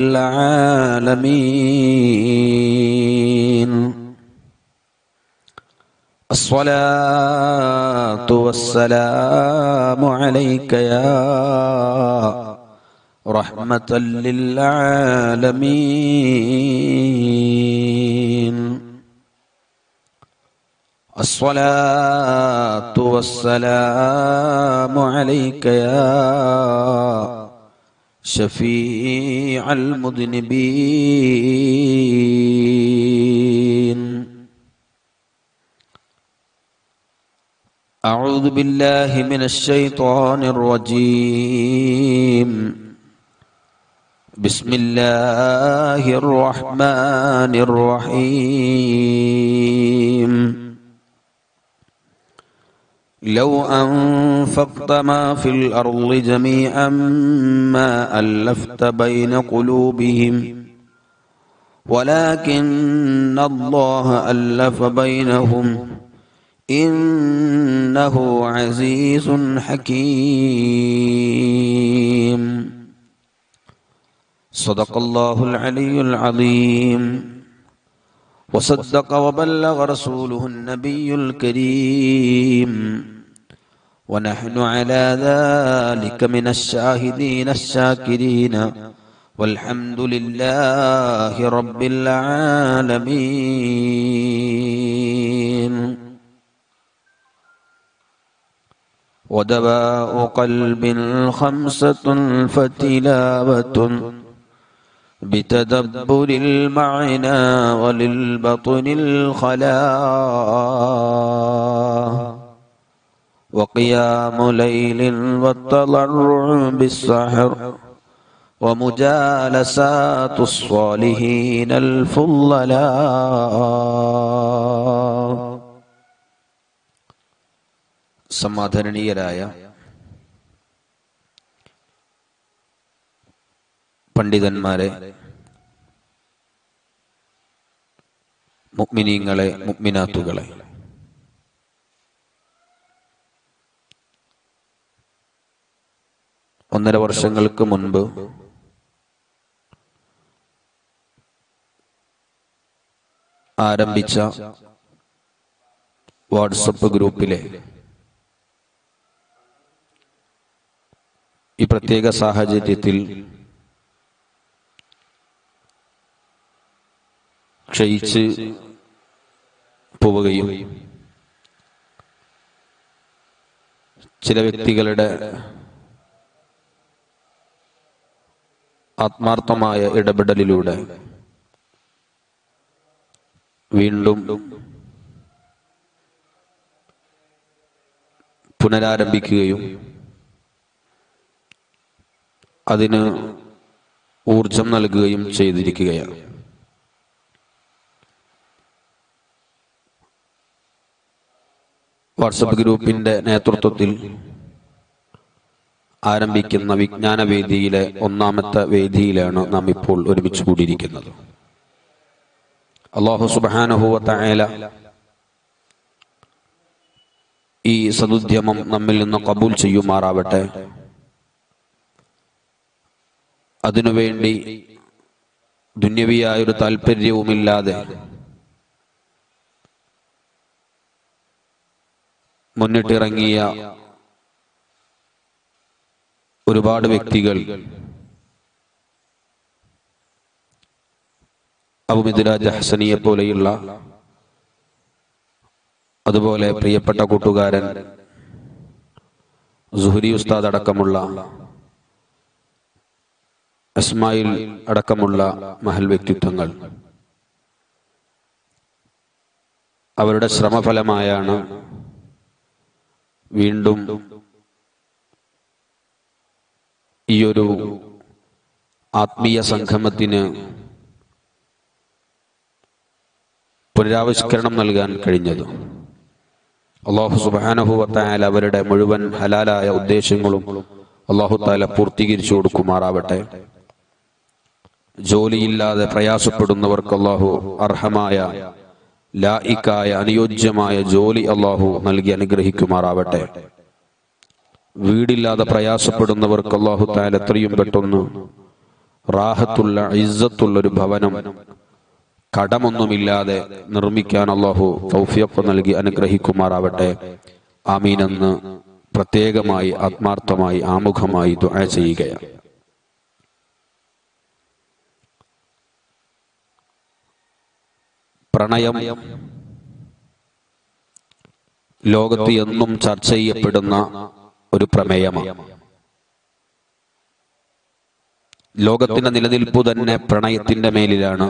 العالمين الصلاة والسلام عليك يا رحمة للعالمين. الصلاة والسلام عليك يا شفيع المذنبين. أعوذ بالله من الشيطان الرجيم. بسم الله الرحمن الرحيم. لو أنفقت ما في الأرض جميعا ما ألفت بين قلوبهم ولكن الله ألف بينهم إنه عزيز حكيم. صدق الله العلي العظيم. وصدق وبلغ رسوله النبي الكريم. ونحن على ذلك من الشاهدين الشاكرين. والحمد لله رب العالمين. ودواء قلب خمسة فتلاوة. بتدبر المعنى وللبطن الخلا. وقيام ليل والتضرع بالسحر ومجالسات الصالحين الفضلاء സമാധരണീയരായ പണ്ഡിതന്മാരെ മുഗ്മിനീങ്ങളെ മുഗ്മിനാത്തുകളെ ഒന്നര വർഷങ്ങൾക്ക് മുൻപ് ആരംഭിച്ച വാട്സപ്പ് ഗ്രൂപ്പിലെ ഈ പ്രത്യേക സാഹചര്യത്തിൽ ക്ഷയിച്ച് പോവുകയും ചില വ്യക്തികളുടെ ആത്മാർത്ഥമായ ഇടപെടലിലൂടെ. വീണ്ടും പുനരാരംഭിക്കുകയും അതിന് ഊർജം നൽകുകയും ചെയ്തിരിക്കുകയാണ്. വാട്സപ്പ് ഗ്രൂപ്പിന്റെ നേതൃത്വത്തിൽ ആരംഭിക്കുന്ന വിജ്ഞാന വേദിയിലെ ഒന്നാമത്തെ വേദിയിലാണ് നാം ഇപ്പോൾ ഒരുമിച്ച് കൂടിയിരിക്കുന്നത്. അള്ളാഹു സുബാനുഭൂവത്തായ ഈ സതുദ്യമം നമ്മിൽ നിന്ന് കബൂൽ ചെയ്യുമാറാവട്ടെ. അതിനുവേണ്ടി ദുന്യവിയായൊരു താല്പര്യവുമില്ലാതെ മുന്നിട്ടിറങ്ങിയ ഒരുപാട് വ്യക്തികൾ. അബുമിദിരാജ് ഹസനിയെ പോലെയുള്ള അതുപോലെ പ്രിയപ്പെട്ട കൂട്ടുകാരൻ സുഹരി ഉസ്താദ് അടക്കമുള്ള അസ്മായിൽ അടക്കമുള്ള മഹൽ വ്യക്തിത്വങ്ങൾ. അവരുടെ ശ്രമഫലമായാണ് വീണ്ടും ഈയൊരു ആത്മീയ സംഗമത്തിന് പുനരാവിഷ്കരണം നൽകാൻ കഴിഞ്ഞത്. അള്ളാഹു സുബാനഹുവത്തായാൽ അവരുടെ മുഴുവൻ ഹലാലായ ഉദ്ദേശങ്ങളും അള്ളാഹു താല പൂർത്തീകരിച്ചു കൊടുക്കുമാറാവട്ടെ. ജോലിയില്ലാതെ പ്രയാസപ്പെടുന്നവർക്ക് അള്ളാഹു അർഹമായ ലായിക്കായ അനുയോജ്യമായ ജോലി അള്ളാഹു നൽകി അനുഗ്രഹിക്കുമാറാവട്ടെ. വീടില്ലാതെ പ്രയാസപ്പെടുന്നവർക്ക് അള്ളാഹു താൽ എത്രയും പെട്ടെന്ന് റാഹത്തുള്ള ഇസ്സത്തുള്ള ഒരു ഭവനം കടമൊന്നുമില്ലാതെ നിർമ്മിക്കാൻ അള്ളാഹു തൗഫിയപ്പ് നൽകി അനുഗ്രഹിക്കുമാറാവട്ടെ. ആമീനെന്ന് പ്രത്യേകമായി ആത്മാർത്ഥമായി ആമുഖമായി ദുആ ചെയ്യുകയാണ്. പ്രണയം ലോകത്ത് എന്നും ചർച്ച ചെയ്യപ്പെടുന്ന ഒരു പ്രമേയമാണ് ലോകത്തിന്റെ നിലനിൽപ്പ് തന്നെ പ്രണയത്തിന്റെ മേലിലാണ്.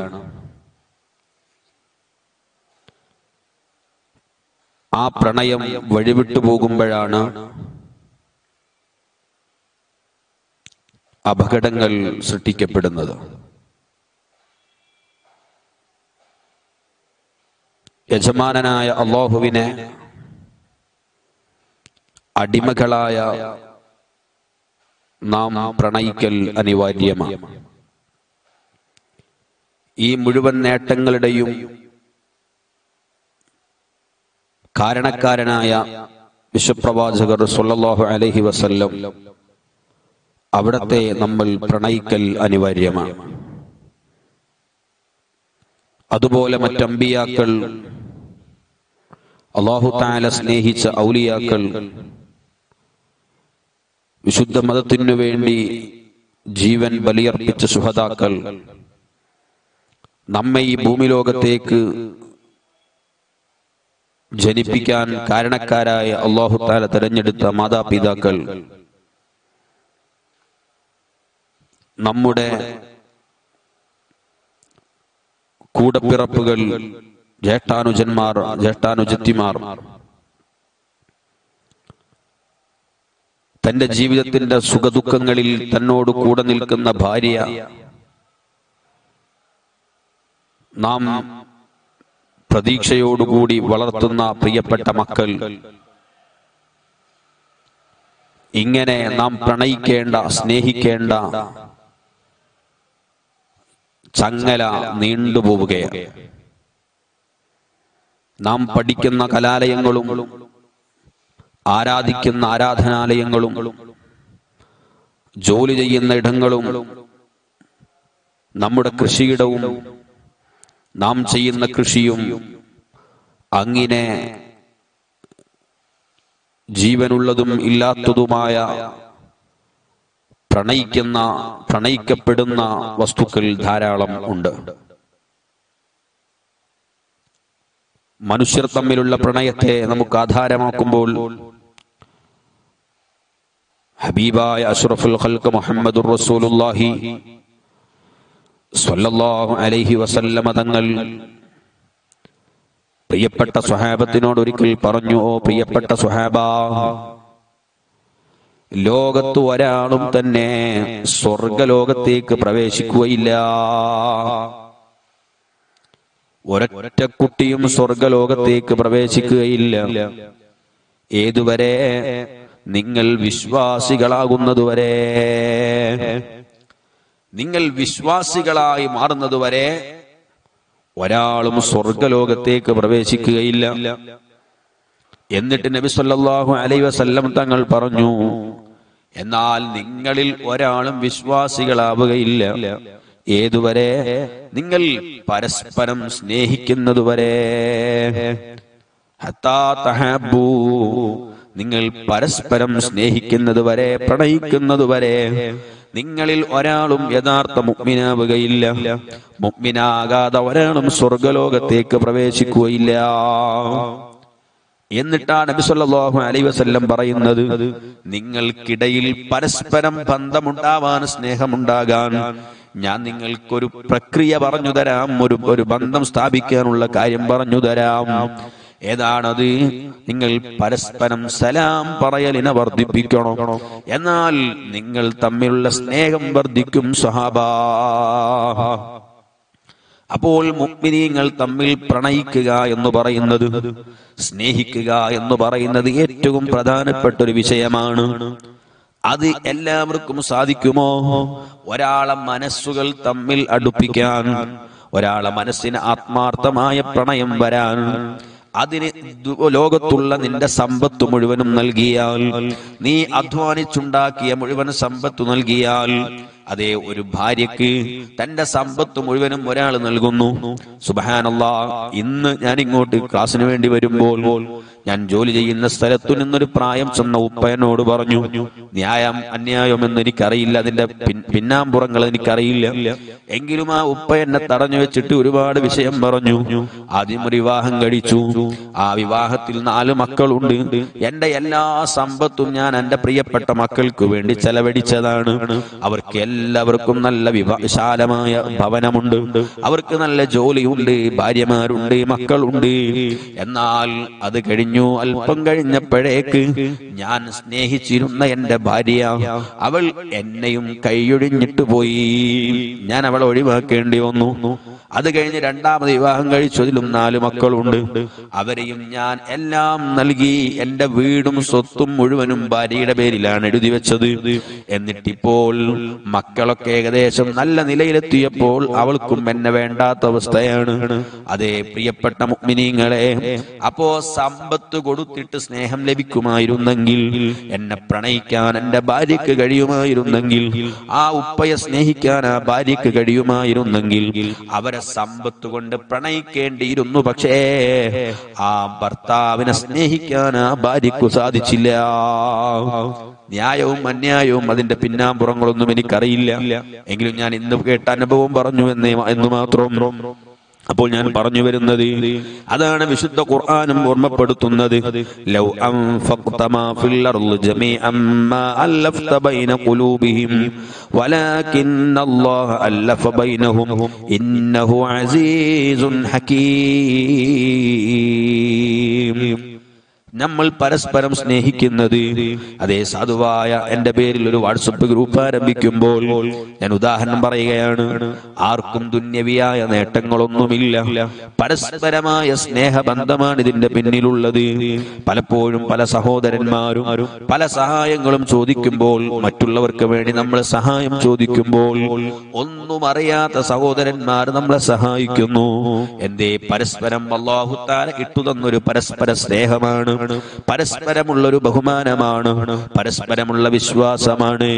ആ പ്രണയം വഴിവിട്ടു പോകുമ്പോഴാണ് അപകടങ്ങൾ സൃഷ്ടിക്കപ്പെടുന്നത്. യജമാനനായ അള്ളാഹുവിനെ അടിമകളായ നാം പ്രണയിക്കൽ അനിവാര്യമാണ്. ഈ മുഴുവൻ നേട്ടങ്ങളുടെയും കാരണക്കാരനായ വിശ്വപ്രവാചകർ സൊല്ലാഹു അലഹി വസല്ലം അവിടത്തെ നമ്മൾ പ്രണയിക്കൽ അനിവാര്യമാണ്. അതുപോലെ മറ്റമ്പിയാക്കൾ അള്ളാഹു താല സ്നേഹിച്ച ഔലിയാക്കൾ വിശുദ്ധ മതത്തിനു വേണ്ടി ജീവൻ ബലിയർപ്പിച്ച സുഹതാക്കൾ നമ്മെ ഈ ഭൂമിലോകത്തേക്ക് ജനിപ്പിക്കാൻ കാരണക്കാരായ അള്ളാഹു താല തെരഞ്ഞെടുത്ത മാതാപിതാക്കൾ നമ്മുടെ കൂടപ്പിറപ്പുകൾ ജ്യേഷ്ഠാനുജന്മാർ ജ്യേഷ്ഠാനുജത്തിമാർ തന്റെ ജീവിതത്തിന്റെ സുഖദുഃഖങ്ങളിൽ തന്നോട് കൂടെ നിൽക്കുന്ന ഭാര്യ. നാം പ്രതീക്ഷയോടുകൂടി വളർത്തുന്ന പ്രിയപ്പെട്ട മക്കൾ. ഇങ്ങനെ നാം പ്രണയിക്കേണ്ട സ്നേഹിക്കേണ്ട ചങ്ങല നീണ്ടുപോവുകയാണ് നാം പഠിക്കുന്ന കലാലയങ്ങളും ആരാധിക്കുന്ന ആരാധനാലയങ്ങളും ജോലി ചെയ്യുന്ന ഇടങ്ങളും നമ്മുടെ കൃഷിയിടവും നാം ചെയ്യുന്ന കൃഷിയും അങ്ങനെ ജീവനുള്ളതും ഇല്ലാത്തതുമായ പ്രണയിക്കുന്ന പ്രണയിക്കപ്പെടുന്ന വസ്തുക്കൾ ധാരാളം ഉണ്ട്. മനുഷ്യർ തമ്മിലുള്ള പ്രണയത്തെ നമുക്ക് ആധാരമാക്കുമ്പോൾ ഹബീബായ അഷ്റഫുൽ ഖൽക്ക് മുഹമ്മദുർ റസൂലുള്ളാഹി സ്വല്ലല്ലാഹു അലൈഹി വസല്ലമ തങ്ങൾ പ്രിയപ്പെട്ട സ്വഹാബത്തിനോട് ഒരിക്കൽ പറഞ്ഞു ഓ പ്രിയപ്പെട്ട സ്വഹാബ ലോകത്ത് ഒരാളും തന്നെ സ്വർഗലോകത്തേക്ക് പ്രവേശിക്കുകയില്ല. ഒരൊറ്റ കുട്ടിയും സ്വർഗലോകത്തേക്ക് പ്രവേശിക്കുകയില്ല. ഏതുവരെ നിങ്ങൾ വിശ്വാസികളാകുന്നതുവരെ. നിങ്ങൾ വിശ്വാസികളായി മാറുന്നതുവരെ ഒരാളും സ്വർഗലോകത്തേക്ക് പ്രവേശിക്കുകയില്ല. എന്നിട്ട് നബി സല്ലാഹു അലൈ വസല്ലം തങ്ങൾ പറഞ്ഞു എന്നാൽ നിങ്ങളിൽ ഒരാളും വിശ്വാസികളാവുകയില്ല. ഏതുവരെ? നിങ്ങൾ പരസ്പരം സ്നേഹിക്കുന്നതുവരെ. ഹത്താ നിങ്ങൾ പരസ്പരം സ്നേഹിക്കുന്നതുവരെ പ്രണയിക്കുന്നതുവരെ നിങ്ങളിൽ ഒരാളും യഥാർത്ഥ മുഗ്മിനാവുകയില്ല. മുഗ്മിനാകാതെ ഒരാളും സ്വർഗലോകത്തേക്ക് പ്രവേശിക്കുകയില്ല. എന്നിട്ടാണ് നബി അലൈ വസല്ലം പറയുന്നത് നിങ്ങൾക്കിടയിൽ പരസ്പരം ബന്ധമുണ്ടാവാൻ സ്നേഹമുണ്ടാകാൻ ഞാൻ നിങ്ങൾക്കൊരു പ്രക്രിയ പറഞ്ഞു തരാം ഒരു ഒരു ബന്ധം സ്ഥാപിക്കാനുള്ള കാര്യം പറഞ്ഞു തരാം. ഏതാണത്? നിങ്ങൾ പരസ്പരം സലാം പറയലിനെ വർദ്ധിപ്പിക്കണം. എന്നാൽ നിങ്ങൾ തമ്മിലുള്ള സ്നേഹം വർദ്ധിക്കും സഹാബ. അപ്പോൾ മുഗ്മിനീങ്ങൾ തമ്മിൽ പ്രണയിക്കുക എന്ന് പറയുന്നത് സ്നേഹിക്കുക എന്ന് പറയുന്നത് ഏറ്റവും പ്രധാനപ്പെട്ട ഒരു വിഷയമാണ്. അത് എല്ലാവർക്കും സാധിക്കുമോ? ഒരാളെ മനസ്സുകൾ തമ്മിൽ അടുപ്പിക്കാൻ ഒരാളെ മനസ്സിന് ആത്മാർത്ഥമായ പ്രണയം വരാൻ അതിന് ലോകത്തുള്ള നിന്റെ സമ്പത്ത് മുഴുവനും നൽകിയാൽ നീ അധ്വാനിച്ചുണ്ടാക്കിയ മുഴുവൻ സമ്പത്ത് നൽകിയാൽ അതേ ഒരു ഭാര്യക്ക് തന്റെ സമ്പത്ത് മുഴുവനും ഒരാൾ നൽകുന്നു. സുബഹാനല്ലാ ഇന്ന് ഞാൻ ഇങ്ങോട്ട് ക്ലാസ്സിന് വേണ്ടി വരുമ്പോൾ ഞാൻ ജോലി ചെയ്യുന്ന സ്ഥലത്തു നിന്നൊരു പ്രായം ചെന്ന ഉപ്പയനോട് പറഞ്ഞു ന്യായം അന്യായം എന്ന് എനിക്കറിയില്ല അതിന്റെ പിന്നാമ്പുറങ്ങൾ എനിക്കറിയില്ല. എങ്കിലും ആ ഉപ്പ എന്നെ തടഞ്ഞു വെച്ചിട്ട് ഒരുപാട് വിഷയം പറഞ്ഞു. ആദ്യം ഒരു വിവാഹം കഴിച്ചു. ആ വിവാഹത്തിൽ നാല് മക്കളുണ്ട്. എന്റെ എല്ലാ സമ്പത്തും ഞാൻ എന്റെ പ്രിയപ്പെട്ട മക്കൾക്ക് വേണ്ടി ചെലവഴിച്ചതാണ്. അവർക്ക് എല്ലാവർക്കും നല്ല വിശാലമായ ഭവനമുണ്ട്. അവർക്ക് നല്ല ജോലിയുണ്ട് ഭാര്യമാരുണ്ട് മക്കളുണ്ട്. എന്നാൽ അത് കഴിഞ്ഞു. അല്പം കഴിഞ്ഞപ്പോഴേക്ക് ഞാൻ സ്നേഹിച്ചിരുന്ന എന്റെ ഭാര്യ അവൾ എന്നെയും കൈയൊഴിഞ്ഞിട്ട് പോയി. ഞാൻ അവളെ ഒഴിവാക്കേണ്ടി വന്നു. അത് കഴിഞ്ഞ് രണ്ടാമത് വിവാഹം കഴിച്ചതിലും നാല് മക്കളുണ്ട്. അവരെയും ഞാൻ എല്ലാം നൽകി എന്റെ വീടും സ്വത്തും മുഴുവനും ഭാര്യയുടെ പേരിലാണ് എഴുതി വെച്ചത്. എന്നിട്ടിപ്പോൾ മക്കളൊക്കെ ഏകദേശം നല്ല നിലയിലെത്തിയപ്പോൾ അവൾക്കും എന്നെ വേണ്ടാത്ത അവസ്ഥയാണ്. അതേ പ്രിയപ്പെട്ട മുഗ്മിനീങ്ങളെ അപ്പോ സമ്പത്ത് കൊടുത്തിട്ട് സ്നേഹം ലഭിക്കുമായിരുന്നെങ്കിൽ എന്നെ പ്രണയിക്കാൻ എന്റെ ഭാര്യക്ക് കഴിയുമായിരുന്നെങ്കിൽ ആ ഉപ്പയെ സ്നേഹിക്കാൻ ആ ഭാര്യക്ക് കഴിയുമായിരുന്നെങ്കിൽ അവരെ സമ്പത്ത് കൊണ്ട് പ്രണയിക്കേണ്ടിയിരുന്നു. പക്ഷേ ആ ഭർത്താവിനെ സ്നേഹിക്കാൻ ആ ഭാര്യക്കു സാധിച്ചില്ല. ന്യായവും അന്യായവും അതിന്റെ പിന്നാമ്പുറങ്ങളൊന്നും എനിക്കറിയില്ല. എങ്കിലും ഞാൻ ഇന്ന് കേട്ട അനുഭവം പറഞ്ഞു എന്നേ എന്ന് മാത്രം. അപ്പോൾ ഞാൻ പറഞ്ഞു വരുന്നത് അതാണ് വിശുദ്ധ ഖുർആാനും ഓർമ്മപ്പെടുത്തുന്നത്. ലൗ അം മാ ഫിൽ ബൈന ഇന്നഹു ഹകീം. നമ്മൾ പരസ്പരം സ്നേഹിക്കുന്നത്. അതേ സാധുവായ എന്റെ പേരിൽ ഒരു വാട്സപ്പ് ഗ്രൂപ്പ് ആരംഭിക്കുമ്പോൾ ഞാൻ ഉദാഹരണം പറയുകയാണ്. ആർക്കും തുന്യവിയായ നേട്ടങ്ങളൊന്നുമില്ല. പരസ്പരമായ സ്നേഹബന്ധമാണ് ഇതിന്റെ പിന്നിലുള്ളത്. പലപ്പോഴും പല സഹോദരന്മാരും പല സഹായങ്ങളും ചോദിക്കുമ്പോൾ മറ്റുള്ളവർക്ക് വേണ്ടി നമ്മൾ സഹായം ചോദിക്കുമ്പോൾ ഒന്നും അറിയാത്ത സഹോദരന്മാർ നമ്മളെ സഹായിക്കുന്നു. എന്തേ പരസ്പരം അള്ളാഹുത്താല ഇട്ടുതന്നൊരു പരസ്പര സ്നേഹമാണ്. പരസ്പരമുള്ള ഒരു ബഹുമാനമാണ്. പരസ്പരമുള്ള വിശ്വാസമാണ്.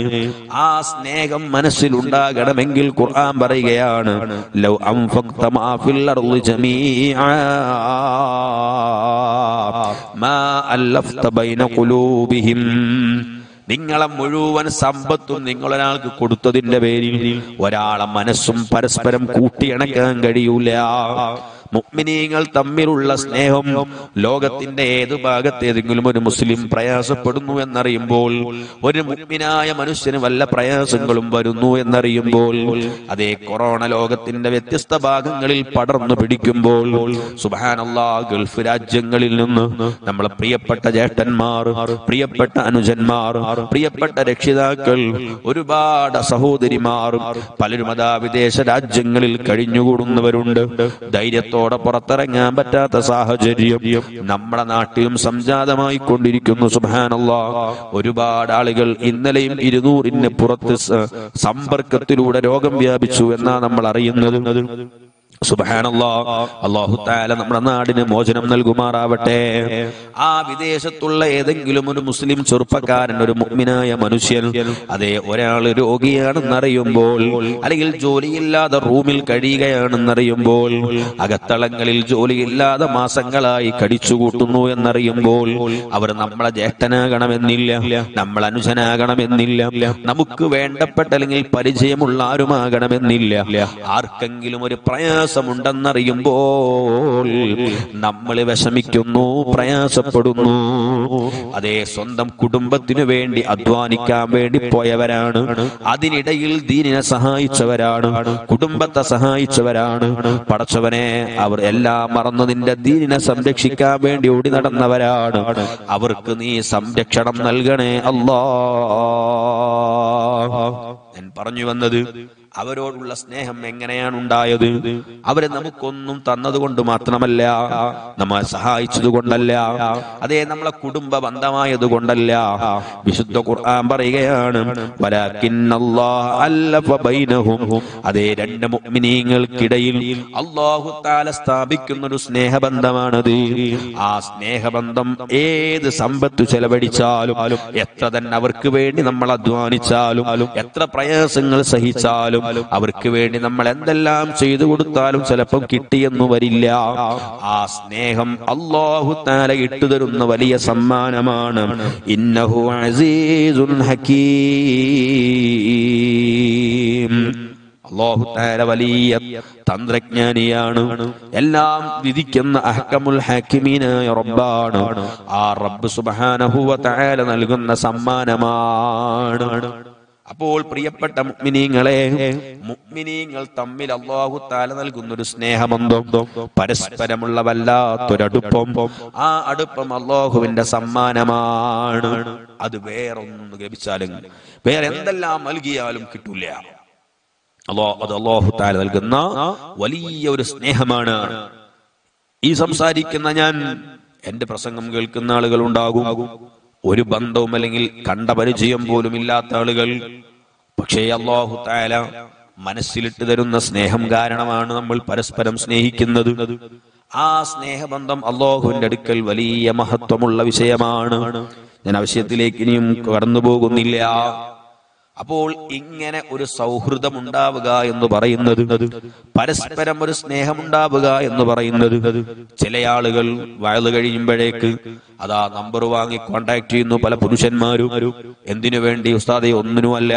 ആ സ്നേഹം മനസ്സിൽ ഉണ്ടാകണമെങ്കിൽ ഖുർആൻ പറയുകയാണ് ലൗ അംഫഖ്ത മാ ഫിൽ മാ ബൈന നിങ്ങളെ മുഴുവൻ സമ്പത്തും നിങ്ങളൊരാൾക്ക് കൊടുത്തതിന്റെ പേരിൽ ഒരാളെ മനസ്സും പരസ്പരം കൂട്ടിയിണക്കാൻ കഴിയൂല. മുഗ്മിനീങ്ങൾ തമ്മിലുള്ള സ്നേഹം ലോകത്തിന്റെ ഏത് ഭാഗത്തേതെങ്കിലും ഒരു മുസ്ലിം പ്രയാസപ്പെടുന്നു എന്നറിയുമ്പോൾ ഒരു മുഗ്മിനായ മനുഷ്യന് വല്ല പ്രയാസങ്ങളും വരുന്നു എന്നറിയുമ്പോൾ അതേ കൊറോണ ലോകത്തിന്റെ വ്യത്യസ്ത ഭാഗങ്ങളിൽ പടർന്നു പിടിക്കുമ്പോൾ സുബാനല്ലാ ഗൾഫ് രാജ്യങ്ങളിൽ നിന്ന് നമ്മളെ പ്രിയപ്പെട്ട ജ്യേഷ്ഠന്മാർ പ്രിയപ്പെട്ട അനുജന്മാർ പ്രിയപ്പെട്ട രക്ഷിതാക്കൾ ഒരുപാട് സഹോദരിമാർ പലരും അതാ വിദേശ രാജ്യങ്ങളിൽ കഴിഞ്ഞുകൂടുന്നവരുണ്ട്. ധൈര്യത്തോടെ പുറത്തിറങ്ങാൻ പറ്റാത്ത സാഹചര്യം നമ്മുടെ നാട്ടിലും സംജാതമായി കൊണ്ടിരിക്കുന്നു സുബാനല്ല ഒരുപാട് ആളുകൾ ഇന്നലെയും ഇരുന്നൂറിന് പുറത്ത് സമ്പർക്കത്തിലൂടെ രോഗം വ്യാപിച്ചു എന്നാ നമ്മൾ അറിയുന്നത് സുബഹാനല്ലാ. അള്ളാഹു താല നമ്മുടെ നാടിന് മോചനം നൽകുമാറാവട്ടെ. ആ വിദേശത്തുള്ള ഏതെങ്കിലും ഒരു മുസ്ലിം ചെറുപ്പക്കാരൻ ഒരു മുഗ്മിനായ മനുഷ്യൻ അതെ ഒരാൾ രോഗിയാണെന്നറിയുമ്പോൾ അല്ലെങ്കിൽ ജോലിയില്ലാതെ റൂമിൽ കഴിയുകയാണെന്നറിയുമ്പോൾ അകത്തളങ്ങളിൽ ജോലിയില്ലാതെ മാസങ്ങളായി കടിച്ചുകൂട്ടുന്നു എന്നറിയുമ്പോൾ അവർ നമ്മളെ ജ്യേഷ്ഠനാകണമെന്നില്ല നമ്മൾ അനുജനാകണമെന്നില്ല നമുക്ക് വേണ്ടപ്പെട്ട അല്ലെങ്കിൽ പരിചയമുള്ള ആരുമാകണമെന്നില്ല. ആർക്കെങ്കിലും ഒരു പ്രയാസമുണ്ടെന്നറിയുമ്പോൾ നമ്മൾ വിഷമിക്കുന്നു പ്രയാസപ്പെടുന്നു. അതേ സ്വന്തം കുടുംബത്തിനു വേണ്ടി അധ്വാനിക്കാൻ വേണ്ടി പോയവരാണ്. അതിനിടയിൽ ദീനിനെ സഹായിച്ചവരാണ് കുടുംബത്തെ സഹായിച്ചവരാണ്. പടച്ചവനെ അവർ എല്ലാം മറന്നതിന്റെ ദീനിനെ സംരക്ഷിക്കാൻ വേണ്ടി ഓടി നടന്നവരാണ്. അവർക്ക് നീ സംരക്ഷണം നൽകണേ അല്ലാ ഞാൻ പറഞ്ഞു വന്നത് അവരോടുള്ള സ്നേഹം എങ്ങനെയാണ് ഉണ്ടായത് അവരെ നമുക്കൊന്നും തന്നതുകൊണ്ട് മാത്രമല്ല നമ്മളെ സഹായിച്ചത് കൊണ്ടല്ല അതേ നമ്മളെ കുടുംബ ബന്ധമായത് കൊണ്ടല്ല വിശുദ്ധ ഖുർആൻ പറയുകയാണ് അതേ രണ്ട് മുഅ്മിനീങ്ങൾക്കിടയിൽ അള്ളാഹു താല സ്ഥാപിക്കുന്ന ഒരു സ്നേഹബന്ധമാണത്. ആ സ്നേഹബന്ധം ഏത് സമ്പത്ത് ചെലവഴിച്ചാലും എത്ര തന്നെ അവർക്ക് വേണ്ടി നമ്മൾ അധ്വാനിച്ചാലും എത്ര പ്രയാസങ്ങൾ സഹിച്ചാലും അവർക്ക് വേണ്ടി നമ്മൾ എന്തെല്ലാം ചെയ്തു കൊടുത്താലും ചിലപ്പം കിട്ടിയെന്നു വരില്ല. ആ സ്നേഹം അള്ളാഹു താല ഇട്ടു തരുന്ന വലിയ സമ്മാനമാണ്. ഇന്നഹു വലിയ തന്ത്രജ്ഞാനിയാണ്. എല്ലാം വിധിക്കുന്ന അഹക്കമുൽ ഹക്കിമീനായ റബ്ബാണ്. ആ റബ്ബ് സുബാനഹുവ തആല നൽകുന്ന സമ്മാനമാണ്. അപ്പോൾ പ്രിയപ്പെട്ട മുഅ്മിനീങ്ങളെ മുഅ്മിനീങ്ങൾ തമ്മിൽ അള്ളാഹു താല നൽകുന്ന ഒരു സ്നേഹമന്തോ? പരസ്പരമുള്ള വല്ലാത്തൊരടുപ്പം ആ അടുപ്പം അള്ളാഹുവിന്റെ സമ്മാനമാണ്. അത് വേറൊന്നും ലഭിച്ചാലും വേറെ എന്തെല്ലാം നൽകിയാലും കിട്ടൂല. അള്ളാഹ് അത് അള്ളാഹു താല നൽകുന്ന വലിയ ഒരു സ്നേഹമാണ്. ഈ സംസാരിക്കുന്ന ഞാൻ എന്റെ പ്രസംഗം കേൾക്കുന്ന ആളുകൾ ഉണ്ടാകും ഒരു ബന്ധവും അല്ലെങ്കിൽ കണ്ട പരിചയം പോലും ഇല്ലാത്ത ആളുകൾ. പക്ഷേ അള്ളാഹു താല മനസ്സിലിട്ട് തരുന്ന സ്നേഹം കാരണമാണ് നമ്മൾ പരസ്പരം സ്നേഹിക്കുന്നത്. ആ സ്നേഹബന്ധം അള്ളാഹുവിന്റെ അടുക്കൽ വലിയ മഹത്വമുള്ള വിഷയമാണ്. ഞാൻ ആവശ്യത്തിലേക്ക് ഇനിയും കടന്നു പോകുന്നില്ല അപ്പോൾ ഇങ്ങനെ ഒരു സൗഹൃദം ഉണ്ടാവുക എന്ന് പറയുന്നത് പരസ്പരം ഒരു സ്നേഹമുണ്ടാവുക എന്ന് പറയുന്നത്. ചില ആളുകൾ വയത് കഴിയുമ്പോഴേക്ക് അതാ നമ്പർ വാങ്ങി കോണ്ടാക്ട് ചെയ്യുന്നു പല പുരുഷന്മാരും. എന്തിനു വേണ്ടി ഉസ്താദെ? ഒന്നിനുമല്ല.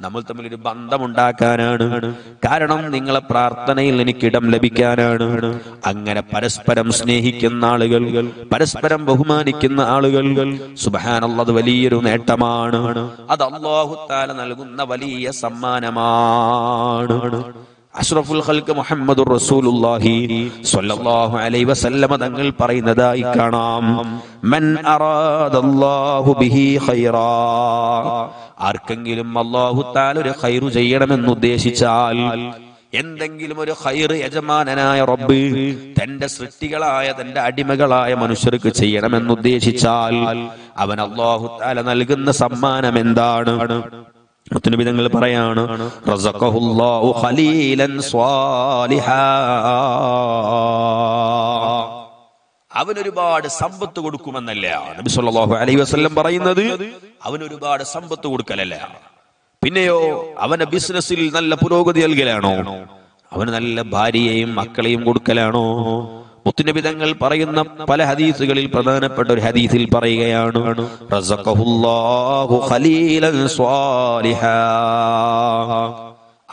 നമ്മൾ തമ്മിൽ ഒരു ബന്ധമുണ്ടാക്കാനാണ്. കാരണം നിങ്ങളെ പ്രാർത്ഥനയിൽ എനിക്ക് ഇടം ലഭിക്കാനാണ്. അങ്ങനെ പരസ്പരം സ്നേഹിക്കുന്ന ആളുകൾ പരസ്പരം ബഹുമാനിക്കുന്ന ആളുകൾ സുബാനുള്ളത് വലിയൊരു നേട്ടമാണ്. അത് അള്ളാഹുത്താല നൽകുന്ന വലിയ സമ്മാനമാണ്. അഷ്റഫുൽ ഖൽക്ക് മുഹമ്മദ് റസൂലുള്ളാഹി സ്വല്ലല്ലാഹു അലൈഹി വസല്ലമ തങ്ങൾ പറയുന്നതായി കാണാം. മൻ അറാദല്ലാഹു ബിഹി ഖൈറാ. ആർക്കെങ്കിലും തആല ഒരു ഖൈറു ചെയ്യണമെന്ന് ഉദ്ദേശിച്ചാൽ എന്തെങ്കിലും ഒരു ഹൈർ യജമാനനായ റബ്ബ് തന്റെ സൃഷ്ടികളായ തന്റെ അടിമകളായ മനുഷ്യർക്ക് ചെയ്യണമെന്ന് ഉദ്ദേശിച്ചാൽ അവൻ അള്ളാഹു താല നൽകുന്ന സമ്മാനം എന്താണ്? മുത്തുനബി തങ്ങൾ പറയാണ് റസഖഹുല്ലാഹു ഖലീലൻ സ്വാലിഹാ. അവൻ ഒരുപാട് സമ്പത്ത് കൊടുക്കുമെന്നല്ല? നബി സല്ലല്ലാഹു അലൈഹി വസല്ലം പറയുന്നത് അവൻ ഒരുപാട് സമ്പത്ത് കൊടുക്കലല്ല. പിന്നെയോ അവന്റെ ബിസിനസ്സിൽ നല്ല പുരോഗതി നൽകലാണോ? അവന് നല്ല ഭാര്യയെയും മക്കളെയും കൊടുക്കലാണോ? മുത്തുനബിതങ്ങൾ പറയുന്ന പല ഹദീസുകളിൽ പ്രധാനപ്പെട്ട ഒരു ഹദീസിൽ പറയുകയാണ്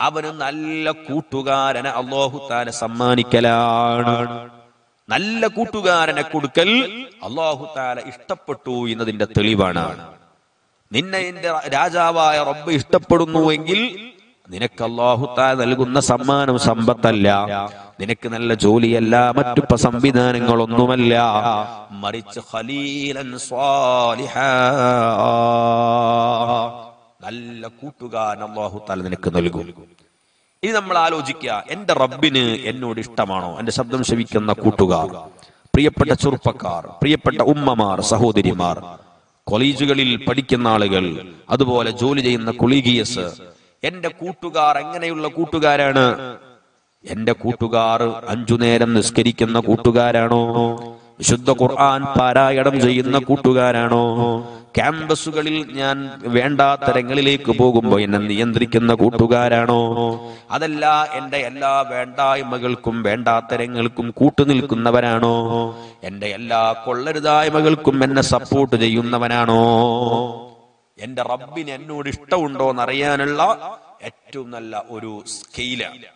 അവന് നല്ല കൂട്ടുകാരനെ അള്ളാഹു താല സമ്മാനിക്കലാണ്. നല്ല കൂട്ടുകാരനെ കൊടുക്കൽ അള്ളാഹു താല ഇഷ്ടപ്പെട്ടു എന്നതിന്റെ തെളിവാണ്. നിന്നെ എന്റെ രാജാവായ റബ്ബ് ഇഷ്ടപ്പെടുന്നു എങ്കിൽ നിനക്ക് അള്ളാഹു താല നൽകുന്ന സമ്മാനം സമ്പത്തല്ല. നിനക്ക് നല്ല ജോലിയല്ല മറ്റു സംവിധാനങ്ങളൊന്നുമല്ല. മറിച്ച് ഖലീലൻ നല്ല കൂട്ടുകാരൻ അള്ളാഹു താല നിനക്ക് നൽകും. ഇനി നമ്മൾ ആലോചിക്കുക എന്റെ റബ്ബിന് എന്നോട് ഇഷ്ടമാണോ? എന്റെ ശബ്ദം ശവിക്കുന്ന കൂട്ടുകാർ പ്രിയപ്പെട്ട ചെറുപ്പക്കാർ പ്രിയപ്പെട്ട ഉമ്മമാർ സഹോദരിമാർ കോളേജുകളിൽ പഠിക്കുന്ന ആളുകൾ അതുപോലെ ജോലി ചെയ്യുന്ന കൊളീഗിയസ് എന്റെ കൂട്ടുകാർ എങ്ങനെയുള്ള കൂട്ടുകാരാണ്? എന്റെ കൂട്ടുകാർ അഞ്ചു നേരം നിസ്കരിക്കുന്ന കൂട്ടുകാരാണോ? വിശുദ്ധ ഖുർആൻ പാരായണം ചെയ്യുന്ന കൂട്ടുകാരാണോ? ക്യാമ്പസുകളിൽ ഞാൻ വേണ്ടാത്തരങ്ങളിലേക്ക് പോകുമ്പോൾ എന്നെ നിയന്ത്രിക്കുന്ന കൂട്ടുകാരാണോ? അതല്ല എന്റെ എല്ലാ വേണ്ടായ്മകൾക്കും വേണ്ടാത്തരങ്ങൾക്കും കൂട്ടുനിൽക്കുന്നവരാണോ എന്റെ എല്ലാ കൊള്ളരുതായ്മകൾക്കും എന്നെ സപ്പോർട്ട് ചെയ്യുന്നവനാണോ? എന്റെ റബ്ബിന് എന്നോട് ഇഷ്ടമുണ്ടോ എന്നറിയാനുള്ള ഏറ്റവും നല്ല ഒരു സ്കെയിലാണ്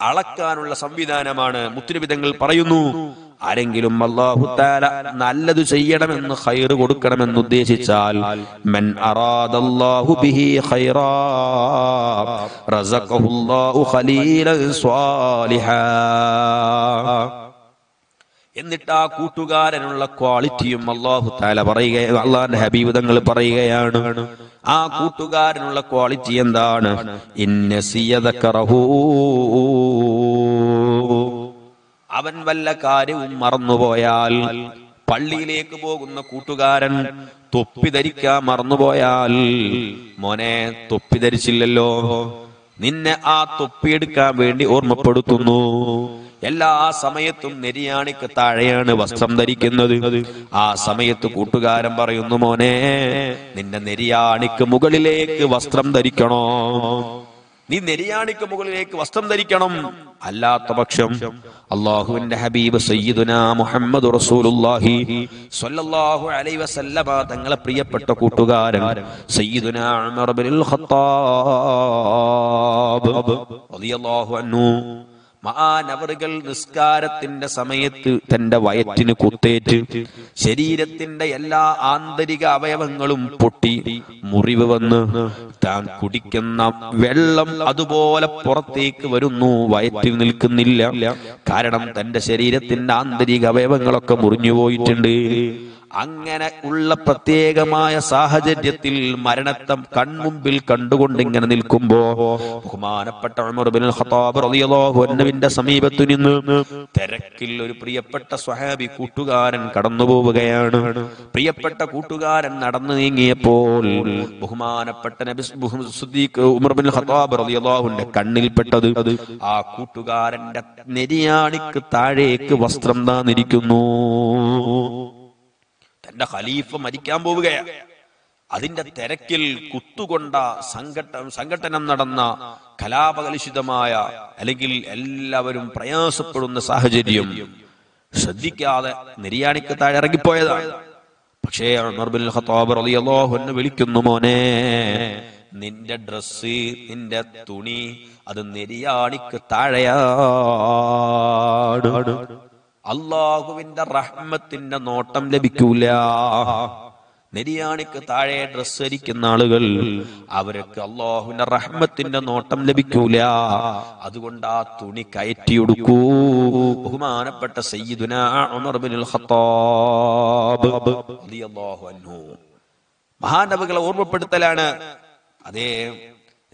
അളക്കാനുള്ള സംവിധാനമാണ് മുത്തുനിബിതങ്ങൾ പറയുന്നു ആരെങ്കിലും അള്ളാഹു താല നല്ലത് ചെയ്യണമെന്ന് ഹൈർ കൊടുക്കണമെന്ന് ഉദ്ദേശിച്ചാൽ മൻ ബിഹി റസഖഹുല്ലാഹു എന്നിട്ട് ആ കൂട്ടുകാരനുള്ള ക്വാളിറ്റിയും അള്ളാഹു താല പറയുക അള്ളാന്റെ ഹബീബ് തങ്ങൾ പറയുകയാണ്. ആ കൂട്ടുകാരനുള്ള ക്വാളിറ്റി എന്താണ്? ഇന്നസിയതക്കറഹൂ അവൻ വല്ല കാര്യവും മറന്നുപോയാൽ പള്ളിയിലേക്ക് പോകുന്ന കൂട്ടുകാരൻ തൊപ്പി ധരിക്കാൻ മറന്നുപോയാൽ മോനെ തൊപ്പി ധരിച്ചില്ലല്ലോ. നിന്നെ ആ തൊപ്പി എടുക്കാൻ വേണ്ടി ഓർമ്മപ്പെടുത്തുന്നു. എല്ലാ സമയത്തും നെരിയാണിക്ക് താഴെയാണ് വസ്ത്രം ധരിക്കുന്നത്. ആ സമയത്ത് കൂട്ടുകാരൻ പറയുന്നു മോനെ നിന്റെ നെരിയാണിക്ക് മുകളിലേക്ക് വസ്ത്രം ധരിക്കണോ? നീ നെരിയാണിക്ക് മുകളിലേക്ക് വസ്ത്രം ധരിക്കണം. അല്ലാത്ത പക്ഷം അള്ളാഹുവിന്റെ ഹബീബ് സയ്യിദുന മുഹമ്മദ് റസൂലുള്ളാഹി സ്വല്ലല്ലാഹു അലൈഹി വസല്ലമ തങ്ങളെ പ്രിയപ്പെട്ട കൂട്ടുകാരൻ സയ്യിദുന ഉമർ ഖത്താബ് റളിയല്ലാഹു അൻഹു. മഹാനവറുകൾ നിസ്കാരത്തിന്റെ സമയത്ത് തന്റെ വയറ്റിന് കുത്തേറ്റ് ശരീരത്തിന്റെ എല്ലാ ആന്തരിക അവയവങ്ങളും പൊട്ടി മുറിവ് വന്ന് താൻ കുടിക്കുന്ന വെള്ളം അതുപോലെ പുറത്തേക്ക് വരുന്നു വയറ്റിൽ നിൽക്കുന്നില്ല. കാരണം തന്റെ ശരീരത്തിന്റെ ആന്തരിക അവയവങ്ങളൊക്കെ മുറിഞ്ഞു പോയിട്ടുണ്ട്. അങ്ങനെ ഉള്ള പ്രത്യേകമായ സാഹചര്യത്തിൽ മരണത്തെ കൺമുമ്പിൽ കണ്ടുകൊണ്ട് ഇങ്ങനെ നിൽക്കുമ്പോ ബഹുമാനപ്പെട്ട ഖത്താബ് സമീപത്തു നിന്ന് തിരക്കിൽ ഒരു പ്രിയപ്പെട്ട സ്വഹാബി കൂട്ടുകാരൻ കടന്നു പോവുകയാണ് പ്രിയപ്പെട്ട കൂട്ടുകാരൻ നടന്നു നീങ്ങിയപ്പോൾ ബഹുമാനപ്പെട്ട നബി സിദ്ദീഖ് ഉമർ ബിൻ ഖത്താബ് റളിയല്ലാഹുവിന്റെ കണ്ണിൽപ്പെട്ടത് ആ കൂട്ടുകാരന്റെ നെരിയാണിക്ക് താഴേക്ക് വസ്ത്രം താന്നിരിക്കുന്നു. തന്റെ ഖലീഫ മരിക്കാൻ പോവുകയാണ് അതിന്റെ തിരക്കിൽ കുത്തുകൊണ്ട സംഘട്ട സംഘട്ടനം നടന്ന കലാപകലുഷിതമായ അല്ലെങ്കിൽ എല്ലാവരും പ്രയാസപ്പെടുന്ന സാഹചര്യം ശ്രദ്ധിക്കാതെ നിര്യാണിക്ക് താഴെ ഇറങ്ങിപ്പോയതാണ് പക്ഷേ ഉമർ ബിൻ ഖത്താബ് റളിയല്ലാഹു അൻഹു വിളിക്കുന്നു മോനെ നിന്റെ ഡ്രസ് നിന്റെ തുണി അത് നിര്യാണിക്ക് താഴെയാണ് അള്ളാഹുവിന്റെ റഹ്മത്തിന്റെ നോട്ടം ലഭിക്കൂല. നെരിയാണിക്ക് താഴെ ഡ്രസ് ധരിക്കുന്ന ആളുകൾ അവർക്ക് അള്ളാഹുവിന്റെ റഹ്മത്തിന്റെ നോട്ടം ലഭിക്കൂല. അതുകൊണ്ട് ആ തുണി കയറ്റി കയറ്റിയൊടുക്കൂ. ബഹുമാനപ്പെട്ട സയ്യിദുന ഉമർ ബിനുൽ ഖത്താബ് റളിയല്ലാഹു അൻഹു. ഓർമ്മപ്പെടുത്തലാണ്. അതേ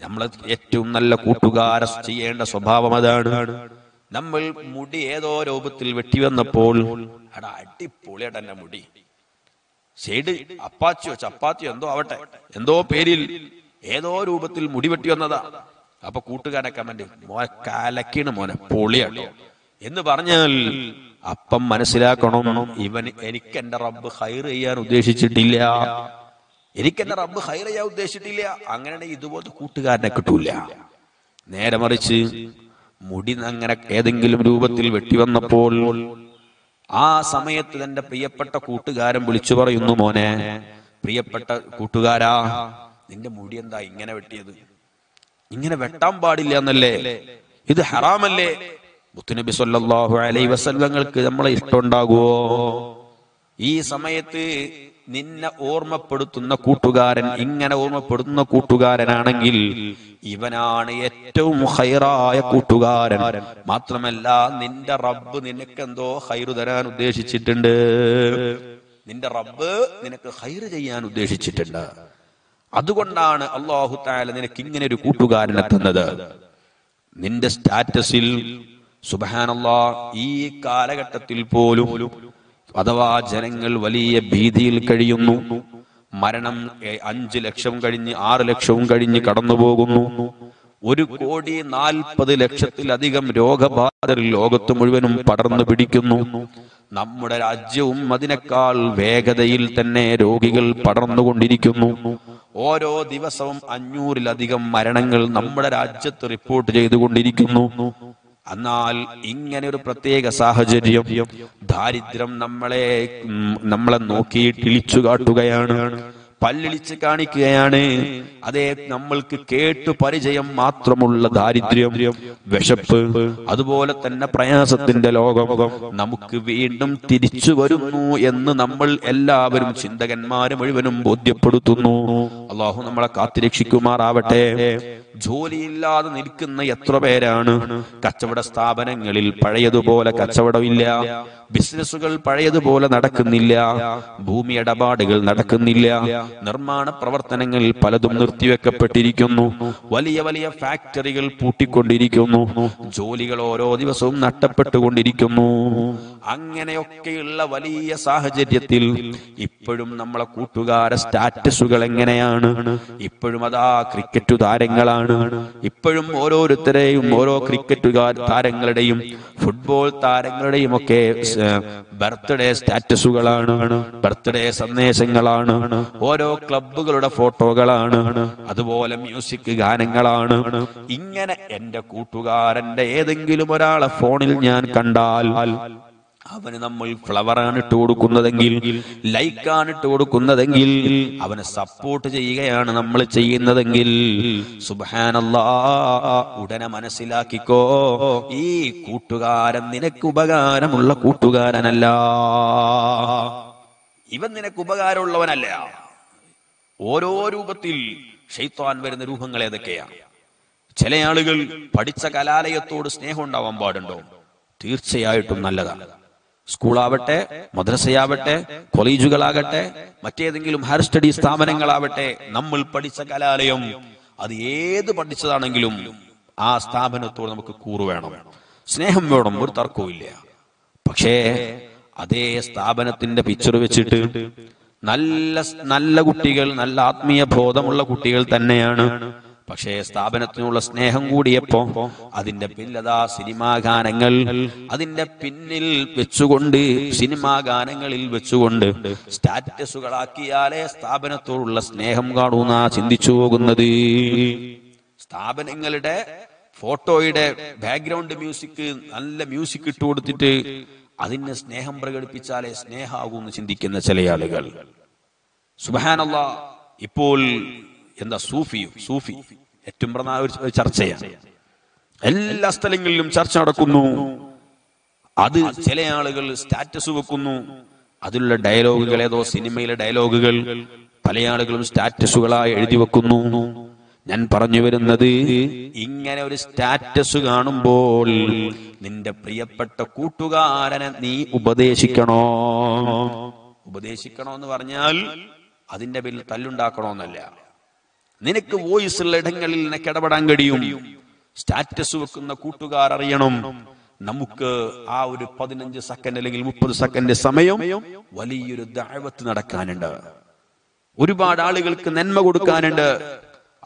നമ്മൾ ഏറ്റവും നല്ല കൂട്ടുകാര ചെയ്യേണ്ട സ്വഭാവം അതാണ്. നമ്മൾ മുടി ഏതോ രൂപത്തിൽ വെട്ടിവന്നപ്പോൾ എടാ അടിപൊളിയായിട്ട് എന്റെ മുടി. സൈഡ് അപ്പാച്ചിയോ ചപ്പാത്തിയോ എന്തോ ആവട്ടെ എന്തോ പേരിൽ ഏതോ രൂപത്തിൽ മുടി വെട്ടി വന്നതാ. അപ്പൊ കൂട്ടുകാരനെ കമന്റ് മോനെ കലക്കിണ് മോനെ പൊളിയാട്ടോ. എന്ന് പറഞ്ഞാൽ അപ്പം മനസ്സിലാക്കണം ഇവൻ എനിക്ക് എന്റെ റബ്ബ് ഹൈർ ചെയ്യാൻ ഉദ്ദേശിച്ചിട്ടില്ല. എനിക്ക് എന്റെ റബ്ബ് ഹൈർ ചെയ്യാൻ ഉദ്ദേശിച്ചിട്ടില്ല. അങ്ങനെയാണെങ്കിൽ ഇതുപോലത്തെ കൂട്ടുകാരനെ കിട്ടൂല. നേരെ മറിച്ച് മുടി അങ്ങനെ ഏതെങ്കിലും രൂപത്തിൽ വെട്ടിവന്നപ്പോൾ ആ സമയത്ത് തന്റെ പ്രിയപ്പെട്ട കൂട്ടുകാരൻ വിളിച്ചു പറയുന്നു മോനെ പ്രിയപ്പെട്ട കൂട്ടുകാരാ നിന്റെ മുടി എന്താ ഇങ്ങനെ വെട്ടിയത്? ഇങ്ങനെ വെട്ടാൻ പാടില്ല എന്നല്ലേ? ഇത് ഹറാമല്ലേ? മുത്തുനബി സല്ലാഹു അലൈഹി വസല്ലങ്ങൾക്ക് നമ്മളെ ഇഷ്ടമുണ്ടാകുവോ? ഈ സമയത്ത് നിന്നെ ഓർമ്മപ്പെടുത്തുന്ന കൂട്ടുകാരൻ ഇങ്ങനെ ഓർമ്മപ്പെടുത്തുന്ന കൂട്ടുകാരനാണെങ്കിൽ ഇവനാണ് ഏറ്റവും ഹൈറായ കൂട്ടുകാരൻ. മാത്രമല്ല നിന്റെ റബ്ബ് നിനക്ക് എന്തോ ഹൈറു തരാൻ ഉദ്ദേശിച്ചിട്ടുണ്ട്. നിന്റെ റബ്ബ് നിനക്ക് ഹൈറ് ചെയ്യാൻ ഉദ്ദേശിച്ചിട്ടുണ്ട്. അതുകൊണ്ടാണ് അള്ളാഹു താല നിനക്ക് ഇങ്ങനെ ഒരു കൂട്ടുകാരനെ തന്നത്. നിന്റെ സ്റ്റാറ്റസിൽ സുബാനുള്ള ഈ കാലഘട്ടത്തിൽ പോലും അഥവാ ജനങ്ങൾ വലിയ ഭീതിയിൽ കഴിയുന്നു. മരണം അഞ്ച് ലക്ഷം കഴിഞ്ഞ് ആറ് ലക്ഷവും കഴിഞ്ഞ് കടന്നുപോകുന്നു. ഒരു കോടി നാൽപ്പത് ലക്ഷത്തിലധികം രോഗബാധർ ലോകത്ത് മുഴുവനും പടർന്നു പിടിക്കുന്നു. നമ്മുടെ രാജ്യവും അതിനേക്കാൾ വേഗതയിൽ തന്നെ രോഗികൾ പടർന്നുകൊണ്ടിരിക്കുന്നു. ഓരോ ദിവസവും അഞ്ഞൂറിലധികം മരണങ്ങൾ നമ്മുടെ രാജ്യത്ത് റിപ്പോർട്ട് ചെയ്തുകൊണ്ടിരിക്കുന്നു. എന്നാൽ ഇങ്ങനെ ഒരു പ്രത്യേക സാഹചര്യം ദാരിദ്ര്യം നമ്മളെ നമ്മളെ നോക്കി ഇളിച്ചു കാട്ടുകയാണ് പല്ലിളിച്ച് കാണിക്കുകയാണ്. അതേ നമ്മൾക്ക് കേട്ടു പരിചയം മാത്രമുള്ള ദാരിദ്ര്യം വിശപ്പ് അതുപോലെ തന്നെ പ്രയാസത്തിന്റെ ലോകം നമുക്ക് വീണ്ടും തിരിച്ചു വരുന്നു എന്ന് നമ്മൾ എല്ലാവരും ചിന്തകന്മാരും മുഴുവനും ബോധ്യപ്പെടുത്തുന്നു. അള്ളാഹു നമ്മളെ കാത്തിരക്ഷിക്കുമാറാവട്ടെ. ജോലിയില്ലാതെ നിൽക്കുന്ന എത്ര പേരാണ്? കച്ചവട സ്ഥാപനങ്ങളിൽ പഴയതുപോലെ കച്ചവടമില്ല. ബിസിനസ്സുകൾ പഴയതുപോലെ നടക്കുന്നില്ല. ഭൂമി ഇടപാടുകൾ നടക്കുന്നില്ല. നിർമ്മാണ പ്രവർത്തനങ്ങളിൽ പലതും നിർത്തിവെക്കപ്പെട്ടിരിക്കുന്നു. വലിയ വലിയ ഫാക്ടറികൾ പൂട്ടിക്കൊണ്ടിരിക്കുന്നു. ജോലികൾ ഓരോ ദിവസവും നഷ്ടപ്പെട്ടുകൊണ്ടിരിക്കുന്നു. അങ്ങനെയൊക്കെയുള്ള വലിയ സാഹചര്യത്തിൽ ഇപ്പോഴും നമ്മളെ കൂട്ടുകാരെ സ്റ്റാറ്റസുകൾ എങ്ങനെയാണ്? ഇപ്പോഴും അതാ ക്രിക്കറ്റ് താരങ്ങളാണ്. ഇപ്പോഴും ഓരോരുത്തരെയും ഓരോ ക്രിക്കറ്റ് താരങ്ങളുടെയും ഫുട്ബോൾ താരങ്ങളുടെയും ഒക്കെ ബർത്ത്ഡേ സ്റ്റാറ്റസുകളാണ് ബർത്ത്ഡേ സന്ദേശങ്ങളാണ്. ഓരോ ക്ലബുകളുടെ ഫോട്ടോകളാണ് അതുപോലെ മ്യൂസിക് ഗാനങ്ങളാണ്. ഇങ്ങനെ എന്റെ കൂട്ടുകാരന്റെ ഏതെങ്കിലും ഒരാളെ ഫോണിൽ ഞാൻ കണ്ടാൽ അവന് നമ്മൾ ഫ്ലവറാണ് ഇട്ട് കൊടുക്കുന്നതെങ്കിൽ ലൈക്കാണ് ഇട്ട് കൊടുക്കുന്നതെങ്കിൽ അവനെ സപ്പോർട്ട് ചെയ്യുകയാണ് നമ്മൾ ചെയ്യുന്നതെങ്കിൽ ഉടനെ മനസ്സിലാക്കിക്കോ ഈ കൂട്ടുകാരൻ നിനക്ക് ഉപകാരമുള്ള കൂട്ടുകാരനല്ല. ഇവൻ നിനക്ക് ഉപകാരമുള്ളവനല്ല. ഓരോ രൂപത്തിൽ ഷെയ്ത്താൻ വരുന്ന രൂപങ്ങൾ ഏതൊക്കെയാണ്? ചില ആളുകൾ പഠിച്ച കലാലയത്തോട് സ്നേഹം ഉണ്ടാവാൻ പാടുണ്ടോ? തീർച്ചയായിട്ടും നല്ലതാണ്. സ്കൂളാവട്ടെ മദ്രസയാവട്ടെ കോളേജുകളാകട്ടെ മറ്റേതെങ്കിലും ഹയർ സ്റ്റഡി സ്ഥാപനങ്ങളാവട്ടെ നമ്മൾ പഠിച്ച കലാലയം അത് ഏത് പഠിച്ചതാണെങ്കിലും ആ സ്ഥാപനത്തോട് നമുക്ക് കൂറു വേണം. സ്നേഹം വേണം ഒരു തർക്കവും പക്ഷേ അതേ സ്ഥാപനത്തിന്റെ പിക്ചർ വെച്ചിട്ട് നല്ല നല്ല കുട്ടികൾ നല്ല ആത്മീയ ബോധമുള്ള കുട്ടികൾ തന്നെയാണ് പക്ഷേ സ്ഥാപനത്തിനുള്ള സ്നേഹം കൂടിയപ്പോ അതിന്റെ പിന്നതാ സിനിമാ ഗാനങ്ങൾ. അതിന്റെ പിന്നിൽ വെച്ചുകൊണ്ട് സിനിമാ ഗാനങ്ങളിൽ വെച്ചുകൊണ്ട് സ്റ്റാറ്റസുകളാക്കിയാലേ സ്ഥാപനത്തോടുള്ള സ്നേഹം കാണൂന്ന ചിന്തിച്ചു പോകുന്നത്. സ്ഥാപനങ്ങളുടെ ഫോട്ടോയുടെ ബാക്ക്ഗ്രൗണ്ട് മ്യൂസിക് നല്ല മ്യൂസിക് ഇട്ട് കൊടുത്തിട്ട് അതിന് സ്നേഹം പ്രകടിപ്പിച്ചാലേ സ്നേഹാകൂന്ന് ചിന്തിക്കുന്ന ചില ആളുകൾ. സുബാനല്ല ഇപ്പോൾ എന്താ സൂഫിയും സൂഫി ഏറ്റവും പ്രധാന ഒരു ചർച്ചയാണ്. എല്ലാ സ്ഥലങ്ങളിലും ചർച്ച നടക്കുന്നു. അത് ചില ആളുകൾ സ്റ്റാറ്റസ് വെക്കുന്നു. അതിലുള്ള ഡയലോഗുകൾ ഏതോ സിനിമയിലെ ഡയലോഗുകൾ പല ആളുകളും സ്റ്റാറ്റസുകളായി എഴുതി വെക്കുന്നു. ഞാൻ പറഞ്ഞു വരുന്നത് ഇങ്ങനെ ഒരു സ്റ്റാറ്റസ് കാണുമ്പോൾ നിന്റെ പ്രിയപ്പെട്ട കൂട്ടുകാരനെ നീ ഉപദേശിക്കണോ? ഉപദേശിക്കണോ എന്ന് പറഞ്ഞാൽ അതിന്റെ പേരിൽ തല്ലുണ്ടാക്കണമെന്നല്ല നിനക്ക് വോയിസ് ഉള്ള ഇടങ്ങളിൽ നിനക്ക് ഇടപെടാൻ കഴിയും. സ്റ്റാറ്റസ് വെക്കുന്ന കൂട്ടുകാർ അറിയണം. നമുക്ക് ആ ഒരു പതിനഞ്ച് സെക്കൻഡ് അല്ലെങ്കിൽ മുപ്പത് സെക്കൻഡ് സമയം വലിയൊരു ദാഴ്വത്ത് നടക്കാനുണ്ട്. ഒരുപാട് ആളുകൾക്ക് നന്മ കൊടുക്കാനുണ്ട്.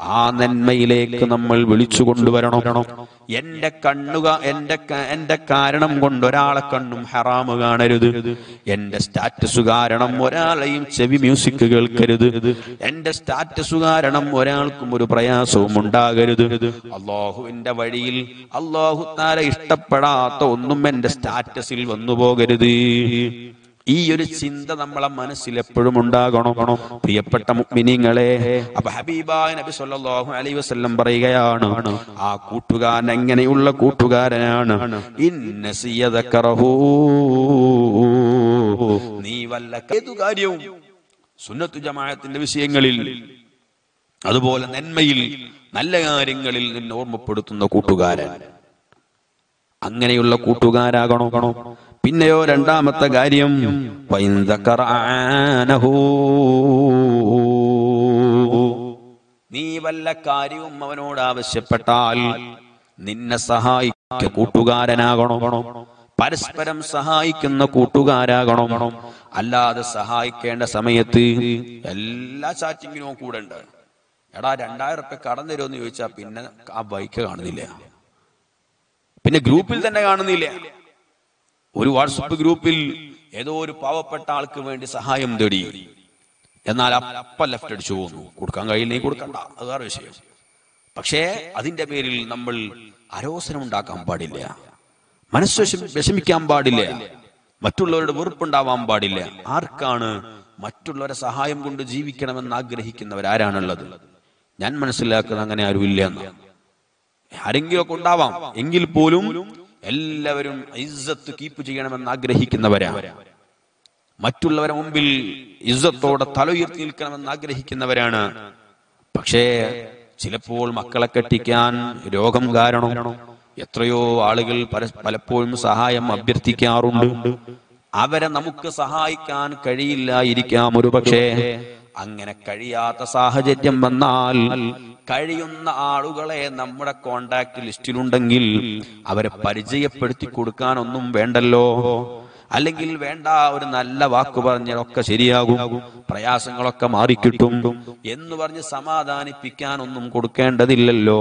ആ നന്മയിലേക്ക് നമ്മൾ വിളിച്ചു കൊണ്ടുവരണം. എന്റെ കണ്ണുക എന്റെ എന്റെ കാരണം കൊണ്ട് ഒരാളെ കണ്ണും ഹറാമ് കാണരുത്. എന്റെ സ്റ്റാറ്റസ് കാരണം ഒരാളെയും ചെവി മ്യൂസിക് കേൾക്കരുത്. എന്റെ സ്റ്റാറ്റസ് കാരണം ഒരാൾക്കും ഒരു പ്രയാസവും ഉണ്ടാകരുത്. അള്ളാഹുവിന്റെ വഴിയിൽ അള്ളാഹു താര ഇഷ്ടപ്പെടാത്ത ഒന്നും എന്റെ സ്റ്റാറ്റസിൽ വന്നു പോകരുത് ഈ ഒരു ചിന്ത നമ്മളെ മനസ്സിൽ എപ്പോഴും ഉണ്ടാകണം. പ്രിയപ്പെട്ട മുക്മിനിങ്ങളെ അപ്പൊ ഹബീബായ നബി സല്ലല്ലാഹു അലൈഹി വസല്ലം പറയുകയാണ് ആ കൂട്ടുകാരൻ എങ്ങനെയുള്ള കൂട്ടുകാരനാണ്? നീ വല്ല ഏതു കാര്യവും സുന്നത്തു ജമാഅത്തിന്റെ വിഷയങ്ങളിൽ അതുപോലെ നന്മയിൽ നല്ല കാര്യങ്ങളിൽ നിന്നെ ഓർമ്മപ്പെടുത്തുന്ന കൂട്ടുകാരൻ. അങ്ങനെയുള്ള കൂട്ടുകാരാകണോ. പിന്നെയോ രണ്ടാമത്തെ കാര്യം. നീ വല്ല കാര്യവും അവനോട് ആവശ്യപ്പെട്ടാൽ നിന്നെ സഹായിക്ക കൂട്ടുകാരനാകണം. പരസ്പരം സഹായിക്കുന്ന കൂട്ടുകാരാകണം. അല്ലാതെ സഹായിക്കേണ്ട സമയത്ത് എല്ലാ ചാറ്റിങ്ങിനും കൂടെ ഉണ്ട് എടാ രണ്ടായിരം റുപ്യ കടം തരുമെന്ന് ചോദിച്ചാ പിന്നെ ആ ബൈക്ക് കാണുന്നില്ല. പിന്നെ ഗ്രൂപ്പിൽ തന്നെ കാണുന്നില്ല. ഒരു വാട്സപ്പ് ഗ്രൂപ്പിൽ ഏതോ ഒരു പാവപ്പെട്ട ആൾക്ക് വേണ്ടി സഹായം തേടി. എന്നാൽ അപ്പ ലെഫ്റ്റ് അടിച്ചു പോകുന്നു കൊടുക്കാൻ കഴിയില്ലെങ്കിൽ കൊടുക്കണ്ട. അത് വേറെ വിഷയം. പക്ഷേ അതിന്റെ പേരിൽ നമ്മൾ അരോസനം ഉണ്ടാക്കാൻ പാടില്ല. മനസ്സ് വിഷമി- വിഷമിക്കാൻ പാടില്ല. മറ്റുള്ളവരുടെ വെറുപ്പുണ്ടാവാൻ പാടില്ല. ആർക്കാണ് മറ്റുള്ളവരെ സഹായം കൊണ്ട് ജീവിക്കണമെന്ന് ആഗ്രഹിക്കുന്നവർ ആരാണുള്ളത്? ഞാൻ മനസ്സിലാക്കുന്നത് അങ്ങനെ ആരുമില്ല എന്ന്. ആരെങ്കിലും ഒക്കെ ഉണ്ടാവാം. എങ്കിൽ പോലും എല്ലാവരും ഇസ്സത്ത് കീപ്പ് ചെയ്യണമെന്ന് ആഗ്രഹിക്കുന്നവരാ. മറ്റുള്ളവരെ മുമ്പിൽ ഇസ്സത്തോടെ തല ഉയർത്തി നിൽക്കണമെന്ന് ആഗ്രഹിക്കുന്നവരാണ്. പക്ഷേ ചിലപ്പോൾ മക്കളെ കെട്ടിക്കാൻ രോഗം കാരണം എത്രയോ ആളുകൾ പലപ്പോഴും സഹായം അഭ്യർത്ഥിക്കാറുണ്ട്. അവരെ നമുക്ക് സഹായിക്കാൻ കഴിയില്ലായിരിക്കാം ഒരു പക്ഷേ അങ്ങനെ കഴിയാത്ത സാഹചര്യം വന്നാൽ കഴിയുന്ന ആളുകളെ നമ്മുടെ കോണ്ടാക്ട് ലിസ്റ്റിലുണ്ടെങ്കിൽ അവരെ പരിചയപ്പെടുത്തി കൊടുക്കാനൊന്നും വേണ്ടല്ലോ. അല്ലെങ്കിൽ വേണ്ട ഒരു നല്ല വാക്ക് പറഞ്ഞതൊക്കെ ശരിയാകും. പ്രയാസങ്ങളൊക്കെ മാറിക്കിട്ടും എന്ന് പറഞ്ഞ് സമാധാനിപ്പിക്കാനൊന്നും കൊടുക്കേണ്ടതില്ലല്ലോ.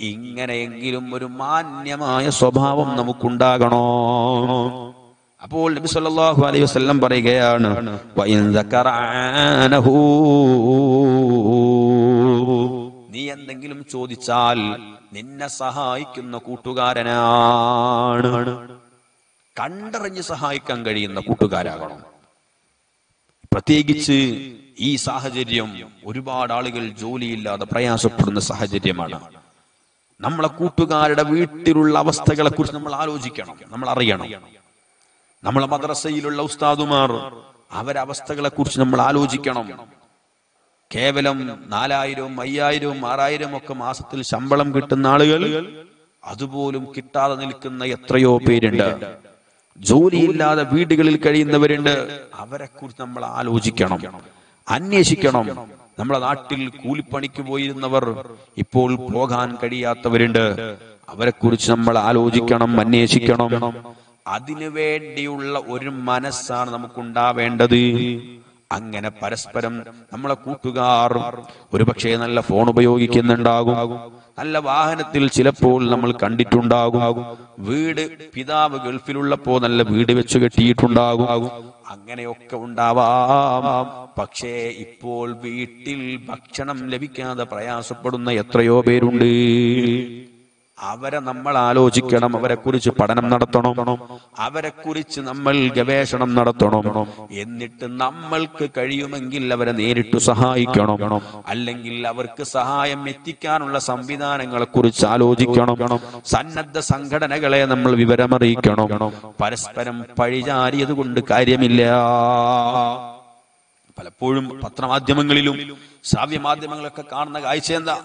ഇങ്ങനെയെങ്കിലും ഒരു മാന്യമായ സ്വഭാവം നമുക്കുണ്ടാകണോ? അപ്പോൾ നബി സല്ലല്ലാഹു അലൈഹി വസല്ലം പറയുകയാണ് നീ എന്തെങ്കിലും ചോദിച്ചാൽ നിന്നെ സഹായിക്കുന്ന കൂട്ടുകാരനാണ്. കണ്ടറിഞ്ഞ് സഹായിക്കാൻ കഴിയുന്ന കൂട്ടുകാരാകണം. പ്രത്യേകിച്ച് ഈ സാഹചര്യം ഒരുപാട് ആളുകൾ ജോലിയില്ലാതെ പ്രയാസപ്പെടുന്ന സാഹചര്യമാണ്. നമ്മളെ കൂട്ടുകാരുടെ വീട്ടിലുള്ള അവസ്ഥകളെ കുറിച്ച് നമ്മൾ ആലോചിക്കണം നമ്മൾ അറിയണം. നമ്മളെ മദ്രസയിലുള്ള ഉസ്താദുമാർ അവരവസ്ഥകളെ കുറിച്ച് നമ്മൾ ആലോചിക്കണം. കേവലം നാലായിരവും അയ്യായിരവും ആറായിരവും ഒക്കെ മാസത്തിൽ ശമ്പളം കിട്ടുന്ന ആളുകൾ അതുപോലും കിട്ടാതെ നിൽക്കുന്ന എത്രയോ പേരുണ്ട്. ജോലിയില്ലാതെ വീടുകളിൽ കഴിയുന്നവരുണ്ട്. അവരെ കുറിച്ച് നമ്മൾ ആലോചിക്കണം. അന്വേഷിക്കണം. നമ്മുടെ നാട്ടിൽ കൂലിപ്പണിക്ക് പോയിരുന്നവർ ഇപ്പോൾ പോകാൻ കഴിയാത്തവരുണ്ട്. അവരെ കുറിച്ച് നമ്മൾ ആലോചിക്കണം അന്വേഷിക്കണം. അതിനു വേണ്ടിയുള്ള ഒരു മനസ്സാണ് നമുക്കുണ്ടാവേണ്ടത്. അങ്ങനെ പരസ്പരം നമ്മളെ കൂട്ടുകാർ ഒരുപക്ഷെ നല്ല ഫോൺ ഉപയോഗിക്കുന്നുണ്ടാകും. നല്ല വാഹനത്തിൽ ചിലപ്പോൾ നമ്മൾ കണ്ടിട്ടുണ്ടാകും. വീട് പിതാവ് ഗൾഫിലുള്ളപ്പോ നല്ല വീട് വെച്ച് കെട്ടിയിട്ടുണ്ടാകും. അങ്ങനെയൊക്കെ ഉണ്ടാവാം. പക്ഷേ ഇപ്പോൾ വീട്ടിൽ ഭക്ഷണം ലഭിക്കാതെ പ്രയാസപ്പെടുന്ന എത്രയോ പേരുണ്ട്. അവരെ നമ്മൾ ആലോചിക്കണം അവരെ കുറിച്ച് പഠനം നടത്തണം അവരെ കുറിച്ച് നമ്മൾ ഗവേഷണം നടത്തണം. എന്നിട്ട് നമ്മൾക്ക് കഴിയുമെങ്കിൽ അവരെ നേരിട്ട് സഹായിക്കണം. അല്ലെങ്കിൽ അവർക്ക് സഹായം എത്തിക്കാനുള്ള സംവിധാനങ്ങളെ കുറിച്ച് ആലോചിക്കണം. സന്നദ്ധ സംഘടനകളെ നമ്മൾ വിവരമറിയിക്കണം. പരസ്പരം പഴിചാരിയത് കൊണ്ട് കാര്യമില്ല. പലപ്പോഴും പത്രമാധ്യമങ്ങളിലും ശ്രാവ്യമാധ്യമങ്ങളൊക്കെ കാണുന്ന കാഴ്ച എന്താ?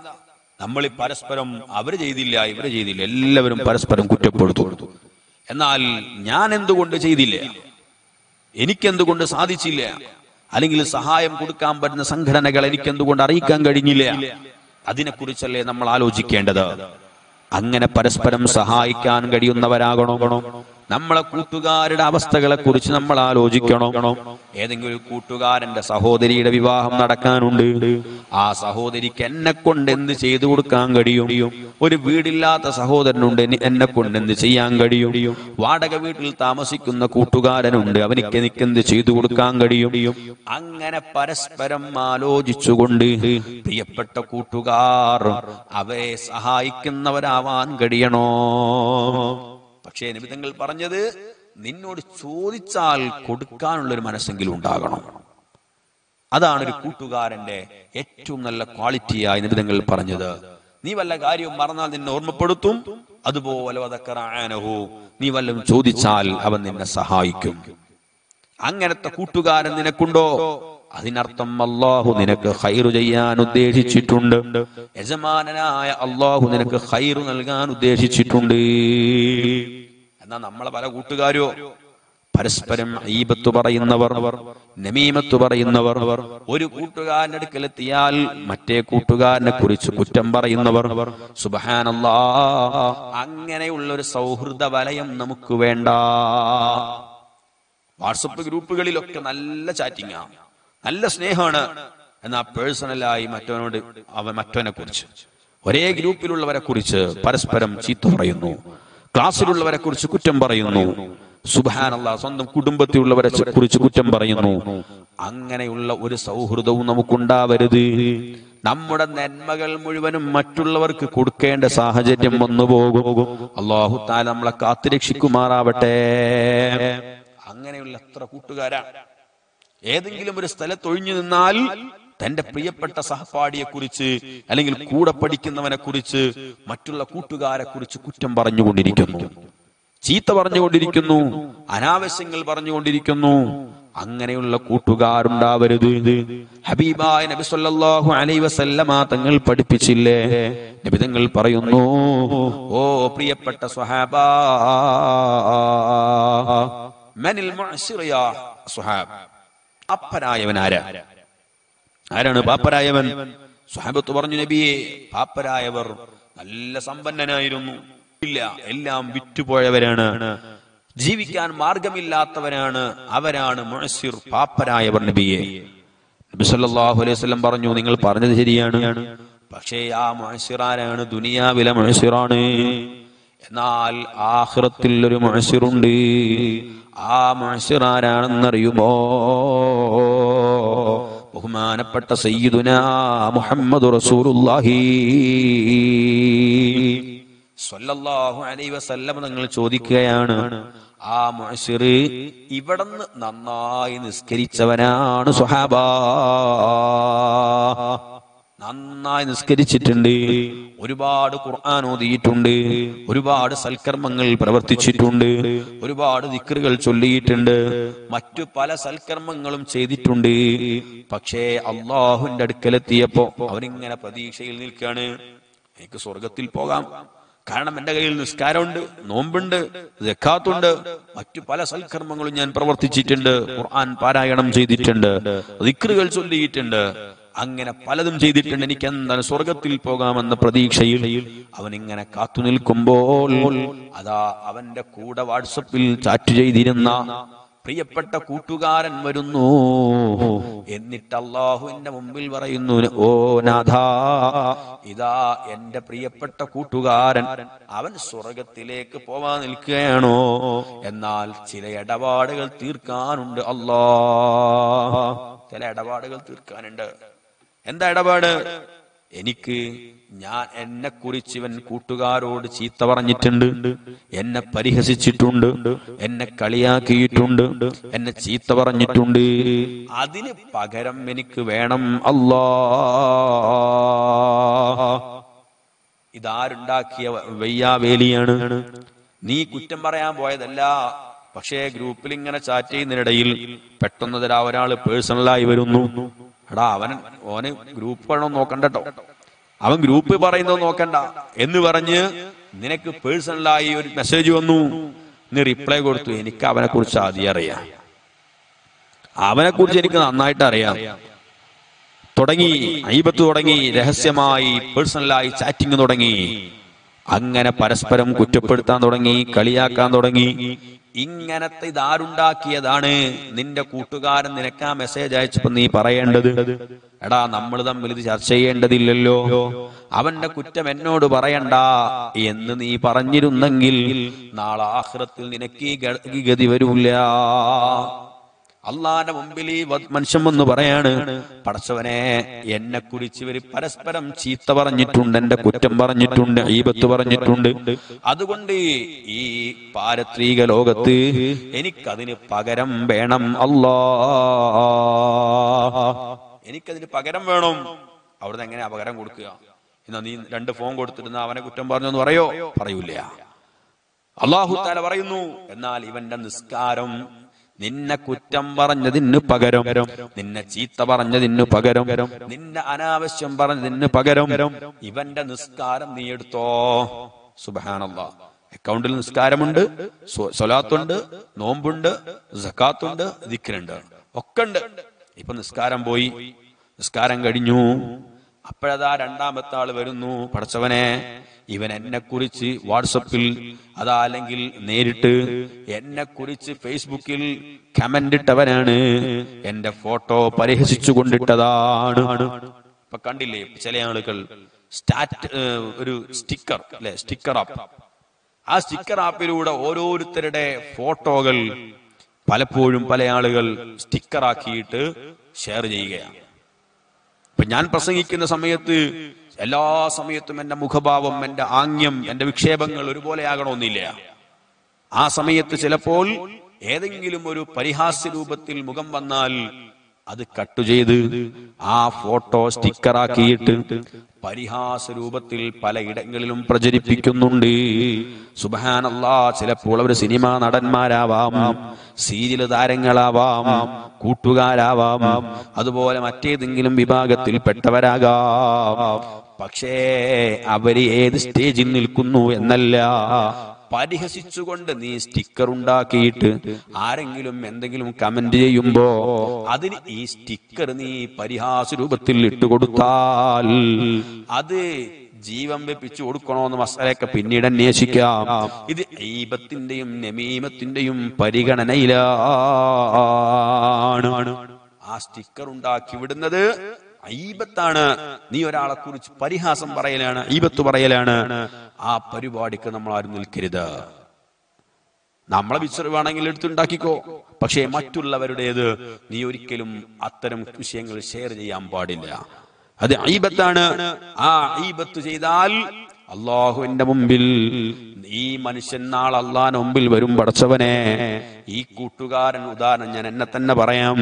നമ്മൾ ഈ പരസ്പരം അവർ ചെയ്തില്ല ഇവർ ചെയ്തില്ല എല്ലാവരും പരസ്പരം കുറ്റപ്പെടുത്തു. എന്നാൽ ഞാൻ എന്തുകൊണ്ട് ചെയ്തില്ല? എനിക്കെന്തുകൊണ്ട് സാധിച്ചില്ല? അല്ലെങ്കിൽ സഹായം കൊടുക്കാൻ പറ്റുന്ന സംഘടനകൾ എനിക്ക് എന്തുകൊണ്ട് അറിയിക്കാൻ കഴിഞ്ഞില്ല? അതിനെക്കുറിച്ചല്ലേ നമ്മൾ ആലോചിക്കേണ്ടത്? അങ്ങനെ പരസ്പരം സഹായിക്കാൻ കഴിയുന്നവരാകണം? നമ്മളെ കൂട്ടുകാരുടെ അവസ്ഥകളെ കുറിച്ച് നമ്മൾ ആലോചിക്കണം. ഏതെങ്കിലും കൂട്ടുകാരന്റെ സഹോദരിയുടെ വിവാഹം നടക്കാനുണ്ട്. ആ സഹോദരിക്ക് എന്നെ കൊണ്ട് എന്ത് ചെയ്തു കൊടുക്കാൻ കഴിയും? ഒരു വീടില്ലാത്ത സഹോദരനുണ്ട് എനി- എന്നെ കൊണ്ട് എന്ത് ചെയ്യാൻ കഴിയും? വാടക വീട്ടിൽ താമസിക്കുന്ന കൂട്ടുകാരനുണ്ട് അവനിക്ക് എനിക്ക് എന്ത് ചെയ്തു കൊടുക്കാൻ കഴിയും? അങ്ങനെ പരസ്പരം ആലോചിച്ചുകൊണ്ട് പ്രിയപ്പെട്ട കൂട്ടുകാർ അവരെ സഹായിക്കുന്നവരാവാൻ കഴിയണോ? പക്ഷേ നിമിതങ്ങൾ പറഞ്ഞത് നിന്നോട് ചോദിച്ചാൽ കൊടുക്കാനുള്ള ഒരു മനസ്സെങ്കിലും ഉണ്ടാകണം. അതാണ് ഒരു കൂട്ടുകാരന്റെ ഏറ്റവും നല്ല ക്വാളിറ്റിയായി നിമിതങ്ങൾ പറഞ്ഞത്. നീ വല്ല കാര്യവും മറന്നാൽ നിന്നെ ഓർമ്മപ്പെടുത്തും. അതുപോലെ വദക്കറാനഹു. നീ വല്ലതും ചോദിച്ചാൽ അവൻ നിന്നെ സഹായിക്കും. അങ്ങനത്തെ കൂട്ടുകാരൻ നിനക്കുണ്ടോ? അതിനർത്ഥം അള്ളാഹു നിനക്ക് ഹൈറു ചെയ്യാൻ ഉദ്ദേശിച്ചിട്ടുണ്ട്. യജമാനനായ അള്ളാഹു നിനക്ക് ഹൈറു നൽകാൻ ഉദ്ദേശിച്ചിട്ടുണ്ട്. എന്നാ നമ്മളെ പല കൂട്ടുകാരോ പരസ്പരം ഈബത്ത് പറയുന്നവർ നമീമത്ത് പറയുന്നവർ ഒരു കൂട്ടുകാരന്റെ അടുക്കലെത്തിയാൽ മറ്റേ കൂട്ടുകാരനെ കുറിച്ച് കുറ്റം പറയുന്നവർ സുബഹാനല്ലാ അങ്ങനെയുള്ള ഒരു സൗഹൃദ വലയം നമുക്ക് വേണ്ട. വാട്സപ്പ് ഗ്രൂപ്പുകളിലൊക്കെ നല്ല ചാറ്റിംഗ് ആണ് നല്ല സ്നേഹമാണ് എന്നാ പേഴ്സണലായി മറ്റവനോട് അവൻ മറ്റവനെ കുറിച്ച് ഒരേ ഗ്രൂപ്പിലുള്ളവരെ കുറിച്ച് പരസ്പരം ചീത്ത പറയുന്നു. ക്ലാസ്സിലുള്ളവരെ കുറിച്ച് കുറ്റം പറയുന്നു. സുബാനല്ല സ്വന്തം കുടുംബത്തിലുള്ളവരെ കുറിച്ച് കുറ്റം പറയുന്നു. അങ്ങനെയുള്ള ഒരു സൗഹൃദവും നമുക്കുണ്ടാവരുത്. നമ്മുടെ നന്മകൾ മുഴുവനും മറ്റുള്ളവർക്ക് കൊടുക്കേണ്ട സാഹചര്യം വന്നു പോകും. അള്ളാഹു താല നമ്മളെ കാത്തുരക്ഷിക്കുമാറാവട്ടെ. അങ്ങനെയുള്ള എത്ര കൂട്ടുകാരാണ് ഏതെങ്കിലും ഒരു സ്ഥലത്ത് ഒഴിഞ്ഞു നിന്നാൽ തന്റെ പ്രിയപ്പെട്ട സഹപാഠിയെ കുറിച്ച് അല്ലെങ്കിൽ കൂടെ പഠിക്കുന്നവനെ കുറിച്ച് മറ്റുള്ള കൂട്ടുകാരെ കുറിച്ച് കുറ്റം പറഞ്ഞുകൊണ്ടിരിക്കുന്നു. ചീത്ത പറഞ്ഞുകൊണ്ടിരിക്കുന്നു. അനാവശ്യങ്ങൾ പറഞ്ഞുകൊണ്ടിരിക്കുന്നു. അങ്ങനെയുള്ള കൂട്ടുകാരുണ്ടാവരുത് ഹബീബായ നബി സല്ലല്ലാഹു അലൈഹി വസല്ലമ തങ്ങൾ പഠിപ്പിച്ചില്ലേ? നബി തങ്ങൾ പറയുന്നു ഓ പ്രിയപ്പെട്ട സ്വഹാബ മുഅ്സിറ സ്വഹാബ് ആരാ ആരാണ് പാപ്പരായവൻ? സ്വഹാബത്ത് പറഞ്ഞു നബിയെ പാപ്പരായവർ നല്ല സമ്പന്നനായിരുന്നു. ഇല്ല എല്ലാം വിറ്റുപോയവരാണ്. ജീവിക്കാൻ മാർഗമില്ലാത്തവരാണ്. അവരാണ് മുഴസിർ പാപ്പരായവർ നബിയെ. നബി സല്ലല്ലാഹു അലൈഹി വസല്ലം പറഞ്ഞു നിങ്ങൾ പറഞ്ഞത് ശരിയാണ്. പക്ഷേ ആ മുഴസിറാരാണ് ദുനിയാവിലെ മുഅസ്സിറാണ്. എന്നാൽ ആഹ്റത്തിൽ ഒരു മുഅസ്സിറുണ്ട്. ആ മാഷിറാരാണെന്നറിയുമോ ബഹുമാനപ്പെട്ട സയ്യിദുന മുഹമ്മദ് റസൂലുള്ളാഹി. സ്വല്ലല്ലാഹു അലൈഹി വസല്ലം നിങ്ങൾ ചോദിക്കുകയാണ് ആ മുഅസ്സിർ ഇവിടന്ന് നന്നായി നിസ്കരിച്ചവനാണ് സുഹാബ നന്നായി നിസ്കരിച്ചിട്ടുണ്ട്. ഒരുപാട് ഖുർആൻ ഓതിയിട്ടുണ്ട്. ഒരുപാട് സൽക്കർമ്മങ്ങൾ പ്രവർത്തിച്ചിട്ടുണ്ട്. ഒരുപാട് ദിക്റുകൾ ചൊല്ലിയിട്ടുണ്ട്. മറ്റു പല സൽക്കർമ്മങ്ങളും ചെയ്തിട്ടുണ്ട്. പക്ഷേ അള്ളാഹുവിന്റെ അടുക്കലെത്തിയപ്പോ അവനിങ്ങനെ പ്രതീക്ഷയിൽ നിൽക്കുകയാണ്. എനിക്ക് സ്വർഗത്തിൽ പോകാം. കാരണം എന്റെ കയ്യിൽ നിസ്കാരമുണ്ട് നോമ്പുണ്ട് ജക്കാത്തുണ്ട് മറ്റു പല സൽക്കർമ്മങ്ങളും ഞാൻ പ്രവർത്തിച്ചിട്ടുണ്ട്. ഖുർആൻ പാരായണം ചെയ്തിട്ടുണ്ട്. ദിക്റുകൾ ചൊല്ലിയിട്ടുണ്ട്. അങ്ങനെ പലതും ചെയ്തിട്ടുണ്ട്. എനിക്ക് എന്താണ് സ്വർഗത്തിൽ പോകാമെന്ന പ്രതീക്ഷയിൽ അവൻ ഇങ്ങനെ കാത്തു നിൽക്കുമ്പോൾ അതാ അവന്റെ കൂടെ വാട്സപ്പിൽ ചാറ്റ് ചെയ്തിരുന്ന പ്രിയപ്പെട്ട കൂട്ടുകാരൻ വരുന്നു. എന്നിട്ട് അള്ളാഹുവിന്റെ മുമ്പിൽ പറയുന്നു ഓ നാഥ ഇതാ എന്റെ പ്രിയപ്പെട്ട കൂട്ടുകാരൻ. അവൻ സ്വർഗത്തിലേക്ക് പോവാൻ നിൽക്കുകയാണോ? എന്നാൽ ചില ഇടപാടുകൾ തീർക്കാനുണ്ട് അല്ലാ ചില ഇടപാടുകൾ തീർക്കാനുണ്ട്. എന്താ ഇടപാട്? എനിക്ക് ഞാൻ എന്നെ കുറിച്ച് ഇവൻ കൂട്ടുകാരോട് ചീത്ത പറഞ്ഞിട്ടുണ്ട്. എന്നെ പരിഹസിച്ചിട്ടുണ്ട്. എന്നെ കളിയാക്കിയിട്ടുണ്ട്. എന്നെ ചീത്ത പറഞ്ഞിട്ടുണ്ട്. അതിന് പകരം എനിക്ക് വേണം അല്ലാ. ഇതാരുണ്ടാക്കിയ വെയ്യാവേലിയാണ്. നീ കുറ്റം പറയാൻ പോയതല്ല. പക്ഷേ ഗ്രൂപ്പിൽ ഇങ്ങനെ ചാറ്റ് ചെയ്യുന്നതിനിടയിൽ പെട്ടെന്ന് തരാ ഒരാൾ പേഴ്സണലായി വരുന്നു. എടാ അവൻ ഓന് ഗ്രൂപ്പ് വേണോ നോക്കണ്ട അവൻ ഗ്രൂപ്പ് പറയുന്നത് നോക്കണ്ട. എന്ന് പറഞ്ഞ് നിനക്ക് പേഴ്സണലായി ഒരു മെസ്സേജ് വന്നു. നീ റിപ്ലൈ കൊടുത്തു. എനിക്ക് അവനെ കുറിച്ച് ആദ്യം അറിയാം. അവനെ കുറിച്ച് എനിക്ക് നന്നായിട്ട് അറിയാം. തുടങ്ങി അയ്യപ്പത്ത് തുടങ്ങി രഹസ്യമായി പേഴ്സണലായി ചാറ്റിംഗ് തുടങ്ങി. അങ്ങനെ പരസ്പരം കുറ്റപ്പെടുത്താൻ തുടങ്ങി കളിയാക്കാൻ തുടങ്ങി. ഇങ്ങനത്തെ ഇതാരുണ്ടാക്കിയതാണ്. നിന്റെ കൂട്ടുകാരൻ നിനക്ക് ആ മെസ്സേജ് അയച്ചപ്പോ നീ പറയേണ്ടത്. എടാ നമ്മൾ തമ്മിൽ ഇത് ചർച്ച ചെയ്യേണ്ടതില്ലല്ലോ. അവന്റെ കുറ്റം എന്നോട് പറയണ്ട എന്ന് നീ പറഞ്ഞിരുന്നെങ്കിൽ നാളെ ആഹ്റത്തിൽ നിനക്ക് ഈ ഗതി വരൂല. അള്ളാന്റെ മുമ്പിൽ ഈ മനുഷ്യൻ വന്ന് പറയാണ് പടച്ചവനെ എന്നെ കുറിച്ച് ഇവർ പരസ്പരം ചീത്ത പറഞ്ഞിട്ടുണ്ട് എന്റെ കുറ്റം പറഞ്ഞിട്ടുണ്ട് ഈപത്ത് പറഞ്ഞിട്ടുണ്ട്. അതുകൊണ്ട് ഈ പാരത്രീക ലോകത്ത് എനിക്കതിന് പകരം വേണം അല്ലാ. എനിക്കതിന് പകരം വേണം. അവിടുന്ന് എങ്ങനെ അപകരം കൊടുക്കുക? എന്നാ നീ രണ്ട് ഫോൺ കൊടുത്തിരുന്ന അവനെ കുറ്റം പറഞ്ഞു എന്ന് പറയോ? പറയൂല അള്ളാഹു താല പറയുന്നു എന്നാൽ ഇവന്റെ നിസ്കാരം നിന്നെ കുറ്റം പറഞ്ഞതിന് പകരം നിന്നെ ചീത്ത പറഞ്ഞതിന് പകരം നിന്നെ അനാവശ്യം പറഞ്ഞതിന് പകരം ഇവന്റെ നിസ്കാരം നീ എടുത്തോ. സുബാനല്ല അക്കൗണ്ടിൽ നിസ്കാരമുണ്ട് സ്വ- സ്വലാത്തുണ്ട് നോമ്പുണ്ട് സക്കാത്തുണ്ട് ദിക്കരുണ്ട് ഒക്കെ ഉണ്ട് ഇപ്പൊ നിസ്കാരം പോയി. നിസ്കാരം കഴിഞ്ഞു. അപ്പോഴതാ രണ്ടാമത്തെ ആൾ വരുന്നു പടച്ചവനെ ഇവൻ എന്നെ കുറിച്ച് വാട്സപ്പിൽ അതാ അല്ലെങ്കിൽ നേരിട്ട് എന്നെ കുറിച്ച് ഫേസ്ബുക്കിൽ കമന്റ് ഇട്ടവനാണ്. എന്റെ ഫോട്ടോ പരിഹസിച്ചു കൊണ്ടിട്ടതാണ്. ഇപ്പൊ കണ്ടില്ലേ ചില ആളുകൾ സ്റ്റാറ്റ് ഒരു സ്റ്റിക്കർ അല്ലെ സ്റ്റിക്കർ ആപ്പ് ആ സ്റ്റിക്കർ ആപ്പിലൂടെ ഓരോരുത്തരുടെ ഫോട്ടോകൾ പലപ്പോഴും പല ആളുകൾ സ്റ്റിക്കർ ആക്കിയിട്ട് ഷെയർ ചെയ്യുകയാണ്. ഇപ്പൊ ഞാൻ പ്രസംഗിക്കുന്ന സമയത്ത് എല്ലാ സമയത്തും എന്റെ മുഖഭാവം എന്റെ ആംഗ്യം എന്റെ വിക്ഷേപങ്ങൾ ഒരുപോലെ ആകണമെന്നില്ല ആ സമയത്ത് ചിലപ്പോൾ ഏതെങ്കിലും ഒരു പരിഹാസ്യ രൂപത്തിൽ മുഖം വന്നാൽ അത് കട്ട് ചെയ്ത് ആ ഫോട്ടോ സ്റ്റിക്കറാക്കിയിട്ട് പരിഹാസ രൂപത്തിൽ പലയിടങ്ങളിലും പ്രചരിപ്പിക്കുന്നുണ്ട്. സുബാനല്ലാ ചിലപ്പോൾ അവർ സിനിമാ നടന്മാരാവാം സീരിയൽ താരങ്ങളാവാം കൂട്ടുകാരാവാം അതുപോലെ മറ്റേതെങ്കിലും വിഭാഗത്തിൽപ്പെട്ടവരാകാം. പക്ഷേ അവർ ഏത് സ്റ്റേജിൽ നിൽക്കുന്നു എന്നല്ല. പരിഹസിച്ചുകൊണ്ട് നീ സ്റ്റിക്കർ ഉണ്ടാക്കിയിട്ട് ആരെങ്കിലും എന്തെങ്കിലും കമന്റ് ചെയ്യുമ്പോ അതിന് ഈ സ്റ്റിക്കർ നീ പരിഹാസ രൂപത്തിൽ ഇട്ടുകൊടുത്താൽ അത് ജീവൻ വെപ്പിച്ചു കൊടുക്കണോന്ന് മസാലയൊക്കെ പിന്നീട് അന്വേഷിക്കാം. ഇത് ഈപത്തിന്റെയും നമീമത്തിന്റെയും പരിഗണനയിലാണ്. ആ സ്റ്റിക്കർ ഉണ്ടാക്കി വിടുന്നത് ഈബത്താണ് നീ ഒരാളെ കുറിച്ച് പരിഹാസം പറയലാണ് ഈബത്ത് പറയലാണ്. ആ പരിപാടിക്ക് നമ്മൾ ആരും നിൽക്കരുത്. നമ്മളെ വിശ്രമാണെങ്കിൽ എടുത്തുണ്ടാക്കിക്കോ പക്ഷേ മറ്റുള്ളവരുടേത് നീ ഒരിക്കലും അത്തരം വിഷയങ്ങൾ ഷെയർ ചെയ്യാൻ പാടില്ല. അത് ഐബത്താണ് ആ ഐബത്ത് ചെയ്താൽ അള്ളാഹുവിന്റെ മുമ്പിൽ ഈ മനുഷ്യൻ നാൾ അള്ളാഹിന്റെ മുമ്പിൽ വരും പടച്ചവനെ ഈ കൂട്ടുകാരൻ ഉദാഹരണം ഞാൻ എന്നെ തന്നെ പറയാം.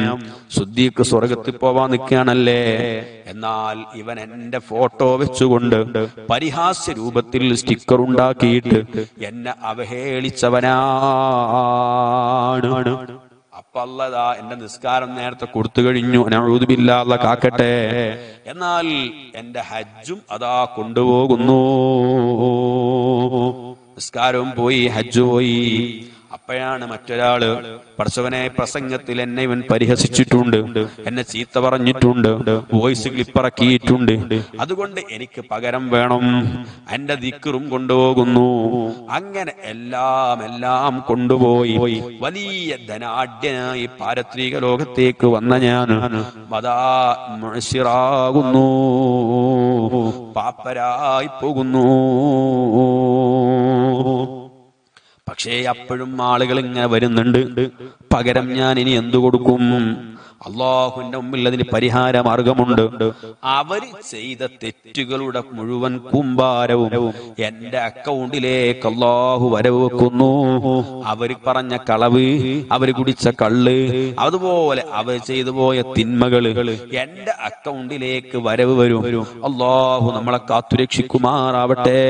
ശുദ്ധിക്ക് സ്വർഗത്തിൽ പോവാൻ നിൽക്കുകയാണല്ലേ? എന്നാൽ ഇവൻ എന്റെ ഫോട്ടോ വെച്ചുകൊണ്ട് പരിഹാസ്യ രൂപത്തിൽ സ്റ്റിക്കർ ഉണ്ടാക്കിയിട്ട് എന്നെ അവഹേളിച്ചവനാണ്. അപ്പൊ അല്ലതാ എന്റെ നിസ്കാരം നേരത്തെ കൊടുത്തു കഴിഞ്ഞു. ഊതുബില്ലാതെ കാക്കട്ടെ. എന്നാൽ എന്റെ ഹജ്ജും അതാ കൊണ്ടുപോകുന്നു. നിസ്കാരവും പോയി ഹജ്ജ് പോയി. അപ്പോഴാണ് മറ്റൊരാൾ പടച്ചവനെ പ്രസംഗത്തിൽ എന്നെ ഇവൻ പരിഹസിച്ചിട്ടുണ്ട് എന്നെ ചീത്ത പറഞ്ഞിട്ടുണ്ട് വോയിസ് ക്ലിപ്പിറക്കിയിട്ടുണ്ട്. അതുകൊണ്ട് എനിക്ക് പകരം വേണം എന്റെ ദിക്കറും കൊണ്ടുപോകുന്നു. അങ്ങനെ എല്ലാം എല്ലാം കൊണ്ടുപോയി. വലിയ ധനാഢ്യനായി പാരത്രിക ലോകത്തേക്ക് വന്ന ഞാൻ മതാ മുഴശിറാകുന്നു പാപ്പരായി പോകുന്നു. പക്ഷേ അപ്പോഴും ആളുകൾ ഇങ്ങനെ വരുന്നുണ്ട്. പകരം ഞാൻ ഇനി എന്തു കൊടുക്കും? അള്ളാഹുവിന്റെ മുമ്പിൽ അതിന് പരിഹാര മാർഗമുണ്ട്. അവർ ചെയ്ത തെറ്റുകളുടെ മുഴുവൻ കുമ്പാരവും എന്റെ അക്കൗണ്ടിലേക്ക് അള്ളാഹു വരവ് വെക്കുന്നു. അവർ പറഞ്ഞ കളവ് അവർ കുടിച്ച കള്ള് അതുപോലെ അവർ ചെയ്തു പോയ തിന്മകൾ എന്റെ അക്കൗണ്ടിലേക്ക് വരവ് വരും. അള്ളാഹു നമ്മളെ കാത്തുരക്ഷിക്കുമാറാവട്ടെ.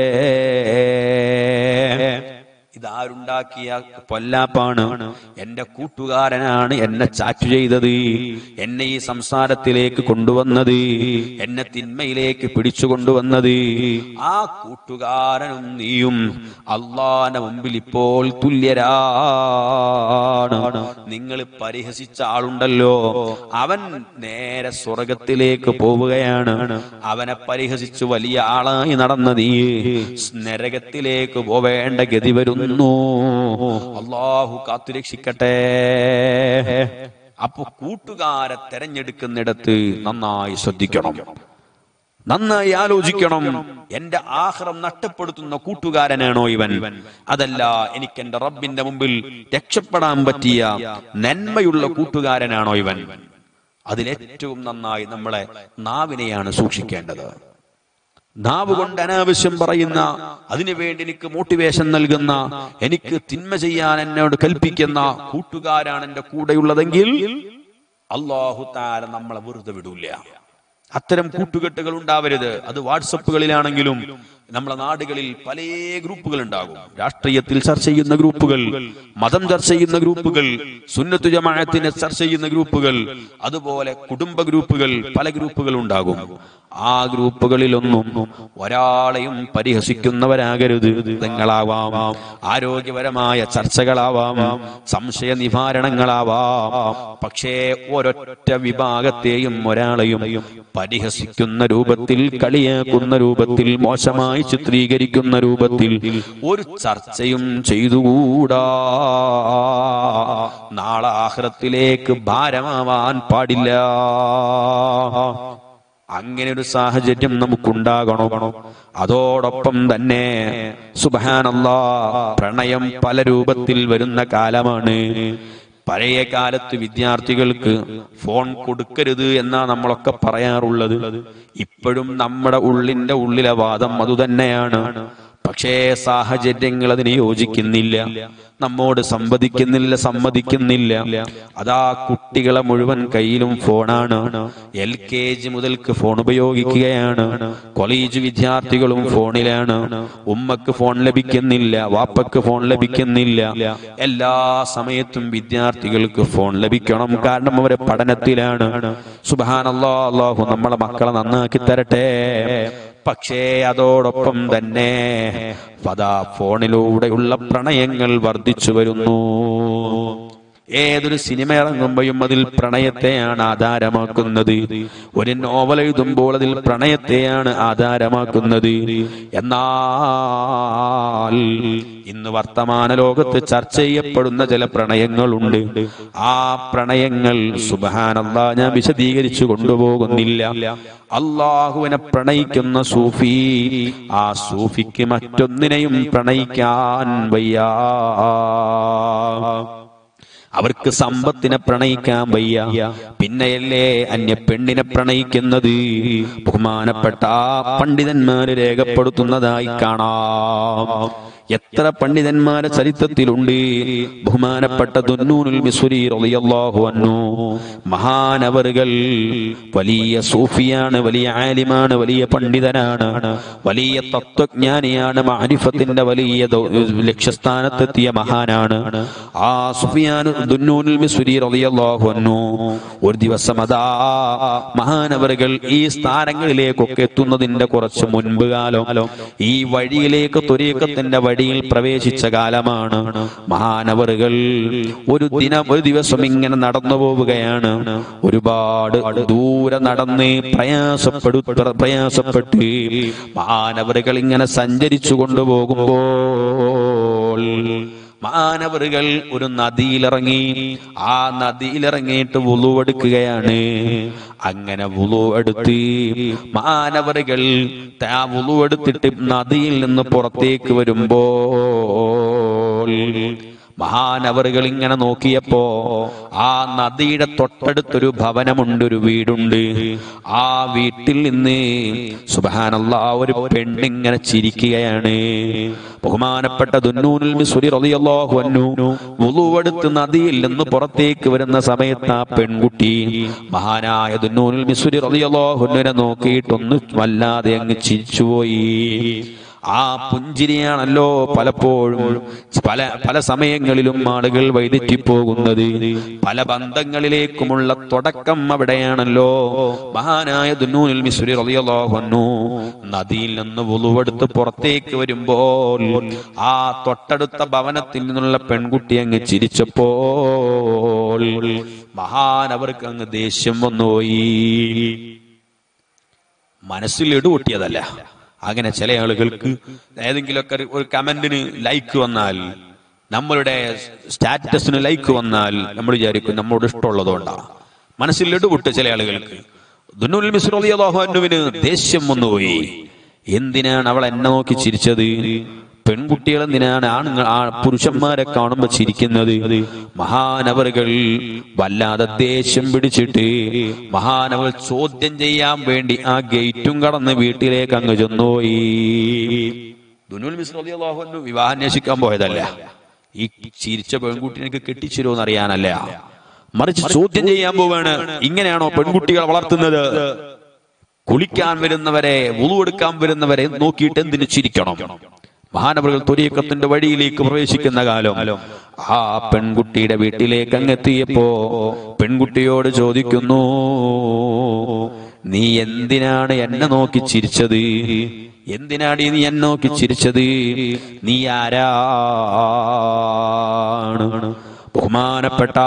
ഇതാരുണ്ടാക്കിയ പൊല്ലാപ്പാണ്. എന്റെ കൂട്ടുകാരനാണ് എന്നെ ചാറ്റു ചെയ്തത്. എന്നെ ഈ സംസാരത്തിലേക്ക് കൊണ്ടുവന്നത്. എന്നെ തിന്മയിലേക്ക് പിടിച്ചു കൊണ്ടുവന്നത്. ആ കൂട്ടുകാരനും നീയും അള്ളാന്റെ മുമ്പിൽ ഇപ്പോൾ തുല്യരാണ്. നിങ്ങൾ പരിഹസിച്ച ആളുണ്ടല്ലോ. അവൻ നേരെ സ്വർഗത്തിലേക്ക് പോവുകയാണ്. അവനെ പരിഹസിച്ചു വലിയ ആളായി നടന്ന നീ നരകത്തിലേക്ക് പോവേണ്ട ഗതി വരുന്നു. അള്ളാഹു കാത്തുരക്ഷിക്കട്ടെ. അപ്പൊ കൂട്ടുകാരെ തെരഞ്ഞെടുക്കുന്നിടത്ത് നന്നായി ശ്രദ്ധിക്കണം. നന്നായി ആലോചിക്കണം. എന്റെ ആഹ്റം നഷ്ടപ്പെടുത്തുന്ന കൂട്ടുകാരനാണോ ഇവൻ? അതല്ല എനിക്ക് എന്റെ റബ്ബിന്റെ മുമ്പിൽ രക്ഷപ്പെടാൻ പറ്റിയ നന്മയുള്ള കൂട്ടുകാരനാണോ ഇവൻ? അതിലേറ്റവും നന്നായി നമ്മളെ നാവിനെയാണ് സൂക്ഷിക്കേണ്ടത്. നാവ് കൊണ്ട് അനാവശ്യം പറയുന്ന അതിനുവേണ്ടി എനിക്ക് മോട്ടിവേഷൻ നൽകുന്ന എനിക്ക് തിന്മ ചെയ്യാൻ എന്നോട് കൽപ്പിക്കുന്ന കൂട്ടുകാരാണ് എന്റെ കൂടെയുള്ളതെങ്കിൽ അള്ളാഹു താര നമ്മളെ വെറുതെ വിടൂല. അത്തരം കൂട്ടുകെട്ടുകൾ ഉണ്ടാവരുത്. അത് വാട്സപ്പുകളിലാണെങ്കിലും നമ്മളെ നാടുകളിൽ പല ഗ്രൂപ്പുകൾ ഉണ്ടാകും. രാഷ്ട്രീയത്തിൽ ചർച്ച ചെയ്യുന്ന ഗ്രൂപ്പുകൾ മതം ചർച്ച ചെയ്യുന്ന ഗ്രൂപ്പുകൾ സുന്നത്തു ജമാഅത്തിനെ ചർച്ച ചെയ്യുന്ന ഗ്രൂപ്പുകൾ അതുപോലെ കുടുംബ ഗ്രൂപ്പുകൾ പല ഗ്രൂപ്പുകൾ ഉണ്ടാകും. ആ ഗ്രൂപ്പുകളിലൊന്നും ഒരാളെയും പരിഹസിക്കുന്നവരാകരുത്. നിങ്ങളാവാം ആരോഗ്യപരമായ ചർച്ചകളാവാം സംശയ നിവാരണങ്ങളാവാം പക്ഷേ ഒരൊറ്റ വിഭാഗത്തെയും ഒരാളെയും പരിഹസിക്കുന്ന രൂപത്തിൽ കളിയാക്കുന്ന രൂപത്തിൽ മോശമായി ചിത്രീകരിക്കുന്ന രൂപത്തിൽ ഒരു ചർച്ചയും ചെയ്തുകൂടാ. നാളെ ആഹ്റത്തിലേക്ക് ഭാരമാവാൻ പാടില്ല. അങ്ങനെ ഒരു സാഹചര്യം നമുക്കുണ്ടാകണോ. അതോടൊപ്പം തന്നെ സുബാനല്ല പ്രണയം പല രൂപത്തിൽ വരുന്ന കാലമാണ്. പഴയ കാലത്ത് വിദ്യാർത്ഥികൾക്ക് ഫോൺ കൊടുക്കരുത് എന്നാ നമ്മളൊക്കെ പറയാറുള്ളത്. ഇപ്പോഴും നമ്മുടെ ഉള്ളിന്റെ ഉള്ളിലെ വാദം അതുതന്നെയാണ്. പക്ഷേ സാഹചര്യങ്ങൾ അതിന് യോജിക്കുന്നില്ല. നമ്മോട് സംവദിക്കുന്നില്ല സമ്മതിക്കുന്നില്ല. അതാ കുട്ടികളെ മുഴുവൻ കയ്യിലും ഫോണാണ്. എൽ കെ ജി മുതൽക്ക് ഫോൺ ഉപയോഗിക്കുകയാണ്. കോളേജ് വിദ്യാർത്ഥികളും ഫോണിലാണ്. ഉമ്മക്ക് ഫോൺ ലഭിക്കുന്നില്ല വാപ്പക്ക് ഫോൺ ലഭിക്കുന്നില്ല. എല്ലാ സമയത്തും വിദ്യാർത്ഥികൾക്ക് ഫോൺ ലഭിക്കണം. കാരണം അവരെ പഠനത്തിലാണ്. സുബാനല്ലോ അള്ളാഹു നമ്മളെ മക്കളെ നന്നാക്കി തരട്ടെ. പക്ഷേ അതോടൊപ്പം തന്നെ പതാ ഫോണിലൂടെയുള്ള പ്രണയങ്ങൾ വർദ്ധിച്ചു വരുന്നു. ഏതൊരു സിനിമ ഇറങ്ങുമ്പോഴും അതിൽ പ്രണയത്തെയാണ് ആധാരമാക്കുന്നത്. ഒരു നോവൽ എഴുതുമ്പോൾ അതിൽ പ്രണയത്തെയാണ് ആധാരമാക്കുന്നത്. എന്നാൽ ഇന്ന് വർത്തമാന ലോകത്ത് ചർച്ച ചെയ്യപ്പെടുന്ന ചില പ്രണയങ്ങളുണ്ട്. ആ പ്രണയങ്ങൾ സുബഹാനല്ല ഞാൻ വിശദീകരിച്ചു കൊണ്ടുപോകുന്നില്ല. അള്ളാഹുവിനെ പ്രണയിക്കുന്ന സൂഫി ആ സൂഫിക്ക് മറ്റൊന്നിനെയും പ്രണയിക്കാൻ വയ്യ. അവർക്ക് സമ്പത്തിനെ പ്രണയിക്കാൻ വയ്യ. പിന്നെയല്ലേ അന്യ പെണ്ണിനെ പ്രണയിക്കുന്നത്? ബഹുമാനപ്പെട്ട പണ്ഡിതന്മാര് രേഖപ്പെടുത്തുന്നതായി കാണാം. എത്ര പണ്ഡിതന്മാരെ ചരിത്രത്തിലുണ്ട്? ബഹുമാനപ്പെട്ട റളിയല്ലാഹു അൻഹു. മഹാനവറുകൾ വലിയ സൂഫിയാണ് വലിയ ആലിമാണ് വലിയ പണ്ഡിതനാണ് വലിയ തത്വജ്ഞാനിയാണ് മാരിഫത്തിന്റെ വലിയ ലക്ഷ്യസ്ഥാനത്തെത്തിയ മഹാനാണ്. ആ സുഫിയാൻ ദുന്നൂനുൽ റളിയല്ലാഹു അൻഹു. ഒരു ദിവസം അതാ മഹാനവറുകൾ ഈ സ്ഥാനങ്ങളിലേക്കൊക്കെ എത്തുന്നതിന്റെ കുറച്ച് മുൻപ് കാലം. ഈ വഴിയിലേക്ക് ത്വരീക്കത്തിന്റെ വഴിയിൽ പ്രവേശിച്ച കാലമാണ്. മഹാനവറുകൾ ഒരു ദിനം ഒരു ദിവസം ഇങ്ങനെ നടന്നു പോവുകയാണ്. ഒരുപാട് ദൂരെ നടന്ന് പ്രയാസപ്പെടു പ്രയാസപ്പെട്ട് മഹാനവറുകൾ ഇങ്ങനെ സഞ്ചരിച്ചു കൊണ്ടുപോകുമ്പോൾ മാനവറുകൾ ഒരു നദിയിലിറങ്ങി ആ നദിയിലിറങ്ങിയിട്ട് വുളു എടുക്കുകയാണ്. അങ്ങനെ വുളു എടുത്ത് മാനവറുകൾ ആ വുളു എടുത്തിട്ട് നദിയിൽ നിന്ന് പുറത്തേക്ക് വരുമ്പോൾ മഹാനവറുകൾ ഇങ്ങനെ നോക്കിയപ്പോ ആ നദിയുടെ തൊട്ടടുത്തൊരു ഭവനമുണ്ട് ഒരു വീടുണ്ട്. ആ വീട്ടിൽ നിന്ന് സുബാനല്ല ഒരു പെണ്ണിങ്ങനെ ചിരിക്കുകയാണ്. ബഹുമാനപ്പെട്ട ദുന്നൂനിൽ മിസ്രി റളിയല്ലാഹു അൻഹു നദിയിൽ നിന്ന് പുറത്തേക്ക് വരുന്ന സമയത്ത് ആ പെൺകുട്ടി മഹാനായ ദുന്നൂനിൽ മിസുരി റളിയല്ലാഹു അൻഹുവിനെ നോക്കിയിട്ടൊന്ന് വല്ലാതെ അങ്ങ് ചിരിച്ചുപോയി. ആ പുഞ്ചിരിയാണല്ലോ പലപ്പോഴും പല പല സമയങ്ങളിലും ആളുകൾ വൈതെറ്റിപ്പോകുന്നത് പല ബന്ധങ്ങളിലേക്കുമുള്ള തുടക്കം അവിടെയാണല്ലോ. മഹാനായ ദുന്നൂനിൽ റളിയല്ലാഹു നദിയിൽ നിന്ന് വുളുവെടുത്ത് പുറത്തേക്ക് വരുമ്പോൾ ആ തൊട്ടടുത്ത ഭവനത്തിൽ നിന്നുള്ള പെൺകുട്ടി അങ്ങ് ചിരിച്ചപ്പോൾ മഹാൻ അവർക്ക് അങ്ങ് ദേഷ്യം വന്നുപോയി. മനസ്സിൽ ഇടുപൊട്ടിയതല്ല അങ്ങനെ ചില ആളുകൾക്ക് ഏതെങ്കിലുമൊക്കെ ഒരു- കമന്റിന് ലൈക്ക് വന്നാൽ നമ്മളുടെ സ്റ്റാറ്റസിന് ലൈക്ക് വന്നാൽ നമ്മൾ വിചാരിക്കും നമ്മളോട് ഇഷ്ടമുള്ളതുകൊണ്ടാ. മനസ്സിൽ ഇടുപൊട്ട് ചില ആളുകൾക്ക്. ദേഷ്യം വന്നുപോയി. എന്തിനാണ് അവൾ എന്നെ നോക്കി ചിരിച്ചത്? പെൺകുട്ടികൾ എന്തിനാണ് ആണുങ്ങൾ പുരുഷന്മാരെ കാണുമ്പോ ചിരിക്കുന്നത്? മഹാനവറുകൾ വല്ലാതെ ദേഷ്യം പിടിച്ചിട്ട് മഹാനവർ ചോദ്യം ചെയ്യാൻ വേണ്ടി ആ ഗേറ്റും കടന്ന് വീട്ടിലേക്ക് അങ്ങ് ചെന്നോയി ദുനുൽ റളിയല്ലാഹു വിവാഹം അന്വേഷിക്കാൻ പോയതല്ല. ഈ ചിരിച്ച പെൺകുട്ടിനെ കെട്ടിച്ചിരുമോ അറിയാനല്ല. മറിച്ച് ചോദ്യം ചെയ്യാൻ പോവാണ്. ഇങ്ങനെയാണോ പെൺകുട്ടികളെ വളർത്തുന്നത്? കുളിക്കാൻ വരുന്നവരെ ഉളുവെടുക്കാൻ വരുന്നവരെ നോക്കിയിട്ട് എന്തിനു ചിരിക്കണം? മഹാനവറുകൾ തുരീക്കത്തിന്റെ വഴിയിലേക്ക് പ്രവേശിക്കുന്ന കാലം. ആ പെൺകുട്ടിയുടെ വീട്ടിലേക്ക് അങ്ങെത്തിയപ്പോ പെൺകുട്ടിയോട് ചോദിക്കുന്നു നീ എന്തിനാണ് എന്നെ നോക്കി ചിരിച്ചത്? എന്തിനാണ് നീ എന്നെ നോക്കി ചിരിച്ചത്? നീ ആരാണ്? ബഹുമാനപ്പെട്ട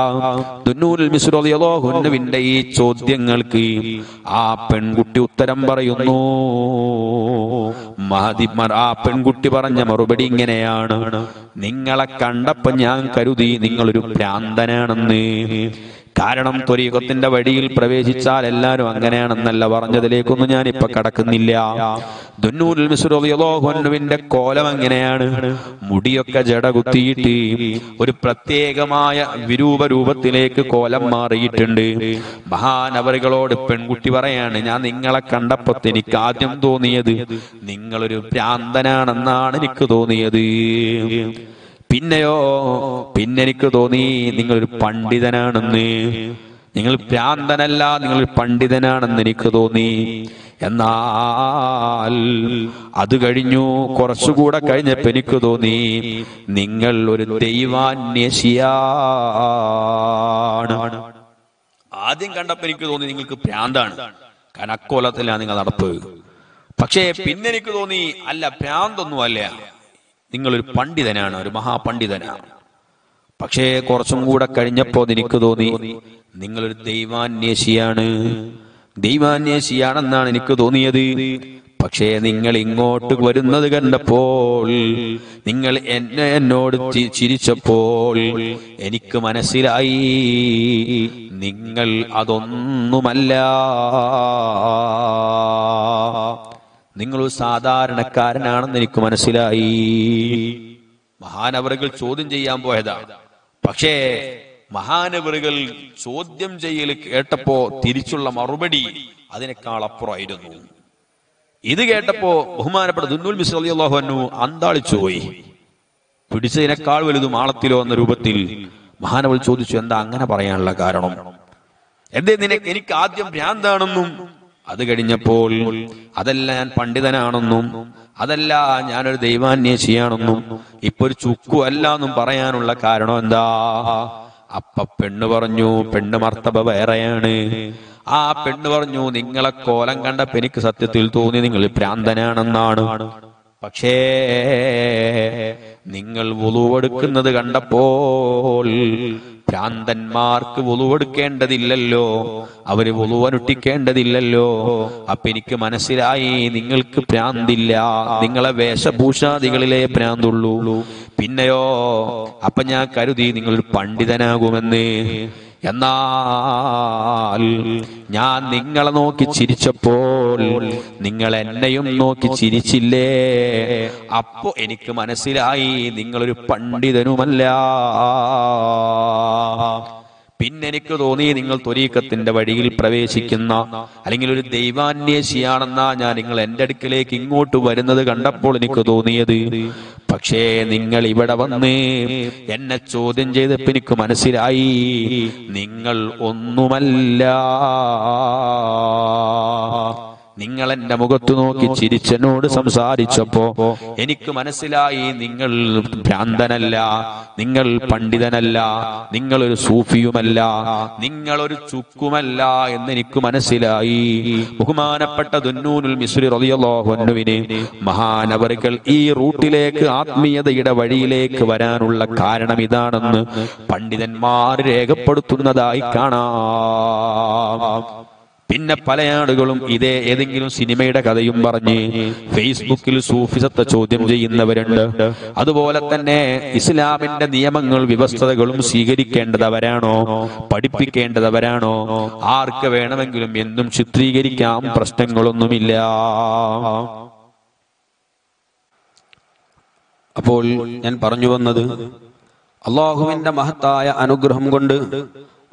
ദുന്നൂൽ മിസ്ർ റളിയല്ലാഹു അൻഹുവിന്റെ ഈ ചോദ്യങ്ങൾക്ക് ആ പെൺകുട്ടി ഉത്തരം പറയുന്നു. മഹദിമാർ ആ പെൺകുട്ടി പറഞ്ഞ മറുപടി ഇങ്ങനെയാണ്. നിങ്ങളെ കണ്ടപ്പോ ഞാൻ കരുതി നിങ്ങളൊരു ഭ്രാന്തനാണെന്ന് കാരണം ത്വരീഖത്തിന്റെ വഴിയിൽ പ്രവേശിച്ചാൽ എല്ലാവരും അങ്ങനെയാണെന്നല്ല പറഞ്ഞതിലേക്കൊന്നും ഞാൻ ഇപ്പൊ കടക്കുന്നില്ല ദുന്നൂൽ മിസ്റുവിന്റെ കോലം എങ്ങനെയാണ്? മുടിയൊക്കെ ജട കുത്തിയിട്ട് ഒരു പ്രത്യേകമായ വിരൂപ രൂപത്തിലേക്ക് കോലം മാറിയിട്ടുണ്ട്. മഹാനവറുകളോട് പെൺകുട്ടി പറയാണ് ഞാൻ നിങ്ങളെ കണ്ടപ്പോ എനിക്ക് ആദ്യം തോന്നിയത് നിങ്ങളൊരു ഭ്രാന്തനാണെന്നാണ് എനിക്ക് തോന്നിയത്. പിന്നെയോ പിന്നെ എനിക്ക് തോന്നി നിങ്ങളൊരു പണ്ഡിതനാണെന്ന്. നിങ്ങൾ ഭ്രാന്തനല്ല നിങ്ങൾ പണ്ഡിതനാണെന്ന് എനിക്ക് തോന്നി. എന്നാൽ അത് കഴിഞ്ഞു കുറച്ചുകൂടെ കഴിഞ്ഞപ്പോ എനിക്ക് തോന്നി നിങ്ങൾ ഒരു ദൈവാന്വേഷിയാണ്. ആദ്യം കണ്ടപ്പോ എനിക്ക് തോന്നി നിങ്ങൾക്ക് ഭ്രാന്താണ്. കാരണം അക്കോലത്തിലാണ് നിങ്ങൾ നടപ്പ്. പക്ഷേ പിന്നെ എനിക്ക് തോന്നി അല്ല ഭ്രാന്തൊന്നും അല്ല നിങ്ങളൊരു പണ്ഡിതനാണ് ഒരു മഹാപണ്ഡിതനാണ് പക്ഷേ കുറച്ചും കൂടെ കഴിഞ്ഞപ്പോൾ എനിക്ക് തോന്നി നിങ്ങളൊരു ദൈവാന്വേഷിയാണ്. ദൈവാന്വേഷിയാണെന്നാണ് എനിക്ക് തോന്നിയത്. പക്ഷേ നിങ്ങൾ ഇങ്ങോട്ട് വരുന്നത് കണ്ടപ്പോൾ നിങ്ങൾ എന്നെ എന്നോട് ചിരിച്ചപ്പോൾ എനിക്ക് മനസ്സിലായി നിങ്ങൾ അതൊന്നുമല്ല. നിങ്ങൾ ഒരു സാധാരണക്കാരനാണെന്ന് എനിക്ക് മനസ്സിലായി. മഹാനവറുകൾ ചോദ്യം ചെയ്യാൻ പോയതാ. പക്ഷേ മഹാനവറുകൾ ചോദ്യം ചെയ്യൽ കേട്ടപ്പോ തിരിച്ചുള്ള മറുപടി അതിനേക്കാൾ അപ്പുറമായിരുന്നു. ഇത് കേട്ടപ്പോ ബഹുമാനപ്പെട്ട ദുന്നുൽ മിസ് അലിയാഹു അന്താളിച്ചു പോയി. പിടിച്ചതിനേക്കാൾ വലുതും ആളത്തിലോ എന്ന രൂപത്തിൽ മഹാനവൾ ചോദിച്ചു എന്താ അങ്ങനെ പറയാനുള്ള കാരണം? എന്തേ നിനക്ക് എനിക്ക് ആദ്യം ഭ്രാന്താണെന്നും അത് കഴിഞ്ഞപ്പോൾ അതല്ല ഞാൻ പണ്ഡിതനാണെന്നും അതല്ല ഞാനൊരു ദൈവാന്വേഷിയാണെന്നും ഇപ്പൊ ഒരു ചുക്കു അല്ല എന്നും പറയാനുള്ള കാരണം എന്താ? അപ്പ പെണ്ണ് പറഞ്ഞു പെണ്ണ് മർത്തബ വേറെയാണ്. ആ പെണ്ണ് പറഞ്ഞു നിങ്ങളെ കോലം കണ്ടപ്പോ എനിക്ക് സത്യത്തിൽ തോന്നി നിങ്ങൾ ഭ്രാന്തനാണെന്നാണ്. പക്ഷേ നിങ്ങൾ വുളുവെടുക്കുന്നത് കണ്ടപ്പോൾ ഭ്രാന്തന്മാർക്ക് ഒളുവെടുക്കേണ്ടതില്ലല്ലോ അവർ ഒളുവനുട്ടിക്കേണ്ടതില്ലല്ലോ അപ്പൊ എനിക്ക് മനസ്സിലായി നിങ്ങൾക്ക് ഭ്രാന്തില്ല. നിങ്ങളെ വേഷഭൂഷാദികളിലെ ഭ്രാന്തുള്ളൂ. പിന്നെയോ അപ്പൊ ഞാൻ കരുതി നിങ്ങളൊരു പണ്ഡിതനാകുമെന്ന്. എന്നാൽ ഞാൻ നിങ്ങളെ നോക്കി ചിരിച്ചപ്പോൾ നിങ്ങൾ എന്നെയും നോക്കി ചിരിച്ചില്ലേ? അപ്പോ എനിക്ക് മനസ്സിലായി നിങ്ങളൊരു പണ്ഡിതനുമല്ല. പിന്നെ എനിക്ക് തോന്നി നിങ്ങൾ ത്വരീക്കത്തിന്റെ വഴിയിൽ പ്രവേശിക്കുന്ന അല്ലെങ്കിൽ ഒരു ദൈവാന്വേഷിയാണെന്നാ ഞാൻ നിങ്ങൾ എന്റെ അടുക്കിലേക്ക് ഇങ്ങോട്ട് വരുന്നത് കണ്ടപ്പോൾ എനിക്ക് തോന്നിയത്. പക്ഷേ നിങ്ങൾ ഇവിടെ വന്ന് എന്നെ ചോദ്യം ചെയ്തപ്പോ എനിക്ക് മനസ്സിലായി. നിങ്ങൾ ഒന്നുമല്ല. നിങ്ങൾ എന്റെ മുഖത്ത് നോക്കി ചിരിച്ചനോട് സംസാരിച്ചപ്പോ എനിക്ക് മനസ്സിലായി നിങ്ങൾ ഭ്രാന്തനല്ല നിങ്ങൾ പണ്ഡിതനല്ല നിങ്ങൾ ഒരു സൂഫിയുമല്ല നിങ്ങൾ ഒരു ചുക്കുമല്ല എന്ന് എനിക്ക് മനസ്സിലായി. ബഹുമാനപ്പെട്ട ദുന്നൂനുൽ മിസ്രി റളിയല്ലാഹുവിനെ മഹാനവറുകൾ ഈ റൂട്ടിലേക്ക് ആത്മീയതയുടെ വഴിയിലേക്ക് വരാനുള്ള കാരണം ഇതാണെന്ന് പണ്ഡിതന്മാർ രേഖപ്പെടുത്തുന്നതായി കാണാം. പിന്നെ പല ആളുകളും ഇതേ ഏതെങ്കിലും സിനിമയുടെ കഥയും പറഞ്ഞ് ഫേസ്ബുക്കിൽ സൂഫിസത്തെ ചോദ്യം ചെയ്യുന്നവരുണ്ട്. അതുപോലെ തന്നെ ഇസ്ലാമിന്റെ നിയമങ്ങൾ വ്യവസ്ഥതകളും സ്വീകരിക്കേണ്ടതവരാണോ? പഠിപ്പിക്കേണ്ടതവരാണോ? ആർക്ക് വേണമെങ്കിലും എന്നും ചിത്രീകരിക്കാം പ്രശ്നങ്ങളൊന്നുമില്ല. അപ്പോൾ ഞാൻ പറഞ്ഞു വന്നത് അള്ളാഹുവിന്റെ മഹത്തായ അനുഗ്രഹം കൊണ്ട്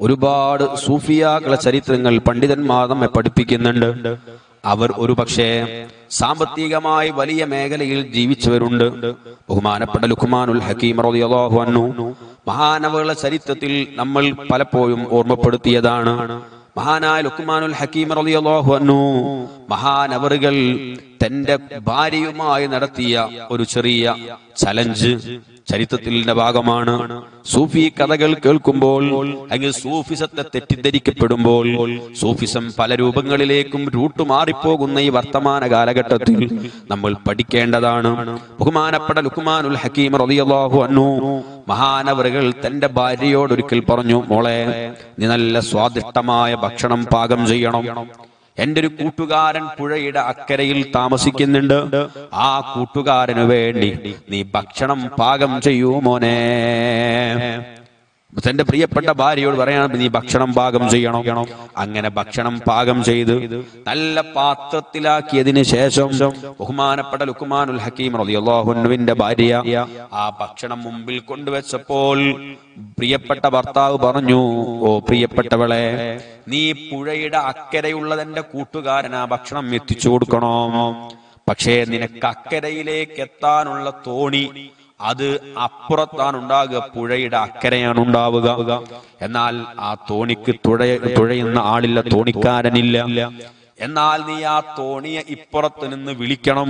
ഒരുപാട് സൂഫിയാക്കളെ ചരിത്രങ്ങൾ പണ്ഡിതന്മാർ നമ്മെ പഠിപ്പിക്കുന്നുണ്ട്. അവർ ഒരു പക്ഷേ സാമ്പത്തികമായി വലിയ മേഖലയിൽ ജീവിച്ചവരുണ്ട്. ബഹുമാനപ്പെട്ട ലുഖ്മാനുൽ ഹക്കീം റളിയല്ലാഹു അൻഹു മഹാനവകളുടെ ചരിത്രത്തിൽ നമ്മൾ പലപ്പോഴും ഓർമ്മപ്പെടുത്തിയതാണ്. മഹാനായ ലുക്മാനുൽ ഹക്കീം റളിയല്ലാഹു അൻഹു മഹാനവറുകൾ തന്റെ ഭാര്യയുമായി നടത്തിയ ഒരു ചെറിയ ചലഞ്ച്. ചരിത്രത്തിന്റെ ഭാഗമാണ്. സൂഫി കഥകൾ കേൾക്കുമ്പോൾ അല്ലെങ്കിൽ സൂഫിസത്തെ തെറ്റിദ്ധരിക്കപ്പെടുമ്പോൾ സൂഫിസം പല രൂപങ്ങളിലേക്കും റൂട്ട് മാറിപ്പോകുന്ന ഈ വർത്തമാന കാലഘട്ടത്തിൽ നമ്മൾ പഠിക്കേണ്ടതാണ്. ബഹുമാനപ്പെട്ട ലുക്മാനുൽ ഹക്കീം റളിയല്ലാഹു അൻഹു മഹാനവറുകൾ തന്റെ ഭാര്യയോടൊരിക്കൽ പറഞ്ഞു മോളെ നീ നല്ല സ്വാദിഷ്ടമായ ഭക്ഷണം പാകം ചെയ്യണം. എന്റെ ഒരു കൂട്ടുകാരൻ പുഴയുടെ അക്കരയിൽ താമസിക്കുന്നുണ്ട്. ആ കൂട്ടുകാരന് വേണ്ടി നീ ഭക്ഷണം പാകം ചെയ്യൂ മോനെ. തന്റെ പ്രിയപ്പെട്ട ഭാര്യയോട് പറയണം നീ ഭക്ഷണം പാകം ചെയ്യണം. അങ്ങനെ ഭക്ഷണം പാകം ചെയ്ത് നല്ല പാത്രത്തിലാക്കിയതിനു ശേഷം ബഹുമാനപ്പെട്ട ലുക്കുമാനുൽ ഹക്കീം ഭാര്യ ആ ഭക്ഷണം മുമ്പിൽ കൊണ്ടുവച്ചപ്പോൾ പ്രിയപ്പെട്ട ഭർത്താവ് പറഞ്ഞു ഓ പ്രിയപ്പെട്ടവളെ നീ പുഴയുടെ അക്കരയുള്ളത് എന്റെ കൂട്ടുകാരൻ ആ ഭക്ഷണം എത്തിച്ചു കൊടുക്കണോ. പക്ഷേ നിനക്ക് അക്കരയിലേക്ക് എത്താനുള്ള തോണി അത് അപ്പുറത്താണ് ഉണ്ടാകുക പുഴയുടെ അക്കരയാണ് ഉണ്ടാവുക എന്നാൽ ആ തോണിക്ക് തുഴ തുഴയുന്ന ആളില്ല തോണിക്കാരനില്ല. എന്നാൽ നീ ആ തോണിയെ ഇപ്പുറത്ത് നിന്ന് വിളിക്കണം.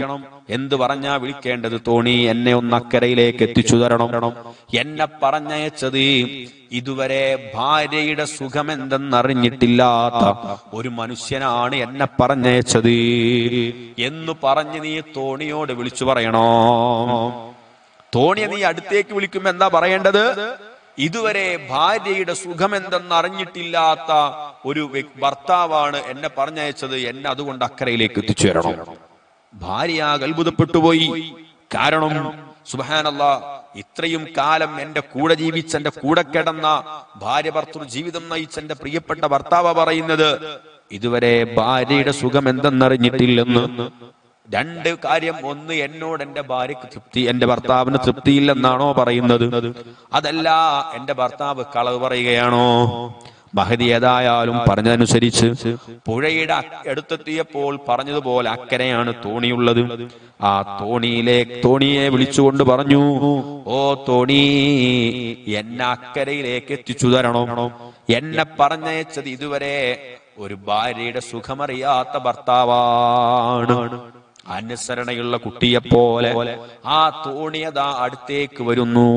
എന്ത് പറഞ്ഞാ വിളിക്കേണ്ടത് തോണി എന്നെ ഒന്ന് അക്കരയിലേക്ക് എത്തിച്ചു തരണം എന്നെ പറഞ്ഞയച്ചത് ഇതുവരെ ഭാര്യയുടെ സുഖം എന്തെന്നറിഞ്ഞിട്ടില്ലാത്ത ഒരു മനുഷ്യനാണ് എന്നെ പറഞ്ഞയച്ചത്. എന്ന് പറഞ്ഞ് നീ തോണിയോട് വിളിച്ചു പറയണോ. തോണിയെ നീ അടുത്തേക്ക് വിളിക്കുമ്പോ എന്താ പറയേണ്ടത്? ഇതുവരെ ഭാര്യയുടെ സുഖം എന്തെന്ന് അറിഞ്ഞിട്ടില്ലാത്ത ഒരു ഭർത്താവാണ് എന്നെ പറഞ്ഞയച്ചത്. എന്നെ അതുകൊണ്ട് അക്കരയിലേക്ക് എത്തിച്ചേരണം. ഭാര്യ അത്ഭുതപ്പെട്ടു പോയി. കാരണം സുബാനല്ല ഇത്രയും കാലം എന്റെ കൂടെ ജീവിച്ച എന്റെ കൂടെ കിടന്ന ഭാര്യ ഭർത്തൃ ജീവിതം നയിച്ച എന്റെ പ്രിയപ്പെട്ട ഭർത്താവ് പറയുന്നത് ഇതുവരെ ഭാര്യയുടെ സുഖം എന്തെന്നറിഞ്ഞിട്ടില്ലെന്ന് രണ്ട് കാര്യം. ഒന്ന് എന്നോട് എന്റെ ഭാര്യക്ക് തൃപ്തി എന്റെ ഭർത്താവിന് തൃപ്തിയില്ലെന്നാണോ പറയുന്നത്? അതല്ല എന്റെ ഭർത്താവ് കളവ് പറയുകയാണോ? മഹതി ഏതായാലും പറഞ്ഞതനുസരിച്ച് പുഴയുടെ എടുത്തെത്തിയപ്പോൾ പറഞ്ഞതുപോലെ അക്കരെയാണ് തോണിയുള്ളത്. ആ തോണിയിലെ തോണിയെ വിളിച്ചുകൊണ്ട് പറഞ്ഞു ഓ തോണി എന്നെ അക്കരയിലേക്ക് എത്തിച്ചു തരണം. എന്നെ പറഞ്ഞയച്ചത് ഇതുവരെ ഒരു ഭാര്യയുടെ സുഖമറിയാത്ത ഭർത്താവാണ്. അനുസരണയുള്ള കുട്ടിയെപ്പോലെ ആ തോണിയതാ അടുത്തേക്ക് വരുന്നു.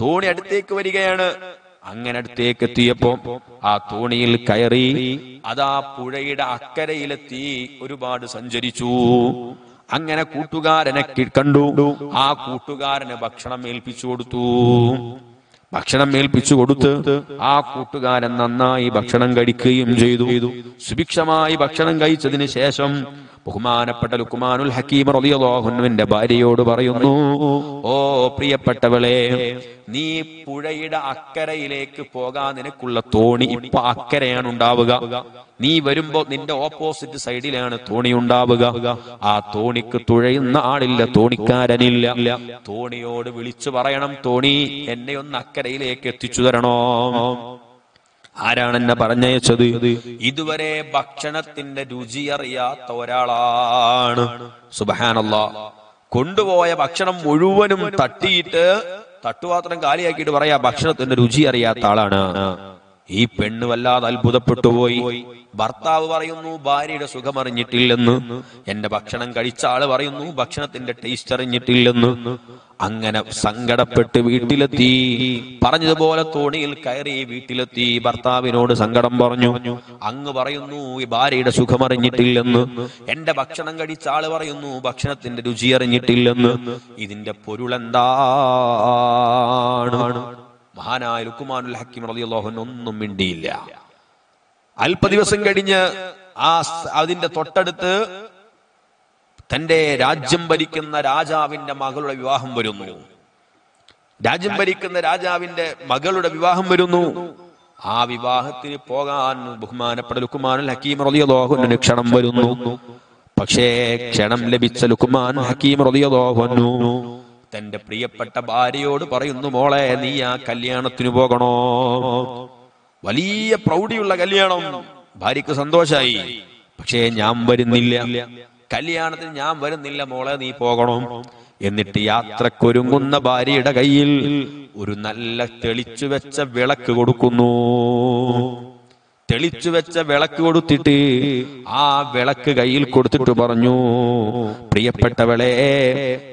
തോണി അടുത്തേക്ക് വരികയാണ്. അങ്ങനെ അടുത്തേക്ക് എത്തിയപ്പോ ആ തോണിയിൽ കയറി അതാ പുഴയുടെ അക്കരയിലെത്തി ഒരുപാട് സഞ്ചരിച്ചു. അങ്ങനെ കൂട്ടുകാരനെ കണ്ടു. ആ കൂട്ടുകാരന് ഭക്ഷണം ഏൽപ്പിച്ചു കൊടുത്തു. ഭക്ഷണം ഏൽപ്പിച്ചു കൊടുത്ത് ആ കൂട്ടുകാരൻ നന്നായി ഭക്ഷണം കഴിക്കുകയും ചെയ്തു. സുഭിക്ഷമായി ഭക്ഷണം കഴിച്ചതിന് ശേഷം ബഹുമാനപ്പെട്ട ലുക്കുമാനുൽ ഹക്കീം റളിയല്ലാഹുവിന്റെ ഭാര്യയോട് പറയുന്നു ഓ പ്രിയപ്പെട്ടവളെ നീ പുഴയുടെ അക്കരയിലേക്ക് പോകാൻ നിനക്കുള്ള തോണി ഇപ്പൊ അക്കരയാണ് ഉണ്ടാവുക. നീ വരുമ്പോ നിന്റെ ഓപ്പോസിറ്റ് സൈഡിലാണ് തോണി ഉണ്ടാവുക. ആ തോണിക്ക് തുഴയുന്ന ആളില്ല തോണിക്കാരനില്ല. തോണിയോട് വിളിച്ചു പറയണം തോണി എന്നെ ഒന്ന് അക്കരയിലേക്ക് എത്തിച്ചു തരണോ? ആരാണ് എന്നെ പറഞ്ഞയച്ചത്? ഇതുവരെ ഭക്ഷണത്തിന്റെ രുചി അറിയാത്ത ഒരാളാണ്. സുബഹാനല്ല. കൊണ്ടുപോയ ഭക്ഷണം മുഴുവനും തട്ടിയിട്ട് തട്ടുപാത്രം കാലിയാക്കിയിട്ട് പറയാ ഭക്ഷണത്തിന്റെ രുചി അറിയാത്ത ആളാണ്. ഈ പെണ്ണ് വല്ലാതെ അത്ഭുതപ്പെട്ടു പോയി. ഭർത്താവ് പറയുന്നു ഭാര്യയുടെ സുഖമറിഞ്ഞിട്ടില്ലെന്ന്. എന്റെ ഭക്ഷണം കഴിച്ച ആൾ പറയുന്നു ഭക്ഷണത്തിന്റെ ടേസ്റ്റ് അറിഞ്ഞിട്ടില്ലെന്ന്. അങ്ങനെ സങ്കടപ്പെട്ട് വീട്ടിലെത്തി. പറഞ്ഞതുപോലെ തോണിയിൽ കയറി വീട്ടിലെത്തി. ഭർത്താവിനോട് സങ്കടം പറഞ്ഞു. അങ്ങ് പറയുന്നു ഈ ഭാര്യയുടെ സുഖമറിഞ്ഞിട്ടില്ലെന്ന്. എന്റെ ഭക്ഷണം കഴിച്ച ആൾ പറയുന്നു ഭക്ഷണത്തിന്റെ രുചി അറിഞ്ഞിട്ടില്ലെന്ന്. ഇതിന്റെ പൊരുളെന്താണ് മഹാനായ ലുക്കുമാനുൽ ഹക്കിം റളിയല്ലാഹു അൻഹു ഒന്നും മിണ്ടിയില്ല. അല്പ ദിവസം കഴിഞ്ഞ് ആ അതിന്റെ തൊട്ടടുത്ത് തന്റെ രാജ്യം ഭരിക്കുന്ന രാജാവിന്റെ മകളുടെ വിവാഹം വരുന്നു. രാജ്യം ഭരിക്കുന്ന രാജാവിന്റെ മകളുടെ വിവാഹം വരുന്നു. ആ വിവാഹത്തിന് പോകാൻ ബഹുമാനപ്പെട്ട ലുക്കുമാൻ ഹക്കീം അൻഹു ക്ഷണം വരുന്നു. പക്ഷേ ക്ഷണം ലഭിച്ച ലുക്കുമാൻ ഹക്കീം അൻഹു തന്റെ പ്രിയപ്പെട്ട ഭാര്യയോട് പറയുന്നു മോളെ നീ ആ കല്യാണത്തിന് പോകണോ? വലിയ പ്രൗഢിയുള്ള കല്യാണം. ഭാര്യക്ക് സന്തോഷായി. പക്ഷേ ഞാൻ വരുന്നില്ല. കല്യാണത്തിന് ഞാൻ വരുന്നില്ല മോളെ നീ പോകണം. എന്നിട്ട് യാത്രക്കൊരുങ്ങുന്ന ഭാര്യയുടെ കയ്യിൽ ഒരു നല്ല തെളിച്ചു വെച്ച വിളക്ക് കൊടുക്കുന്നു. തെളിച്ചു വെച്ച വിളക്ക് കൊടുത്തിട്ട് ആ വിളക്ക് കയ്യിൽ കൊടുത്തിട്ട് പറഞ്ഞു പ്രിയപ്പെട്ടവളെ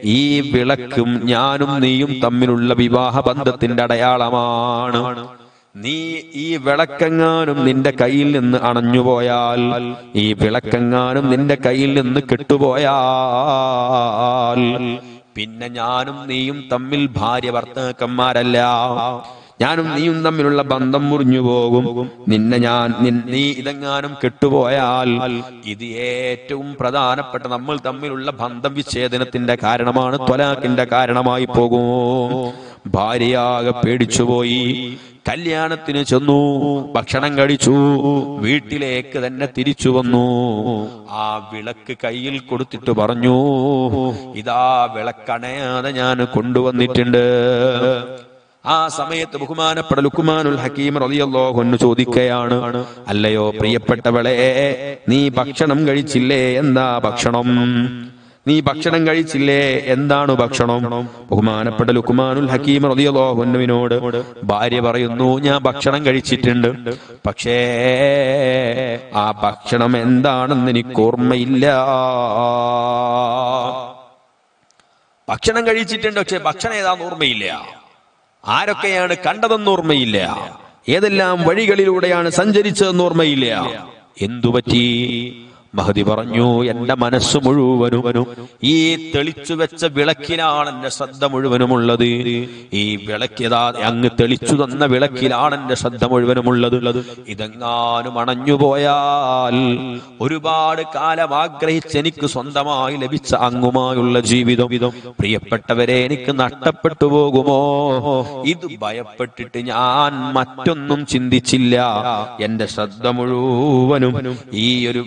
ഈ വിളക്കും ഞാനും നീയും തമ്മിലുള്ള വിവാഹ ബന്ധത്തിന്റെ അടയാളമാണ്. നീ ഈ വിളക്കെങ്ങാനും നിന്റെ കയ്യിൽ നിന്ന് അണഞ്ഞുപോയാൽ ഈ വിളക്കെങ്ങാനും നിന്റെ കയ്യിൽ നിന്ന് കെട്ടുപോയാൽ. പിന്നെ ഞാനും നീയും തമ്മിൽ ഭാര്യ ഭർത്താക്കന്മാരല്ല. ഞാനും നീയും തമ്മിലുള്ള ബന്ധം മുറിഞ്ഞു പോകും നിന്നെ ഞാൻ നീ ഇതെങ്ങാനും കെട്ടുപോയാൽ ഇത് ഏറ്റവും പ്രധാനപ്പെട്ട നമ്മൾ തമ്മിലുള്ള ബന്ധം വിച്ഛേദനത്തിന്റെ കാരണമാണ് ത്വലാക്കിന്റെ കാരണമായി പോകുമോ ഭാര്യയാകെ പേടിച്ചുപോയി. കല്യാണത്തിന് ചെന്നു ഭക്ഷണം കഴിച്ചു വീട്ടിലേക്ക് തന്നെ തിരിച്ചു വന്നു. ആ വിളക്ക് കയ്യിൽ കൊടുത്തിട്ട് പറഞ്ഞു ഇതാ വിളക്കണയാതെ ഞാൻ കൊണ്ടുവന്നിട്ടുണ്ട്. ആ സമയത്ത് ബഹുമാനപ്പെട്ട ലുക്കുമാനുൽ ഹക്കീം റളിയല്ലാഹു അൻഹു ചോദിക്കുകയാണ് അല്ലയോ പ്രിയപ്പെട്ടവളെ നീ ഭക്ഷണം കഴിച്ചില്ലേ? എന്താ ഭക്ഷണം? നീ ഭക്ഷണം കഴിച്ചില്ലേ? എന്താണ് ഭക്ഷണം? ബഹുമാനപ്പെട്ട ലുക്കുമാനുൽ ഹക്കീം റളിയല്ലാഹു അൻഹുവിനോട് ഭാര്യ പറയുന്നു ഞാൻ ഭക്ഷണം കഴിച്ചിട്ടുണ്ട്. പക്ഷേ ആ ഭക്ഷണം എന്താണെന്ന് എനിക്ക് ഓർമ്മയില്ല. ഭക്ഷണം കഴിച്ചിട്ടുണ്ട് പക്ഷെ ഭക്ഷണം ഏതാന്ന് ഓർമ്മയില്ല. ആരൊക്കെയാണ് കണ്ടതെന്ന് ഓർമ്മയില്ല. ഏതെല്ലാം വഴികളിലൂടെയാണ് സഞ്ചരിച്ചതെന്ന് ഓർമ്മയില്ല. എന്തുപറ്റി? മഹതി പറഞ്ഞു എന്റെ മനസ്സ് മുഴുവനും ഈ തെളിച്ചു വെച്ച വിളക്കിലാണ് എന്റെ ശ്രദ്ധ മുഴുവനുമുള്ളത്. ഈ വിളക്കിതാ അങ്ങ് തെളിച്ചു തന്ന വിളക്കിലാണ് എന്റെ ശ്രദ്ധ മുഴുവനുമുള്ളത്. ഇതെങ്ങാനും അണഞ്ഞു പോയാൽ ഒരുപാട് കാലം ആഗ്രഹിച്ച് എനിക്ക് സ്വന്തമായി ലഭിച്ച അങ്ങുമായുള്ള ജീവിതം. പ്രിയപ്പെട്ടവരെ എനിക്ക് നഷ്ടപ്പെട്ടു പോകുമോ? ഇത് ഭയപ്പെട്ടിട്ട് ഞാൻ മറ്റൊന്നും ചിന്തിച്ചില്ല. എന്റെ ശ്രദ്ധ മുഴുവനും ഈ ഒരു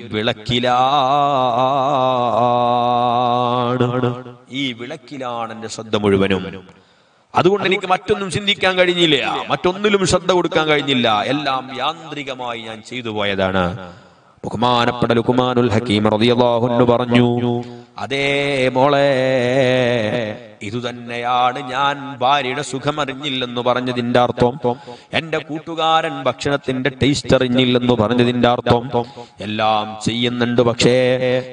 വിളക്കിലാണ്. ഈ വിളക്കിലാണ് എന്റെ ശ്രദ്ധ മുഴുവനും. അതുകൊണ്ട് എനിക്ക് മറ്റൊന്നും ചിന്തിക്കാൻ കഴിഞ്ഞില്ല. മറ്റൊന്നിലും ശ്രദ്ധ കൊടുക്കാൻ കഴിഞ്ഞില്ല. എല്ലാം യാന്ത്രികമായി ഞാൻ ചെയ്തു പോയതാണ്. ബഹുമാനപ്പെട്ട ഹക്കീം പറഞ്ഞു അതേ മോളെ ഇതുതന്നെയാണ് ഞാൻ ഭാര്യയുടെ സുഖമറിഞ്ഞില്ലെന്ന് പറഞ്ഞതിന്റെ അർത്ഥം. എന്റെ കൂട്ടുകാരൻ ഭക്ഷണത്തിന്റെ ടേസ്റ്റ് അറിഞ്ഞില്ലെന്ന് പറഞ്ഞതിന്റെ അർത്ഥം. എല്ലാം ചെയ്യുന്നുണ്ട് പക്ഷേ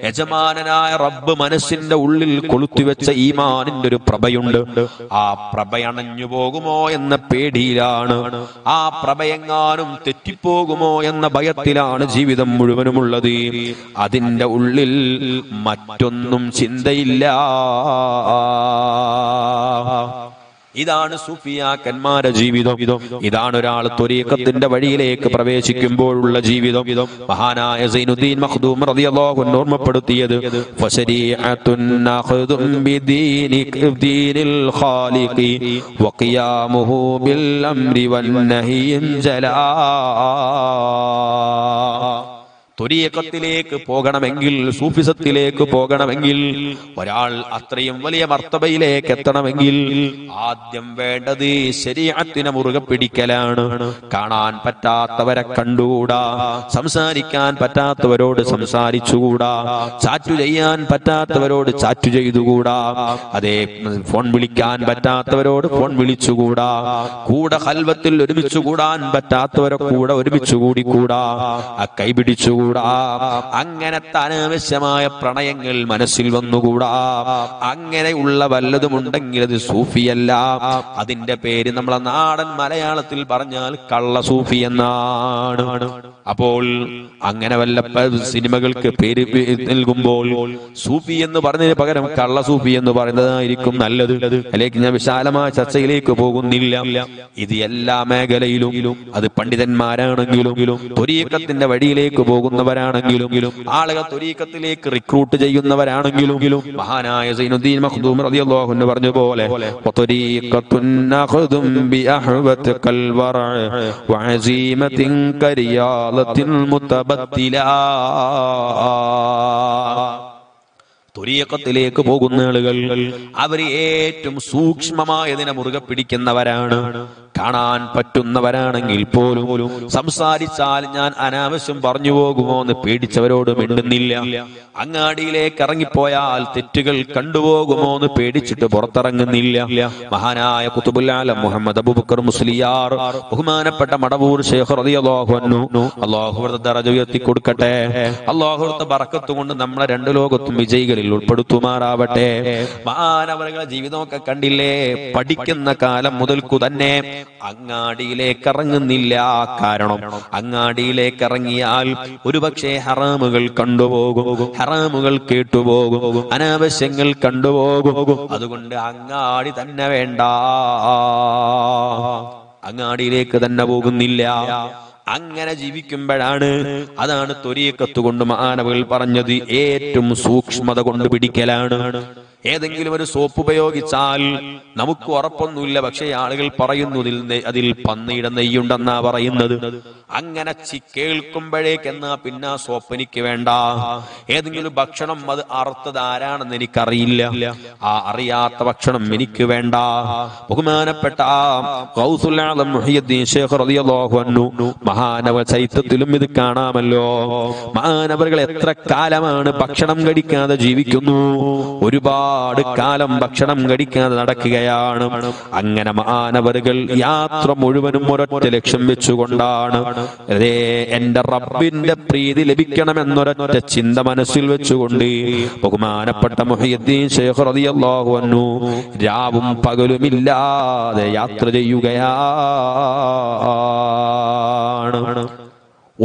യജമാനനായ റബ്ബ് മനസ്സിന്റെ ഉള്ളിൽ കൊളുത്തിവെച്ച ഈമാനിന്റെ ഒരു പ്രഭയുണ്ട്. ആ പ്രഭയണഞ്ഞു പോകുമോ എന്ന പേടിയിലാണ്. ആ പ്രഭയെങ്ങാനും തെറ്റിപ്പോകുമോ എന്ന ഭയത്തിലാണ് ജീവിതം മുഴുവനുമുള്ളത്. അതിന്റെ ഉള്ളിൽ മറ്റൊന്നും ചിന്തയില്ല. ഇതാണ് സുഫിയാക്കന്മാരുടെ ജീവിതം. ഇതാണ് ഒരാൾ ത്വരീക്കത്തിന്റെ വഴിയിലേക്ക് പ്രവേശിക്കുമ്പോഴുള്ള ജീവിതം. മഹാനായ സൈനുദ്ദീൻ മഖ്ദൂം റളിയല്ലാഹു അൻഹു ഓർമ്മപ്പെടുത്തിയത് ഫശരീഅത്തുൻ നഖ്ദും ബിദീനിക ദീനിൽ ഖാലിഖി വഖിയാമുഹു ബിൽ അംരി വൻ നഹിയിൻ ജലാ. ത്വരീക്കത്തിലേക്ക് പോകണമെങ്കിൽ സൂഫിസത്തിലേക്ക് പോകണമെങ്കിൽ ഒരാൾ അത്രയും വലിയ മർത്തബയിലേക്ക് എത്തണമെങ്കിൽ ആദ്യം വേണ്ടത് ശരീരത്തിനെ മുറുകെ പിടിക്കലാണ്. കാണാൻ പറ്റാത്തവരെ കണ്ടുകൂടാ സംസാരിക്കാൻ പറ്റാത്തവരോട് സംസാരിച്ചുകൂടാ ചാറ്റു ചെയ്യാൻ പറ്റാത്തവരോട് ചാറ്റു ചെയ്തുകൂടാ അതേ ഫോൺ വിളിക്കാൻ പറ്റാത്തവരോട് ഫോൺ വിളിച്ചുകൂടാ കൂടെ ഹൽവത്തിൽ ഒരുമിച്ച് കൂടാൻ പറ്റാത്തവരെ കൂടെ ഒരുമിച്ച് കൂടിക്കൂടാ ആ കൈ അങ്ങനത്തെ അനാവശ്യമായ പ്രണയങ്ങൾ മനസ്സിൽ വന്നുകൂടാ. അങ്ങനെയുള്ള വല്ലതുമുണ്ടെങ്കിൽ അത് സൂഫിയല്ല. അതിന്റെ പേര് നമ്മളെ നാടൻ മലയാളത്തിൽ പറഞ്ഞാൽ കള്ള സൂഫി എന്നാണ്. അപ്പോൾ അങ്ങനെ വല്ല സിനിമകൾക്ക് പേര് നൽകുമ്പോൾ സൂഫി എന്ന് പറഞ്ഞതിന് പകരം കള്ള സൂഫി എന്ന് പറയുന്നതായിരിക്കും നല്ലത്. അല്ലെങ്കിൽ ഞാൻ വിശാലമായ ചർച്ചയിലേക്ക് പോകുന്നില്ല. ഇത് എല്ലാ മേഖലയിലും അത് പണ്ഡിതന്മാരാണെങ്കിലും തൊരീക്കത്തിന്റെ വഴിയിലേക്ക് പോകുന്നവരാണെങ്കിലും ആളുകൾ തൊരീക്കത്തിലേക്ക് റിക്രൂട്ട് ചെയ്യുന്നവരാണെങ്കിലും മഹാനായ സൈനുദ്ദീൻ മഖ്ദൂം റളിയല്ലാഹു അൻഹു പറഞ്ഞ പോലെ വത്വരീഖത്തുൻ നഖ്ദും ബിഅഹ്വതികൽ കൽവറ വഅസീമത്തിൻ കരിയാലത്തിൻ മുതബത്തിലാ തുരീക്കത്തിലേക്ക് പോകുന്ന ആളുകൾ അവർ ഏറ്റവും സൂക്ഷ്മമായതിനെ മുറുകെ പിടിക്കുന്നവരാണ്. കാണാൻ പറ്റുന്നവരാണെങ്കിൽ പോലും സംസാരിച്ചാൽ ഞാൻ അനാവശ്യം പറഞ്ഞു പോകുമോ എന്ന് പേടിച്ചവരോട് മിണ്ടുന്നില്ല. അങ്ങാടിയിലേക്ക് ഇറങ്ങിപ്പോയാൽ തെറ്റുകൾ കണ്ടുപോകുമോ എന്ന് പേടിച്ചിട്ട് പുറത്തിറങ്ങുന്നില്ല. മഹാനായ കുത്തുബുല്ലാല മുഹമ്മദ് അബൂബക്കർ മുസ്ലിയാർ ബഹുമാനപ്പെട്ട മടവൂർ ശേഖർ റളിയല്ലാഹു അൻഹു അള്ളാഹു ദറജ ഉയർത്തി കൊടുക്കട്ടെ അള്ളാഹുവിന്റെ ബറക്കത്ത് കൊണ്ട് നമ്മളെ രണ്ടു ലോകത്തും വിജയികളിൽ ഉൾപ്പെടുത്തുമാറാവട്ടെ. മാനവരുടെ ജീവിതമൊക്കെ കണ്ടില്ലേ? പഠിക്കുന്ന കാലം മുതൽക്കു തന്നെ അങ്ങാടിയിലേക്ക് ഇറങ്ങുന്നില്ല. കാരണം അങ്ങാടിയിലേക്ക് ഇറങ്ങിയാൽ ഒരുപക്ഷെ ഹറാമുകൾ കണ്ടുപോകും. ഹറാമുകൾ കേട്ടുപോകും. അനാവശ്യങ്ങൾ കണ്ടുപോകും. അതുകൊണ്ട് അങ്ങാടി തന്നെ വേണ്ട. അങ്ങാടിയിലേക്ക് തന്നെ പോകുന്നില്ല. അങ്ങനെ ജീവിക്കുമ്പോഴാണ് അതാണ് തൊരിയക്കത്ത് കൊണ്ട് മാനവകൾ പറഞ്ഞത് ഏറ്റവും സൂക്ഷ്മത കൊണ്ട് പിടിക്കലാണ്. ഏതെങ്കിലും ഒരു സോപ്പ് ഉപയോഗിച്ചാൽ നമുക്ക് ഉറപ്പൊന്നുമില്ല പക്ഷേ ആളുകൾ പറയുന്നതിൽ അതിൽ പന്നിയുടെ നെയ്യുണ്ടെന്നാ പറയുന്നത്. അങ്ങനെ കേൾക്കുമ്പോഴേക്ക് എന്നാ പിന്നെ ആ സോപ്പ് എനിക്ക് വേണ്ട. ഏതെങ്കിലും ഭക്ഷണം അത് അറുത്തത് ആരാണെന്ന് എനിക്കറിയില്ല. ആ അറിയാത്ത ഭക്ഷണം എനിക്ക് വേണ്ട. ബഹുമാനപ്പെട്ട മഹാനവ ചൈത്യത്തിലും ഇത് കാണാമല്ലോ. മഹാനവറുകൾ എത്ര കാലമാണ് ഭക്ഷണം കഴിക്കാതെ ജീവിക്കുന്നു? ഒരുപാട് കാലം ഭക്ഷണം കഴിക്കാതെ നടക്കുകയാണ്. അങ്ങനെ മാനവരുകൾ യാത്ര മുഴുവനും ഒരൊറ്റ ലക്ഷ്യം വെച്ചുകൊണ്ടാണ്. അതേ എന്റെ റബ്ബിന്റെ പ്രീതി ലഭിക്കണമെന്നൊരൊറ്റ ചിന്ത മനസ്സിൽ വെച്ചുകൊണ്ട് ബഹുമാനപ്പെട്ട മുഹിയുദ്ദീൻ ശൈഖ് റളിയല്ലാഹു അൻഹു രാവും പകലുമില്ലാതെ യാത്ര ചെയ്യുകയാണ്.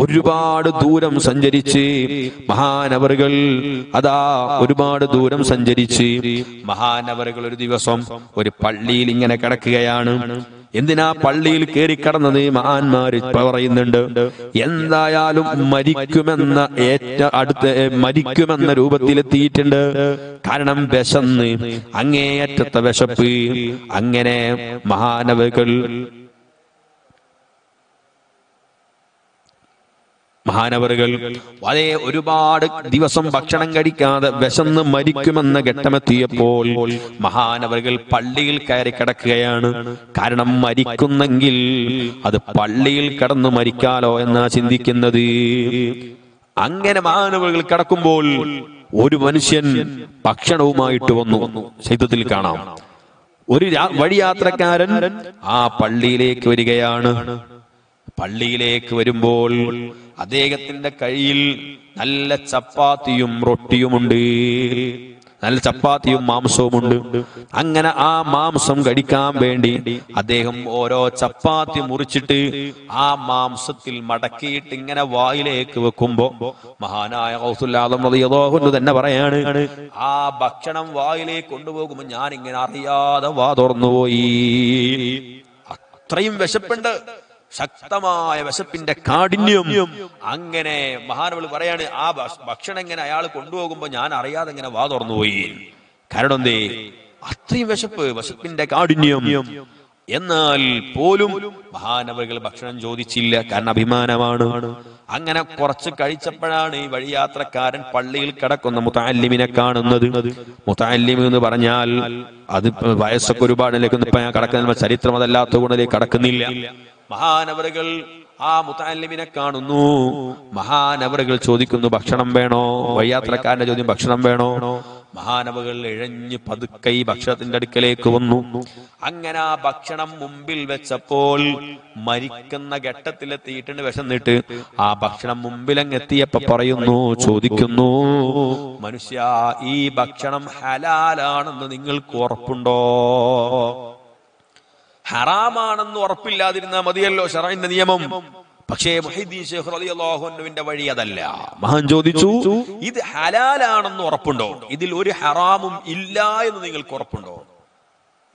ഒരുപാട് ദൂരം സഞ്ചരിച്ച് മഹാനവറുകൾ അതാ ഒരുപാട് ദൂരം സഞ്ചരിച്ച് മഹാനവറുകൾ ഒരു ദിവസം ഒരു പള്ളിയിൽ ഇങ്ങനെ കിടക്കുകയാണ്. എന്തിനാ പള്ളിയിൽ കയറി കടന്നത്? മഹാന്മാര് പറയുന്നുണ്ട് എന്തായാലും മരിക്കുമെന്ന ഏറ്റ അടുത്ത മരിക്കുമെന്ന രൂപത്തിലെത്തിയിട്ടുണ്ട്. കാരണം വിശന്ന് അങ്ങേയറ്റത്തെ വിശപ്പ്. അങ്ങനെ മഹാനവകൾ മഹാനവറുകൾ വളരെ ഒരുപാട് ദിവസം ഭക്ഷണം കഴിക്കാതെ വിശന്ന് മരിക്കുമെന്ന ഘട്ടമെത്തിയപ്പോൾ മഹാനവറുകൾ പള്ളിയിൽ കയറി കിടക്കുകയാണ്. കാരണം മരിക്കുന്നെങ്കിൽ അത് പള്ളിയിൽ കിടന്ന് മരിക്കാലോ എന്നാ ചിന്തിക്കുന്നത്. അങ്ങനെ മഹാനവറുകൾ കിടക്കുമ്പോൾ ഒരു മനുഷ്യൻ ഭക്ഷണവുമായിട്ട് വന്നു. ശൈതത്തിൽ കാണാം. ഒരു വഴിയാത്രക്കാരൻ ആ പള്ളിയിലേക്ക് വരികയാണ്. പള്ളിയിലേക്ക് വരുമ്പോൾ അദ്ദേഹത്തിന്റെ കയ്യിൽ നല്ല ചപ്പാത്തിയും റൊട്ടിയുമുണ്ട്. നല്ല ചപ്പാത്തിയും മാംസവും ഉണ്ട് അങ്ങനെ ആ മാംസം കടിക്കാൻ വേണ്ടി അദ്ദേഹം ഓരോ ചപ്പാത്തി മുറിച്ചിട്ട് ആ മാംസത്തിൽ മടക്കിയിട്ട് ഇങ്ങനെ വായിലേക്ക് വെക്കുമ്പോ മഹാനായ അൻഹു തന്നെ പറയാണ് ആ ഭക്ഷണം വായിലേക്ക് കൊണ്ടുപോകുമ്പോ ഞാൻ ഇങ്ങനെ അറിയാതെ വാ തുറന്നുപോയി. അത്രയും വിശപ്പുണ്ട്. ശക്തമായ വിശപ്പിന്റെ കാഠിന്യം. അങ്ങനെ മഹാനവൾ പറയാണ് ആ ഭക്ഷണം ഇങ്ങനെ അയാൾ കൊണ്ടുപോകുമ്പോ ഞാൻ അറിയാതെ ഇങ്ങനെ വാ തുറന്നുപോയി. കാരണം എന്തേ? അത്രയും വിശപ്പ് വിശപ്പിന്റെ കാഠിന്യം. എന്നാൽ പോലും മഹാനവകൾ ഭക്ഷണം ചോദിച്ചില്ല കാരണം അഭിമാനമാണ്. അങ്ങനെ കുറച്ച് കഴിച്ചപ്പോഴാണ് ഈ വഴിയാത്രക്കാരൻ പള്ളിയിൽ കിടക്കുന്ന മുത്താലിമിനെ കാണുന്നത്. മുത്താലിമി എന്ന് പറഞ്ഞാൽ അത് വയസ്സൊക്കെ ഒരുപാട് ഇപ്പൊ ഞാൻ കടക്കുന്ന ചരിത്രം അതല്ലാത്ത ഗുണലേക്ക് കടക്കുന്നില്ല. മഹാനവറുകൾ ആ മുത്താലിമിനെ കാണുന്നു. മഹാനവറുകൾ ചോദിക്കുന്നു ഭക്ഷണം വേണോ? വഴിയാത്രക്കാരന്റെ ചോദ്യം ഭക്ഷണം വേണോ? മഹാനവകൾ ഇഴഞ്ഞ് പതുക്കെ ഈ ഭക്ഷണത്തിന്റെ അടുക്കലേക്ക് വന്നു. അങ്ങനെ ആ ഭക്ഷണം മുമ്പിൽ വെച്ചപ്പോൾ മരിക്കുന്ന ഘട്ടത്തിലെത്തിയിട്ടുണ്ട് വിശന്നിട്ട്. ആ ഭക്ഷണം മുമ്പിലങ്ങ് എത്തിയപ്പോ പറയുന്നു ചോദിക്കുന്നു മനുഷ്യ ഈ ഭക്ഷണം ഹലാലാണെന്ന് നിങ്ങൾക്ക് ഉറപ്പുണ്ടോ? ഹറാമാണെന്ന് ഉറപ്പില്ലാതിരുന്ന മതിയല്ലോ ഷറൈന്റെ നിയമം. പക്ഷേ മുഹീദ്ദീൻ വഴി അതല്ല. മഹാൻ ചോദിച്ചു ഇത് ഹലാലാണെന്ന് ഉറപ്പുണ്ടോ? ഇതിൽ ഒരു ഹറാമും ഇല്ല എന്ന് നിങ്ങൾക്ക് ഉറപ്പുണ്ടോ?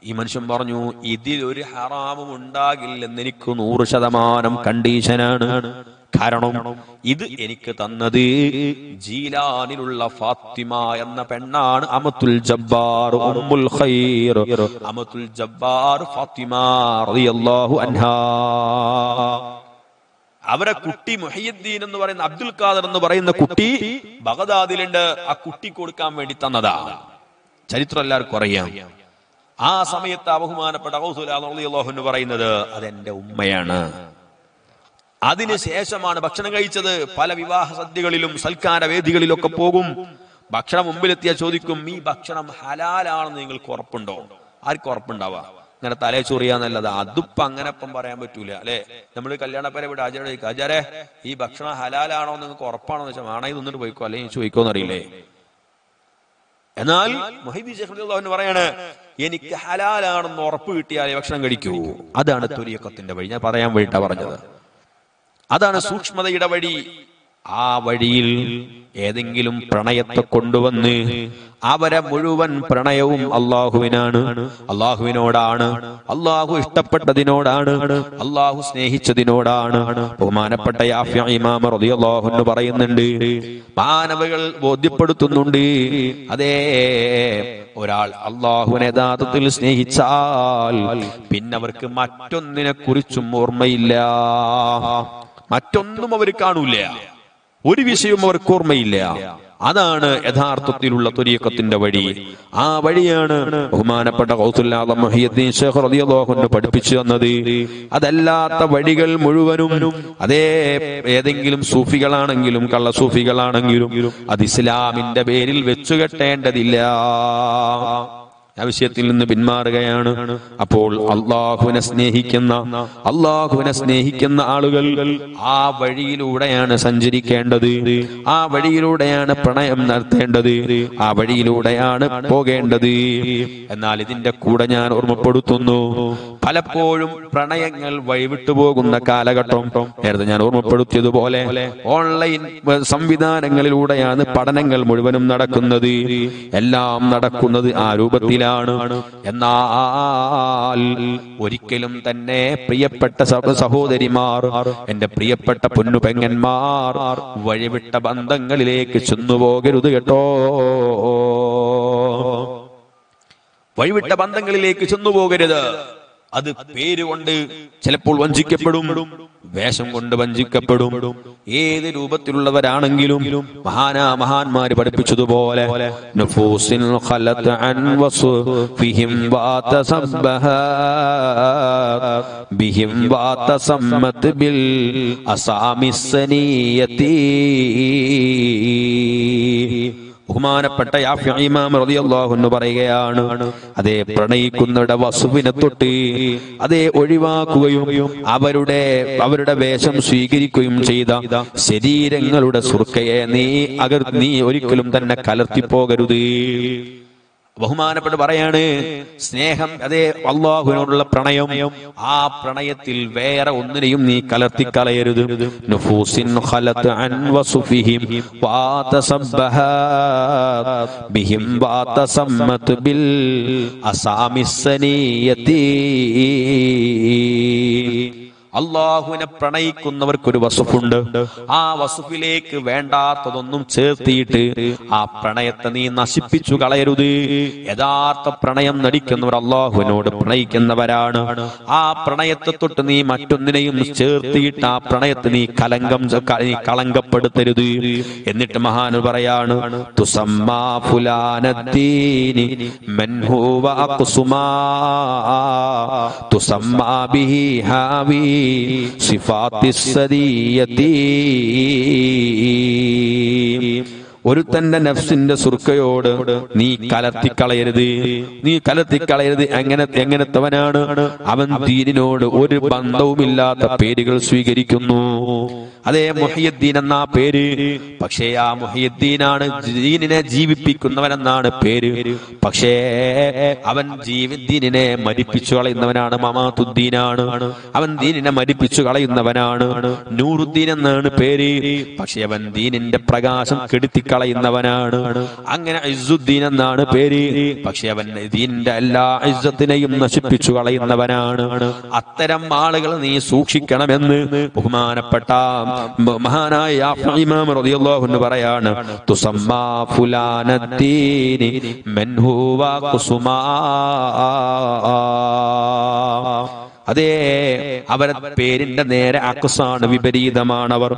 ഈ മനുഷ്യൻ പറഞ്ഞു ഇതിൽ ഒരു ഹറാമും ഉണ്ടാകില്ലെന്ന് എനിക്ക് നൂറ് ശതമാനം കണ്ടീഷനാണ്. കാരണം ഇത് എനിക്ക് തന്നത് ജീലാനിലുള്ള ഫാത്തിമ എന്ന പെണ്ണാണ് അമത്തുൽ ജബ്ബാർ ഉമ്മുൽ ഖൈർ. അമത്തുൽ ജബ്ബാർ ഫാത്തിമ റളിയല്ലാഹു അൻഹാ. അവരെ കുട്ടി മുഹയ്യുദ്ദീൻ എന്ന് പറയുന്ന അബ്ദുൽ ഖാദർ എന്ന് പറയുന്ന കുട്ടി ബഗദാദിലുണ്ട്. ആ കുട്ടി കൊടുക്കാൻ വേണ്ടി തന്നതാ. ചരിത്രം എല്ലാവർക്കും അറിയാം. ആ സമയത്ത് അബഹുമാനപ്പെട്ട എന്ന് പറയുന്നത് അതെന്റെ ഉമ്മയാണ്. അതിനുശേഷമാണ് ഭക്ഷണം കഴിച്ചത്. പല വിവാഹ സദ്യകളിലും സൽക്കാര വേദികളിലൊക്കെ പോകും. ഭക്ഷണം മുമ്പിലെത്തിയാൽ ചോദിക്കും ഈ ഭക്ഷണം ഹലാലാണെന്ന് നിങ്ങൾക്ക് ഉറപ്പുണ്ടോ? ആർക്കും ഉറപ്പുണ്ടാവാ ഇങ്ങനെ തലേ ചൊറിയാന്നല്ലത് അതിപ്പോ അങ്ങനെ ഇപ്പം പറയാൻ പറ്റൂല അല്ലെ? നമ്മൾ കല്യാണപ്പേരെ ഇവിടെ ആചാരം ചോദിക്കുക ആചാരെ ഈ ഭക്ഷണം ഹലാലാണോ നിങ്ങൾക്ക് ഉറപ്പാണോ? എന്ന് വെച്ചാൽ ആണെങ്കിൽ നിന്നിട്ട് പോയിക്കോ അല്ലെങ്കിൽ ചോദിക്കോന്ന് അറിയില്ലേ എന്നാൽ മൊഹീദി ഷെഖ്ലാഹുവിന് പറയാണ് എനിക്ക് ഹലാലാണെന്ന് ഉറപ്പ് കിട്ടിയാലേ ഭക്ഷണം കഴിക്കൂ. അതാണ് തൊലിയക്കത്തിന്റെ വഴി. ഞാൻ പറയാൻ വേണ്ടിട്ടാ പറഞ്ഞത്. അതാണ് സൂക്ഷ്മതയുടെ വഴി. ആ വഴിയിൽ ഏതെങ്കിലും പ്രണയത്തെ കൊണ്ടുവന്ന് അവരെ മുഴുവൻ പ്രണയവും അള്ളാഹുവിനാണ്. അള്ളാഹുവിനോടാണ്. അള്ളാഹു ഇഷ്ടപ്പെട്ടതിനോടാണ്. അള്ളാഹു സ്നേഹിച്ചതിനോടാണ്. ബഹുമാനപ്പെട്ട അൻഹു പറയുന്നുണ്ട്. മാനവകൾ ബോധ്യപ്പെടുത്തുന്നുണ്ട്. അതേ ഒരാൾ അള്ളാഹുവിനെ യഥാർത്ഥത്തിൽ സ്നേഹിച്ചാൽ പിന്നെ അവർക്ക് മറ്റൊന്നിനെ കുറിച്ചും ഓർമ്മയില്ല. മറ്റൊന്നും അവർ കാണൂല. ഒരു വിഷയവും അവർക്ക് ഓർമ്മയില്ല. അതാണ് യഥാർത്ഥത്തിലുള്ള തുരീക്കത്തിന്റെ വഴി. ആ വഴിയാണ് ബഹുമാനപ്പെട്ട കൗസുല്ലാദം പഠിപ്പിച്ചു തന്നത്. അതല്ലാത്ത വഴികൾ മുഴുവനും അതേ ഏതെങ്കിലും സൂഫികളാണെങ്കിലും കള്ള സൂഫികളാണെങ്കിലും അത് ഇസ്ലാമിന്റെ പേരിൽ വെച്ചു കെട്ടേണ്ടതില്ല വിഷയത്തിൽ നിന്ന് പിന്മാറുകയാണ്. അപ്പോൾ അള്ളാഹുവിനെ സ്നേഹിക്കുന്ന അള്ളാഹുവിനെ സ്നേഹിക്കുന്ന ആളുകൾ ആ വഴിയിലൂടെയാണ് സഞ്ചരിക്കേണ്ടത്. ആ വഴിയിലൂടെയാണ് പ്രണയം നടത്തേണ്ടത്. ആ വഴിയിലൂടെയാണ് പോകേണ്ടത്. എന്നാൽ ഇതിന്റെ കൂടെ ഞാൻ ഓർമ്മപ്പെടുത്തുന്നു. പലപ്പോഴും പ്രണയങ്ങൾ വഴിവിട്ടു പോകുന്ന കാലഘട്ടം. നേരത്തെ ഞാൻ ഓർമ്മപ്പെടുത്തിയതുപോലെ ഓൺലൈൻ സംവിധാനങ്ങളിലൂടെയാണ് പഠനങ്ങൾ മുഴുവനും നടക്കുന്നത്. എല്ലാം നടക്കുന്നത് ആ രൂപത്തിലാണ് എന്നാൽ ഒരിക്കലും തന്നെ പ്രിയപ്പെട്ട സഹോദരിമാർ എന്റെ പ്രിയപ്പെട്ട പൊന്നുപെങ്ങന്മാർ വഴിവിട്ട ബന്ധങ്ങളിലേക്ക് ചെന്നുപോകരുത് കേട്ടോ. വഴിവിട്ട ബന്ധങ്ങളിലേക്ക് ചെന്നുപോകരുത്. അത് പേരുകൊണ്ട് ചിലപ്പോൾ വഞ്ചിക്കപ്പെടും. വേഷം കൊണ്ട് വഞ്ചിക്കപ്പെടും. ഏത് രൂപത്തിലുള്ളവരാണെങ്കിലും മഹാനാ മഹാന്മാര് പഠിപ്പിച്ചതുപോലെ ബിൽ ബഹുമാനപ്പെട്ട അൻഹു പറയുകയാണ് അതേ പ്രണയിക്കുന്നവരുടെ വസുവിനെ തൊട്ട് അതേ ഒഴിവാക്കുകയും അവരുടെ അവരുടെ വേഷം സ്വീകരിക്കുകയും ചെയ്ത ശരീരങ്ങളുടെ സുർക്കയെ നീ അകർ നീ ഒരിക്കലും തന്നെ കലർത്തിപ്പോകരുത്. ബഹുമാനപ്പെട്ട് പറയാണ് സ്നേഹം അതേ അള്ളാഹുവിനോടുള്ള പ്രണയം ആ പ്രണയത്തിൽ വേറെ ഒന്നിനെയും നീ ബിഹിം വാതസമ്മത് ബിൽ അള്ളാഹുവിനെ പ്രണയിക്കുന്നവർക്കൊരു വസുഫുണ്ട്. ആ വസുഫിലേക്ക് വേണ്ടാത്തതൊന്നും ചേർത്തിയിട്ട് ആ പ്രണയത്തെ നീ നശിപ്പിച്ചു കളയരുത്. യഥാർത്ഥ പ്രണയം നടിക്കുന്നവർ അള്ളാഹുവിനോട് പ്രണയിക്കുന്നവരാണ്. ആ പ്രണയത്തെ തൊട്ട് നീ മറ്റൊന്നിനെയും ചേർത്തിയിട്ട് ആ പ്രണയത്തെ നീ കലങ്കം കളങ്കപ്പെടുത്തരുത്. എന്നിട്ട് മഹാന് പറയാണ് തുസമ്മാ ഹാവി സിഫാത്തി സദീയത്തി ഒരു തന്റെ നഫ്സിന്റെ സുർക്കയോട് നീ കലർത്തിക്കളയരുത് നീ കലർത്തിക്കളയരുത് എങ്ങനെ എങ്ങനത്തവനാണ്? അവൻ ദീനിനോട് ഒരു ബന്ധവുമില്ലാത്ത പേരുകൾ സ്വീകരിക്കുന്നു. അതേ മുഹിയുദ്ദീൻ എന്ന പേര്. പക്ഷേ ആ മുഹിയുദ്ദീനാണ് ദീനിനെ ജീവിപ്പിക്കുന്നവനെന്നാണ് പേര്. പക്ഷേ അവൻ ജീവിദ്ദീനിനെ മരിപ്പിച്ചു കളയുന്നവനാണ് മമാതുദ്ദീനാണ് അവൻ ദീനിനെ മരിപ്പിച്ചു കളയുന്നവനാണ് നൂറുദ്ദീൻ എന്നാണ് പേര്. പക്ഷെ അവൻ ദീനിന്റെ പ്രകാശം കെടുത്തിക്കളയുന്നവനാണ് അങ്ങനെ ഇസുദ്ദീൻ എന്നാണ് പേര്. പക്ഷെ അവൻ ദീനിന്റെ എല്ലാ ഇസ്സത്തിനെയും നശിപ്പിച്ചു കളയുന്നവനാണ്. അത്തരം ആളുകൾ നീ സൂക്ഷിക്കണമെന്ന് ബഹുമാനപ്പെട്ട മഹാനായ റളിയല്ലാഹു പറയാണ് തുസമ്മാ ഫുലാനത്തീനി മൻ ഹുവ ഖുസുമാ അതേ അവരുടെ പേരിന്റെ നേരെ അക്കുസാണ് വിപരീതമാണ് അവർ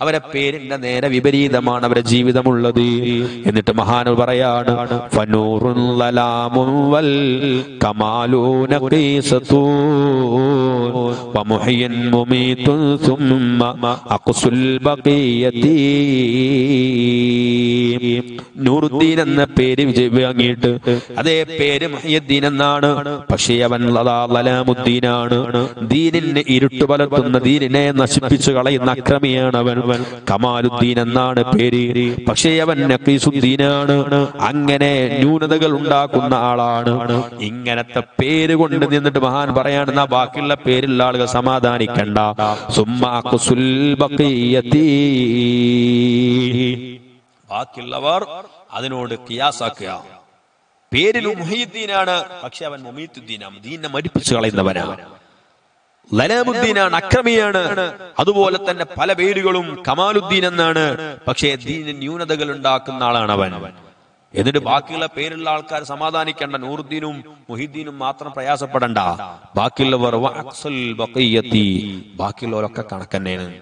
അവരെ പേരിന്റെ നേരെ വിപരീതമാണ് അവരെ ജീവിതമുള്ളത്. എന്നിട്ട് മഹാനു പറയാണ് വൽ കമാലൂന ومحي مميت ثم أقص البقية നൂറുദ്ദീൻ എന്ന പേര് വിജയ വാങ്ങിയിട്ട് അതേ പേര് മുഹിയുദ്ദീൻ എന്നാണ് പക്ഷേ അവൻ ലതാ ലലാമുദ്ദീനാണ് ദീനിനെ ഇരുട്ട് പലർത്തുന്ന ദീനിനെ നശിപ്പിച്ചു കളയുന്ന അക്രമിയാണ് അവൻ കമാലുദ്ദീൻ എന്നാണ് പേര് പക്ഷേ അവൻ നഖീസുദ്ദീനാണ് അങ്ങനെ ന്യൂനതകൾ ഉണ്ടാക്കുന്ന ആളാണ് ഇങ്ങനത്തെ പേര് കൊണ്ട് നിന്നിട്ട് മഹാൻ പറയാണ് എന്നാ ബാക്കിയുള്ള പേരുള്ള ആളുകൾ സമാധാനിക്കണ്ട. ബാക്കിയുള്ളവർ അതിനോട് കിയാസാക്കുക. പേരിൽ മുഹീദ്ദീനാണ് പക്ഷെ അവൻ മുമീത്തുദ്ദീനാണ് ദീനെ മരിപ്പിച്ചു കളയുന്നവനാണ് ലലാമുദ്ദീനാണ് അക്രമിയാണ്. അതുപോലെ തന്നെ പല പേരുകളും കമാലുദ്ദീൻ എന്നാണ്. പക്ഷേ ദീന ന്യൂനതകൾ ഉണ്ടാക്കുന്ന ആളാണ് അവൻ എന്നിട്ട് ബാക്കിയുള്ള പേരുള്ള ആൾക്കാർ സമാധാനിക്കേണ്ട നൂറുദ്ദീനും മുഹിദ്ദീനും മാത്രം പ്രയാസപ്പെടണ്ട. ബാക്കിയുള്ളവർ. ബാക്കിയുള്ളവരൊക്കെ കണക്കന്നെയാണ്.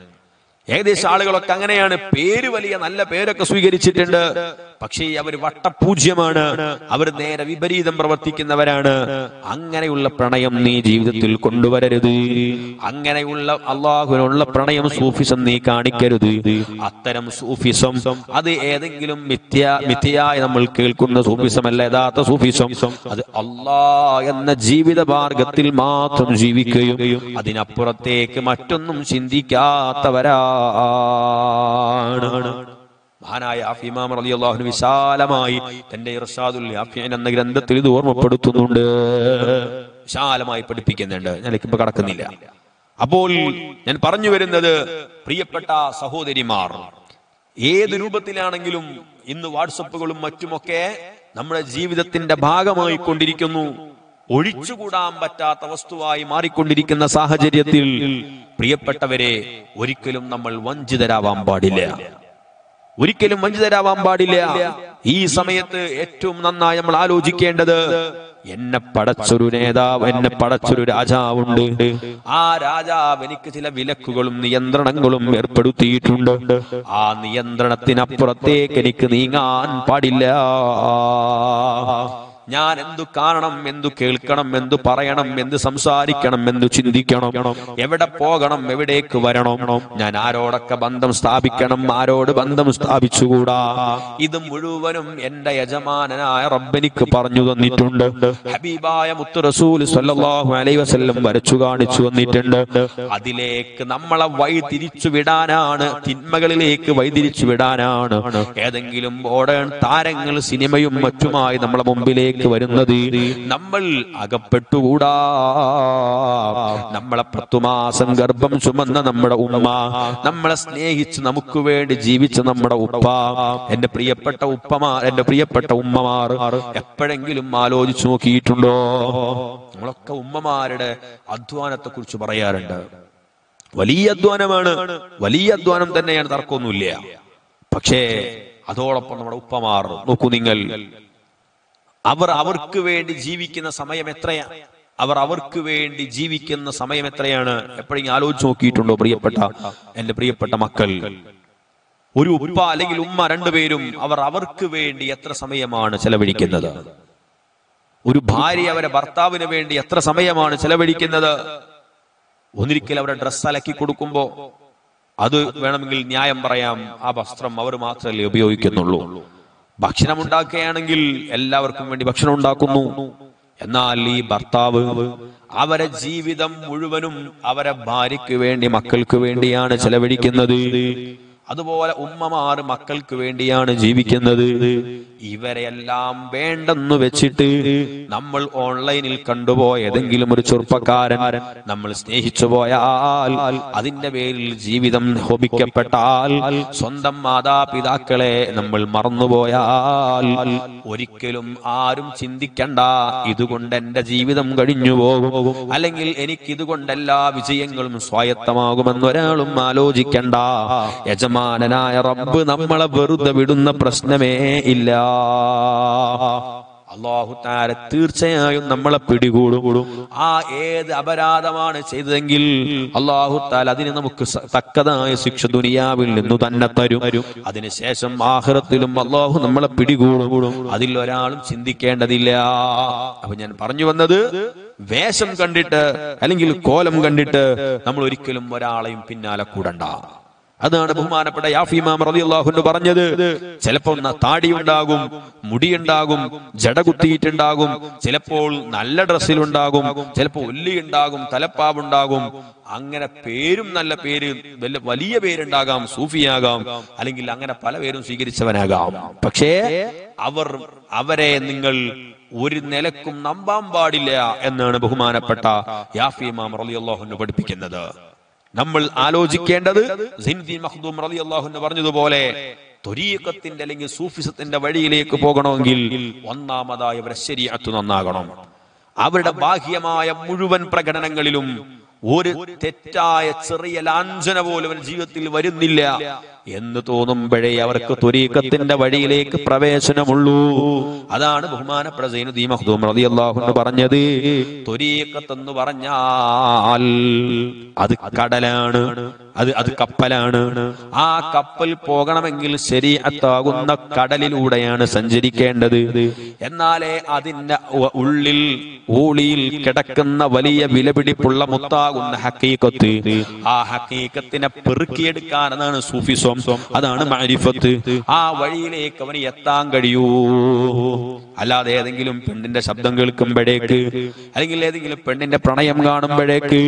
ഏകദേശം ആളുകളൊക്കെ അങ്ങനെയാണ്. പേര് വലിയ നല്ല പേരൊക്കെ സ്വീകരിച്ചിട്ടുണ്ട്. പക്ഷേ അവർ വട്ടപൂജ്യമാണ്. അവർ നേരെ വിപരീതം പ്രവർത്തിക്കുന്നവരാണ്. അങ്ങനെയുള്ള പ്രണയം നീ ജീവിതത്തിൽ കൊണ്ടുവരരുത്. അങ്ങനെയുള്ള അള്ളാഹുവിനുള്ള പ്രണയം സൂഫിസം നീ കാണിക്കരുത്. അത്തരം സൂഫിസം അത് ഏതെങ്കിലും മിഥ്യ മിഥ്യയായി നമ്മൾ കേൾക്കുന്ന സൂഫിസം അല്ല യഥാർത്ഥ സൂഫിസം. അത് അള്ളാ എന്ന ജീവിത മാർഗത്തിൽ മാത്രം ജീവിക്കുകയും അതിനപ്പുറത്തേക്ക് മറ്റൊന്നും ചിന്തിക്കാത്തവരാണ്. മഹാനായ ആഫി ഇമാം അള്ളാഹുന് അൻഹു വിശാലമായി തന്റെ ഇർഷാദുൽ എന്ന ഗ്രന്ഥത്തിൽ ഇത് ഓർമ്മപ്പെടുത്തുന്നുണ്ട്. വിശാലമായി പഠിപ്പിക്കുന്നുണ്ട്. ഞാനിപ്പോ കടക്കുന്നില്ല. അപ്പോൾ ഞാൻ പറഞ്ഞു വരുന്നത് പ്രിയപ്പെട്ട സഹോദരിമാർ ഏത് രൂപത്തിലാണെങ്കിലും ഇന്ന് വാട്സപ്പുകളും മറ്റുമൊക്കെ നമ്മുടെ ജീവിതത്തിന്റെ ഭാഗമായി കൊണ്ടിരിക്കുന്നു. ഒഴിച്ചുകൂടാൻ പറ്റാത്ത വസ്തുവായി മാറിക്കൊണ്ടിരിക്കുന്ന സാഹചര്യത്തിൽ പ്രിയപ്പെട്ടവരെ ഒരിക്കലും നമ്മൾ വഞ്ചിതരാവാൻ പാടില്ല. ഒരിക്കലും വഞ്ചിതരാവാൻ പാടില്ല. ഈ സമയത്ത് ഏറ്റവും നന്നായി നമ്മൾ ആലോചിക്കേണ്ടത് എന്നെ പടച്ചൊരു നേതാവ് എന്നെ പടച്ചൊരു രാജാവുണ്ട്. ആ രാജാവ് എനിക്ക് ചില വിലക്കുകളും നിയന്ത്രണങ്ങളും ഏർപ്പെടുത്തിയിട്ടുണ്ട്. ആ നിയന്ത്രണത്തിനപ്പുറത്തേക്ക് എനിക്ക് നീങ്ങാൻ പാടില്ല. ഞാൻ എന്തു കാണണം എന്തു കേൾക്കണം എന്തു പറയണം എന്ത് സംസാരിക്കണം എന്തു ചിന്തിക്കണം എവിടെ പോകണം എവിടേക്ക് വരണം ഞാൻ ആരോടൊക്കെ ബന്ധം സ്ഥാപിക്കണം ആരോട് ബന്ധം സ്ഥാപിച്ചുകൂടാ? ഇത് മുഴുവനും എന്റെ യജമാനനായ റബ്ബനിക്ക് പറഞ്ഞു തന്നിട്ടുണ്ട്. ഹബീബായ മുത്തു റസൂൽ സല്ലല്ലാഹു അലൈഹി വസല്ലം വരച്ചു കാണിച്ചു വന്നിട്ടുണ്ട് അതിലേക്ക് നമ്മളെ വഴി തിരിച്ചു വിടാനാണ് തിന്മകളിലേക്ക് വഴിതിരിച്ചു വിടാനാണ്. ഏതെങ്കിലും ഓടേൺ താരങ്ങൾ സിനിമയും മറ്റുമായി നമ്മളെ മുമ്പിലേക്ക് വരുന്നത്. നമ്മൾ അകപ്പെട്ടുകൂടാ. നമ്മളെ പത്തുമാസം ഗർഭം ചുമന്ന നമ്മുടെ ഉമ്മ. നമ്മളെ സ്നേഹിച്ച് നമുക്ക് വേണ്ടി ജീവിച്ച നമ്മുടെ ഉപ്പ. എന്റെ പ്രിയപ്പെട്ട ഉപ്പമാർ എന്റെ പ്രിയപ്പെട്ട ഉമ്മമാർ എപ്പോഴെങ്കിലും ആലോചിച്ചു നോക്കിയിട്ടുണ്ടോ? നമ്മളൊക്കെ ഉമ്മമാരുടെ അധ്വാനത്തെ കുറിച്ച് പറയാറുണ്ട്. വലിയ അധ്വാനമാണ്. വലിയ അധ്വാനം തന്നെയാണ് തർക്കമൊന്നുമില്ല. പക്ഷേ അതോടൊപ്പം നമ്മുടെ ഉപ്പമാർ നോക്കൂ നിങ്ങൾ അവർ അവർക്ക് വേണ്ടി ജീവിക്കുന്ന സമയം എത്രയാണ് അവർ അവർക്ക് വേണ്ടി ജീവിക്കുന്ന സമയം എത്രയാണ്? എപ്പോഴെങ്കിലും ആലോചിച്ച് നോക്കിയിട്ടുണ്ടോ പ്രിയപ്പെട്ട എന്റെ പ്രിയപ്പെട്ട മക്കൾ? ഒരു ഉപ്പ അല്ലെങ്കിൽ ഉമ്മ രണ്ടുപേരും അവർ അവർക്ക് വേണ്ടി എത്ര സമയമാണ് ചെലവഴിക്കുന്നത്? ഒരു ഭാര്യ അവരെ ഭർത്താവിന് വേണ്ടി എത്ര സമയമാണ് ചെലവഴിക്കുന്നത്? ഒന്നിരിക്കൽ അവരുടെ ഡ്രസ്സ് അലക്കി കൊടുക്കുമ്പോ അത് വേണമെങ്കിൽ ന്യായം പറയാം. ആ വസ്ത്രം അവർ മാത്രമല്ലേ ഉപയോഗിക്കുന്നുള്ളൂ. ഭക്ഷണം ഉണ്ടാക്കുകയാണെങ്കിൽ എല്ലാവർക്കും വേണ്ടി ഭക്ഷണം ഉണ്ടാക്കുന്നു. എന്നാൽ ഈ ഭർത്താവ് അവരെ ജീവിതം മുഴുവനും അവരെ ഭാര്യയ്ക്ക് വേണ്ടി മക്കൾക്ക് വേണ്ടിയാണ് ചെലവഴിക്കുന്നത്. അതുപോലെ ഉമ്മമാർ മക്കൾക്ക് വേണ്ടിയാണ് ജീവിക്കുന്നത്. ഇവരെല്ലാം വേണ്ടെന്ന് വെച്ചിട്ട് നമ്മൾ ഓൺലൈനിൽ കണ്ടുപോയ ഏതെങ്കിലും ഒരു ചെറുപ്പക്കാരൻ നമ്മൾ സ്നേഹിച്ചു പോയാൽ അതിന്റെ പേരിൽ ജീവിതം ഹോപിക്കപ്പെട്ടാൽ സ്വന്തം മാതാപിതാക്കളെ നമ്മൾ മറന്നുപോയാൽ ഒരിക്കലും ആരും ചിന്തിക്കണ്ട ഇതുകൊണ്ട് എന്റെ ജീവിതം കഴിഞ്ഞു പോകും. അല്ലെങ്കിൽ എനിക്ക് എല്ലാ വിജയങ്ങളും സ്വായത്തമാകുമെന്നൊരാളും ആലോചിക്കണ്ട. ആലോചിക്കണ്ട യജമാനനായ റബ്ബ് നമ്മളെ വെറുതെ വിടുന്ന പ്രശ്നമേ ഇല്ല. അള്ളാഹു താര തീർച്ചയായും നമ്മളെ പിടികൂടും. ആ ഏത് അപരാധമാണ് ചെയ്തതെങ്കിൽ അള്ളാഹു താല അതിന് നമുക്ക് തക്കതായ ശിക്ഷ ദുനിയാവിൽ നിന്നു തന്നെ തരും. അതിനുശേഷം ആഹ്റത്തിലും അള്ളാഹു നമ്മളെ പിടികൂടും. അതിൽ ഒരാളും ചിന്തിക്കേണ്ടതില്ല. അപ്പൊ ഞാൻ പറഞ്ഞു വന്നത് വേഷം കണ്ടിട്ട് അല്ലെങ്കിൽ കോലം കണ്ടിട്ട് നമ്മൾ ഒരിക്കലും ഒരാളെയും പിന്നാലെ കൂടണ്ട. അതാണ് ബഹുമാനപ്പെട്ട യാഫിമാം റളിയല്ലാഹു പറഞ്ഞത്. ചിലപ്പോൾ താടിയുണ്ടാകും മുടിയുണ്ടാകും ജട കുത്തിയിട്ടുണ്ടാകും ചിലപ്പോൾ നല്ല ഡ്രസ്സിലുണ്ടാകും ചിലപ്പോൾ ഒല്ലിയുണ്ടാകും തലപ്പാവുണ്ടാകും. അങ്ങനെ പേരും നല്ല പേര് വലിയ പേരുണ്ടാകാം സൂഫിയാകാം അല്ലെങ്കിൽ അങ്ങനെ പല പേരും സ്വീകരിച്ചവനാകാം. പക്ഷേ അവർ അവരെ നിങ്ങൾ ഒരു നിലക്കും നമ്പാൻ പാടില്ല എന്നാണ് ബഹുമാനപ്പെട്ട യാഫിമാം റളിയല്ലാഹു പഠിപ്പിക്കുന്നത്. നമ്മൾ ആലോചിക്കേണ്ടത് മഖ്ദൂം റളിയല്ലാഹു പറഞ്ഞതുപോലെ ത്വരീഖത്തിന്റെ അല്ലെങ്കിൽ സൂഫിസത്തിന്റെ വഴിയിലേക്ക് പോകണമെങ്കിൽ ഒന്നാമതായി അവരുടെ ശരീഅത്ത് നന്നാകണം. അവരുടെ ബാഹ്യമായ മുഴുവൻ പ്രകടനങ്ങളിലും ഒരു തെറ്റായ ചെറിയ ലാഞ്ചന പോലും ജീവിതത്തിൽ വരുന്നില്ല. എന്ന് തോന്നുമ്പോഴേ അവർക്ക് തുരീക്കത്തിന്റെ വഴിയിലേക്ക് പ്രവേശനമുള്ളൂ. അതാണ് ബഹുമാനപ്പെട്ട സൈനുദ്ദീ റളിയല്ലാഹു പറഞ്ഞത്. തുരീക്കത്തെന്ന് പറഞ്ഞാൽ അത് കടലാണ് അത് അത് കപ്പലാണ്. ആ കപ്പൽ പോകണമെങ്കിൽ ശരീഅത്താകുന്ന കടലിലൂടെയാണ് സഞ്ചരിക്കേണ്ടത്. എന്നാലേ അതിന്റെ ഉള്ളിൽ ഊളിയിൽ കിടക്കുന്ന വലിയ വിലപിടിപ്പുള്ള മുത്താകുന്ന ഹക്കീക്കത്ത് ആ ഹക്കീക്കത്തിനെ പെറുക്കിയെടുക്കാൻ അതാണ് സൂഫിസം അതാണ് മാരിഫത്ത് ആ വഴിയിലേക്ക് അവന് എത്താൻ കഴിയൂ. അല്ലാതെ ഏതെങ്കിലും പെണ്ണിന്റെ ശബ്ദം കേൾക്കുമ്പോഴേക്ക് അല്ലെങ്കിൽ ഏതെങ്കിലും പെണ്ണിന്റെ പ്രണയം കാണുമ്പോഴേക്ക്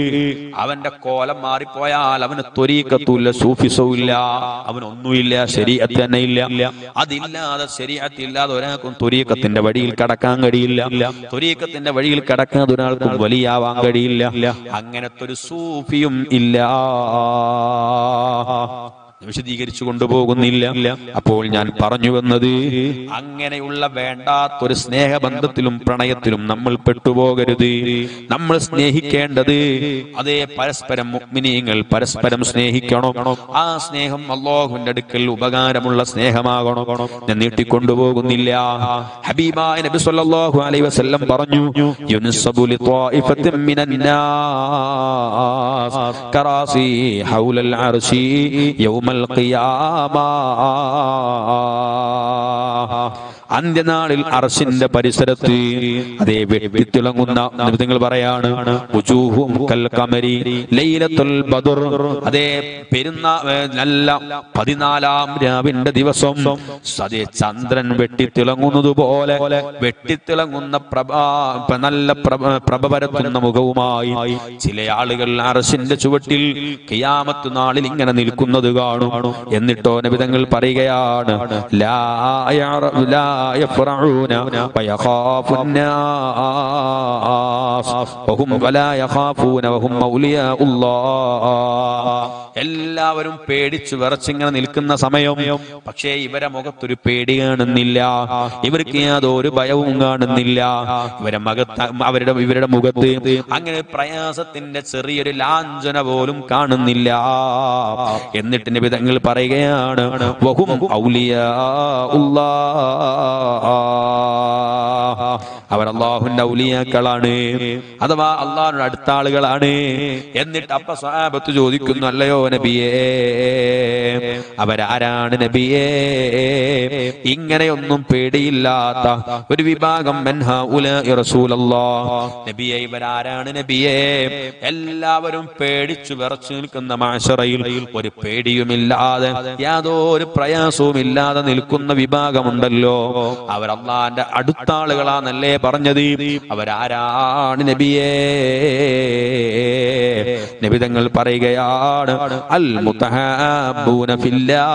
അവന്റെ കോലം മാറിപ്പോയാൽ അവന് ത്വരീക്കത്തുമില്ല സൂഫിസവും ഇല്ല. അവനൊന്നുമില്ല ശരീരത്ത് തന്നെ ഇല്ല. അതില്ലാതെ ശരീരത്തില്ലാതെ ഒരാൾക്കും ത്വരീക്കത്തിന്റെ വഴിയിൽ കടക്കാൻ കഴിയില്ല. ത്വരീക്കത്തിന്റെ വഴിയിൽ കടക്കാതെ ഒരാൾക്കും വലിയാവാൻ കഴിയില്ല. അങ്ങനത്തെ ഒരു സൂഫിയും ഇല്ല. വിശദീകരിച്ചു കൊണ്ടുപോകുന്നില്ല അപ്പോൾ ഞാൻ പറഞ്ഞു വന്നത് അങ്ങനെയുള്ള വേണ്ടാത്തൊരു സ്നേഹബന്ധത്തിലും പ്രണയത്തിലും നമ്മൾ പെട്ടുപോകരുത്. നമ്മൾ സ്നേഹിക്കേണ്ടത് അതേ പരസ്പരം മുഗ്മിനീങ്ങൾ പരസ്പരം സ്നേഹിക്കണം. ആ സ്നേഹം അള്ളാഹുവിന്റെ അടുക്കൽ ഉപകാരമുള്ള സ്നേഹമാകണം. ഞാൻ നീട്ടിക്കൊണ്ടുപോകുന്നില്ല. ഹബീബായ നബി സല്ലല്ലാഹു അലൈഹി വസല്ലം പറഞ്ഞു കറാസി ഹൗലൽ അർശി القيامة അന്ത്യനാളിൽ അർശിന്റെ പരിസരത്ത് അതേ വെട്ടിത്തിളങ്ങുന്ന നിങ്ങൾ പറയാണ് ലൈലത്തുൽ ബദർ. അതേ പെരുന്നാ നല്ല പതിനാലാം രാവിന്റെ ദിവസം അതേ ചന്ദ്രൻ വെട്ടിത്തിളങ്ങുന്നത് പോലെ വെട്ടിത്തിളങ്ങുന്ന പ്രഭാ നല്ല പ്രഭ പരത്തുന്ന മുഖവുമായി ചില ആളുകൾ അറസിന്റെ ചുവട്ടിൽ കിയാമത്ത് നാളിൽ ഇങ്ങനെ നിൽക്കുന്നത് കാണും. എന്നിട്ടോ നബിതങ്ങൾ പറയുകയാണ് ലാ യറ- ويخاف الناس وهم ولا يخافون وهم യഖാഫൂന الله. എല്ലാവരും പേടിച്ചു വിറച്ചിങ്ങനെ നിൽക്കുന്ന സമയം. പക്ഷേ ഇവരെ മുഖത്തൊരു പേടി കാണുന്നില്ല. ഇവർക്ക് യാതൊരു ഭയവും കാണുന്നില്ല. ഇവരെ മകത്ത് അവരുടെ ഇവരുടെ മുഖത്ത് അങ്ങനെ പ്രയാസത്തിന്റെ ചെറിയൊരു ലാഞ്ചന പോലും കാണുന്നില്ല. എന്നിട്ട് വിധങ്ങൾ പറയുകയാണ് വഹും ഔലിയാ Ah. uh, uh. അവർ അള്ളാഹുന്റെ ഔലിയാക്കളാണ്. അഥവാ അള്ളാഹുന്റെ അടുത്ത ആളുകളാണ് എന്നിട്ട് അപ്പ സ്വഹാബത്ത് ചോദിക്കുന്നു അല്ലയോ നബിയേ അവരാരാണ് നബിയേ? ഇങ്ങനെയൊന്നും പേടിയില്ലാത്ത ഒരു വിഭാഗം നബിയെ ഇവരാരാണ് നബിയേ? എല്ലാവരും പേടിച്ചു വിറച്ചു നിൽക്കുന്ന മാഷറയിൽ ഒരു പേടിയുമില്ലാതെ യാതൊരു പ്രയാസവും ഇല്ലാതെ നിൽക്കുന്ന വിഭാഗമുണ്ടല്ലോ. അവർ അള്ളാന്റെ അടുത്ത ആളുകളാന്നല്ലേ പറഞ്ഞത്? അവരാരാണ് നബിയേ? നബിതങ്ങൾ പറയുകയാണ് അൽ മുത്തഹൂന ഫില്ലാ.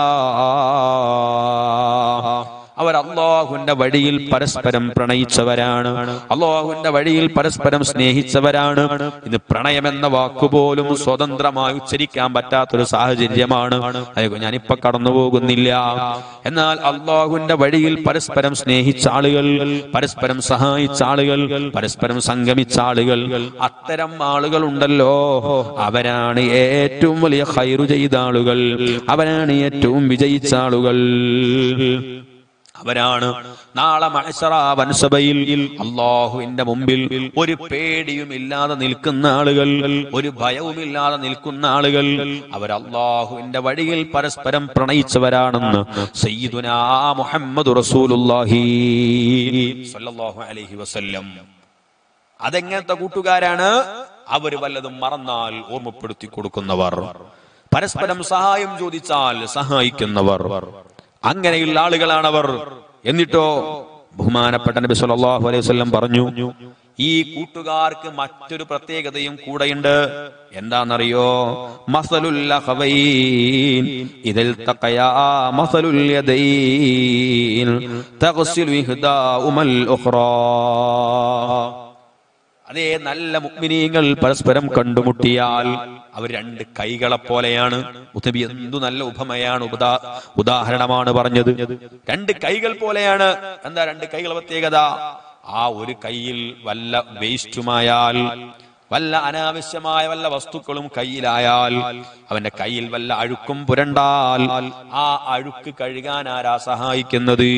അവർ അള്ളാഹുന്റെ വഴിയിൽ പരസ്പരം പ്രണയിച്ചവരാണ്. അള്ളാഹുന്റെ വഴിയിൽ പരസ്പരം സ്നേഹിച്ചവരാണ്. ഇത് പ്രണയം എന്ന വാക്കുപോലും സ്വതന്ത്രമായി ഉച്ചരിക്കാൻ പറ്റാത്തൊരു സാഹചര്യമാണ്. അയ്യോ ഞാനിപ്പോ കടന്നു പോകുന്നില്ല എന്നാൽ അള്ളാഹുന്റെ വഴിയിൽ പരസ്പരം സ്നേഹിച്ച ആളുകൾ പരസ്പരം സഹായിച്ച ആളുകൾ പരസ്പരം സംഗമിച്ച ആളുകൾ അത്തരം ആളുകൾ ഉണ്ടല്ലോ അവരാണ് ഏറ്റവും വലിയ ഹൈറു ചെയ്ത ആളുകൾ. അവരാണ് ഏറ്റവും വിജയിച്ച ആളുകൾ. അവരാണ്. നാളെ മഹ്ശറ വൻസഭയിൽ അള്ളാഹുവിന്റെ മുമ്പിൽ ഒരു പേടിയും ഇല്ലാതെ നിൽക്കുന്ന ആളുകൾ ഒരു ഭയവും ഇല്ലാതെ നിൽക്കുന്ന ആളുകൾ അവർ അള്ളാഹുവിന്റെ വഴിയിൽ പരസ്പരം പ്രണയിച്ചവരാണെന്ന് സയ്യിദുനാ മുഹമ്മദ് അലൈഹി വസല്ലം. അതെങ്ങനത്തെ കൂട്ടുകാരാണ്? അവർ വല്ലതും മറന്നാൽ ഓർമ്മപ്പെടുത്തി കൊടുക്കുന്നവർ പരസ്പരം സഹായം ചോദിച്ചാൽ സഹായിക്കുന്നവർ. അങ്ങനെയുള്ള ആളുകളാണ് അവർ എന്നിട്ടോ ബഹുമാനപ്പെട്ട നബി സല്ലല്ലാഹു അലൈഹി വസല്ലം പറഞ്ഞു ഈ കൂട്ടുകാർക്ക് മറ്റൊരു പ്രത്യേകതയും കൂടെയുണ്ട്. എന്താണെന്നറിയോ? മസലുൽ ഇതിൽ തഖയാ അതേ നല്ല മുഗ്മിനീങ്ങൾ പരസ്പരം കണ്ടുമുട്ടിയാൽ അവർ രണ്ട് കൈകളെ പോലെയാണ്. ഉത്തബി എന്തു നല്ല ഉപമയാണ് ഉപദാ ഉദാഹരണമാണ് പറഞ്ഞത്. രണ്ട് കൈകൾ പോലെയാണ്. എന്താ രണ്ട് കൈകൾ പ്രത്യേകത? ആ ഒരു കൈയിൽ വല്ല വേസ്റ്റുമായാൽ വല്ല അനാവശ്യമായ വല്ല വസ്തുക്കളും കയ്യിലായാൽ അവന്റെ കയ്യിൽ വല്ല അഴുക്കും പുരണ്ടാൽ ആ അഴുക്ക് കഴുകാൻ ആരാ സഹായിക്കുന്നത്?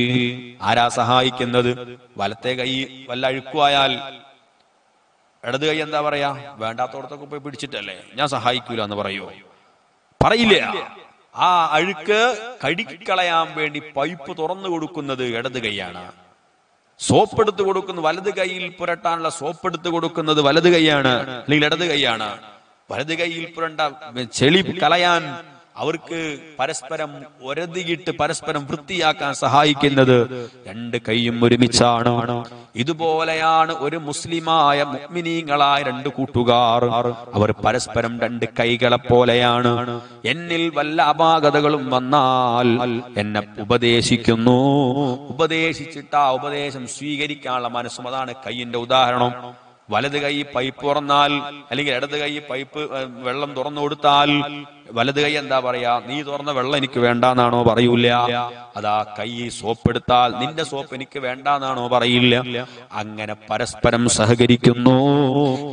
ആരാ സഹായിക്കുന്നത്? വലത്തെ കൈ വല്ല അഴുക്കുമായാൽ ഇടത് കൈ എന്താ പറയാ? വേണ്ടാത്തോടത്തൊക്കെ പോയി പിടിച്ചിട്ടല്ലേ? ഞാൻ സഹായിക്കൂല എന്ന് പറയോ. പറയില്ല. ആ അഴുക്ക് കഴുകിക്കളയാൻ വേണ്ടി പൈപ്പ് തുറന്നു കൊടുക്കുന്നത് ഇടത് കൈയാണ്. സോപ്പ് എടുത്തു കൊടുക്കുന്ന വലത് കൈയിൽ പുരട്ടാനുള്ള സോപ്പ് എടുത്തു കൊടുക്കുന്നത് വലത് കൈയാണ്. അല്ലെങ്കിൽ ഇടത് കൈയാണ്. വലത് കൈയിൽ പുരണ്ട ചെളി കളയാൻ അവർക്ക് പരസ്പരം ഒരതിയിട്ട് പരസ്പരം വൃത്തിയാക്കാൻ സഹായിക്കുന്നത് രണ്ട് കൈയും ഒരുമിച്ചാണ്. ഇതുപോലെയാണ് ഒരു മുസ്ലിമായ മുഗ്മിനീങ്ങളായ രണ്ട് കൂട്ടുകാർ. അവർ പരസ്പരം രണ്ട് കൈകളെ പോലെയാണ്. എന്നിൽ വല്ല അപാകതകളും വന്നാൽ എന്നെ ഉപദേശിക്കുന്നു. ഉപദേശിച്ചിട്ട് ആ ഉപദേശം സ്വീകരിക്കാനുള്ള മനസ്സും അതാണ് കൈയിന്റെ ഉദാഹരണം. വലത് കൈ പൈപ്പ് തുറന്നാൽ അല്ലെങ്കിൽ ഇടത് കൈ പൈപ്പ് വെള്ളം തുറന്നു കൊടുത്താൽ വലത് കൈ എന്താ പറയാ? നീ തുറന്ന വെള്ളം എനിക്ക് വേണ്ടാന്നാണോ പറയൂല അതാ കൈ സോപ്പ് എടുത്താൽ നിന്റെ സോപ്പ് എനിക്ക് വേണ്ടാന്നാണോ പറയില്ല. അങ്ങനെ പരസ്പരം സഹകരിക്കുന്നു.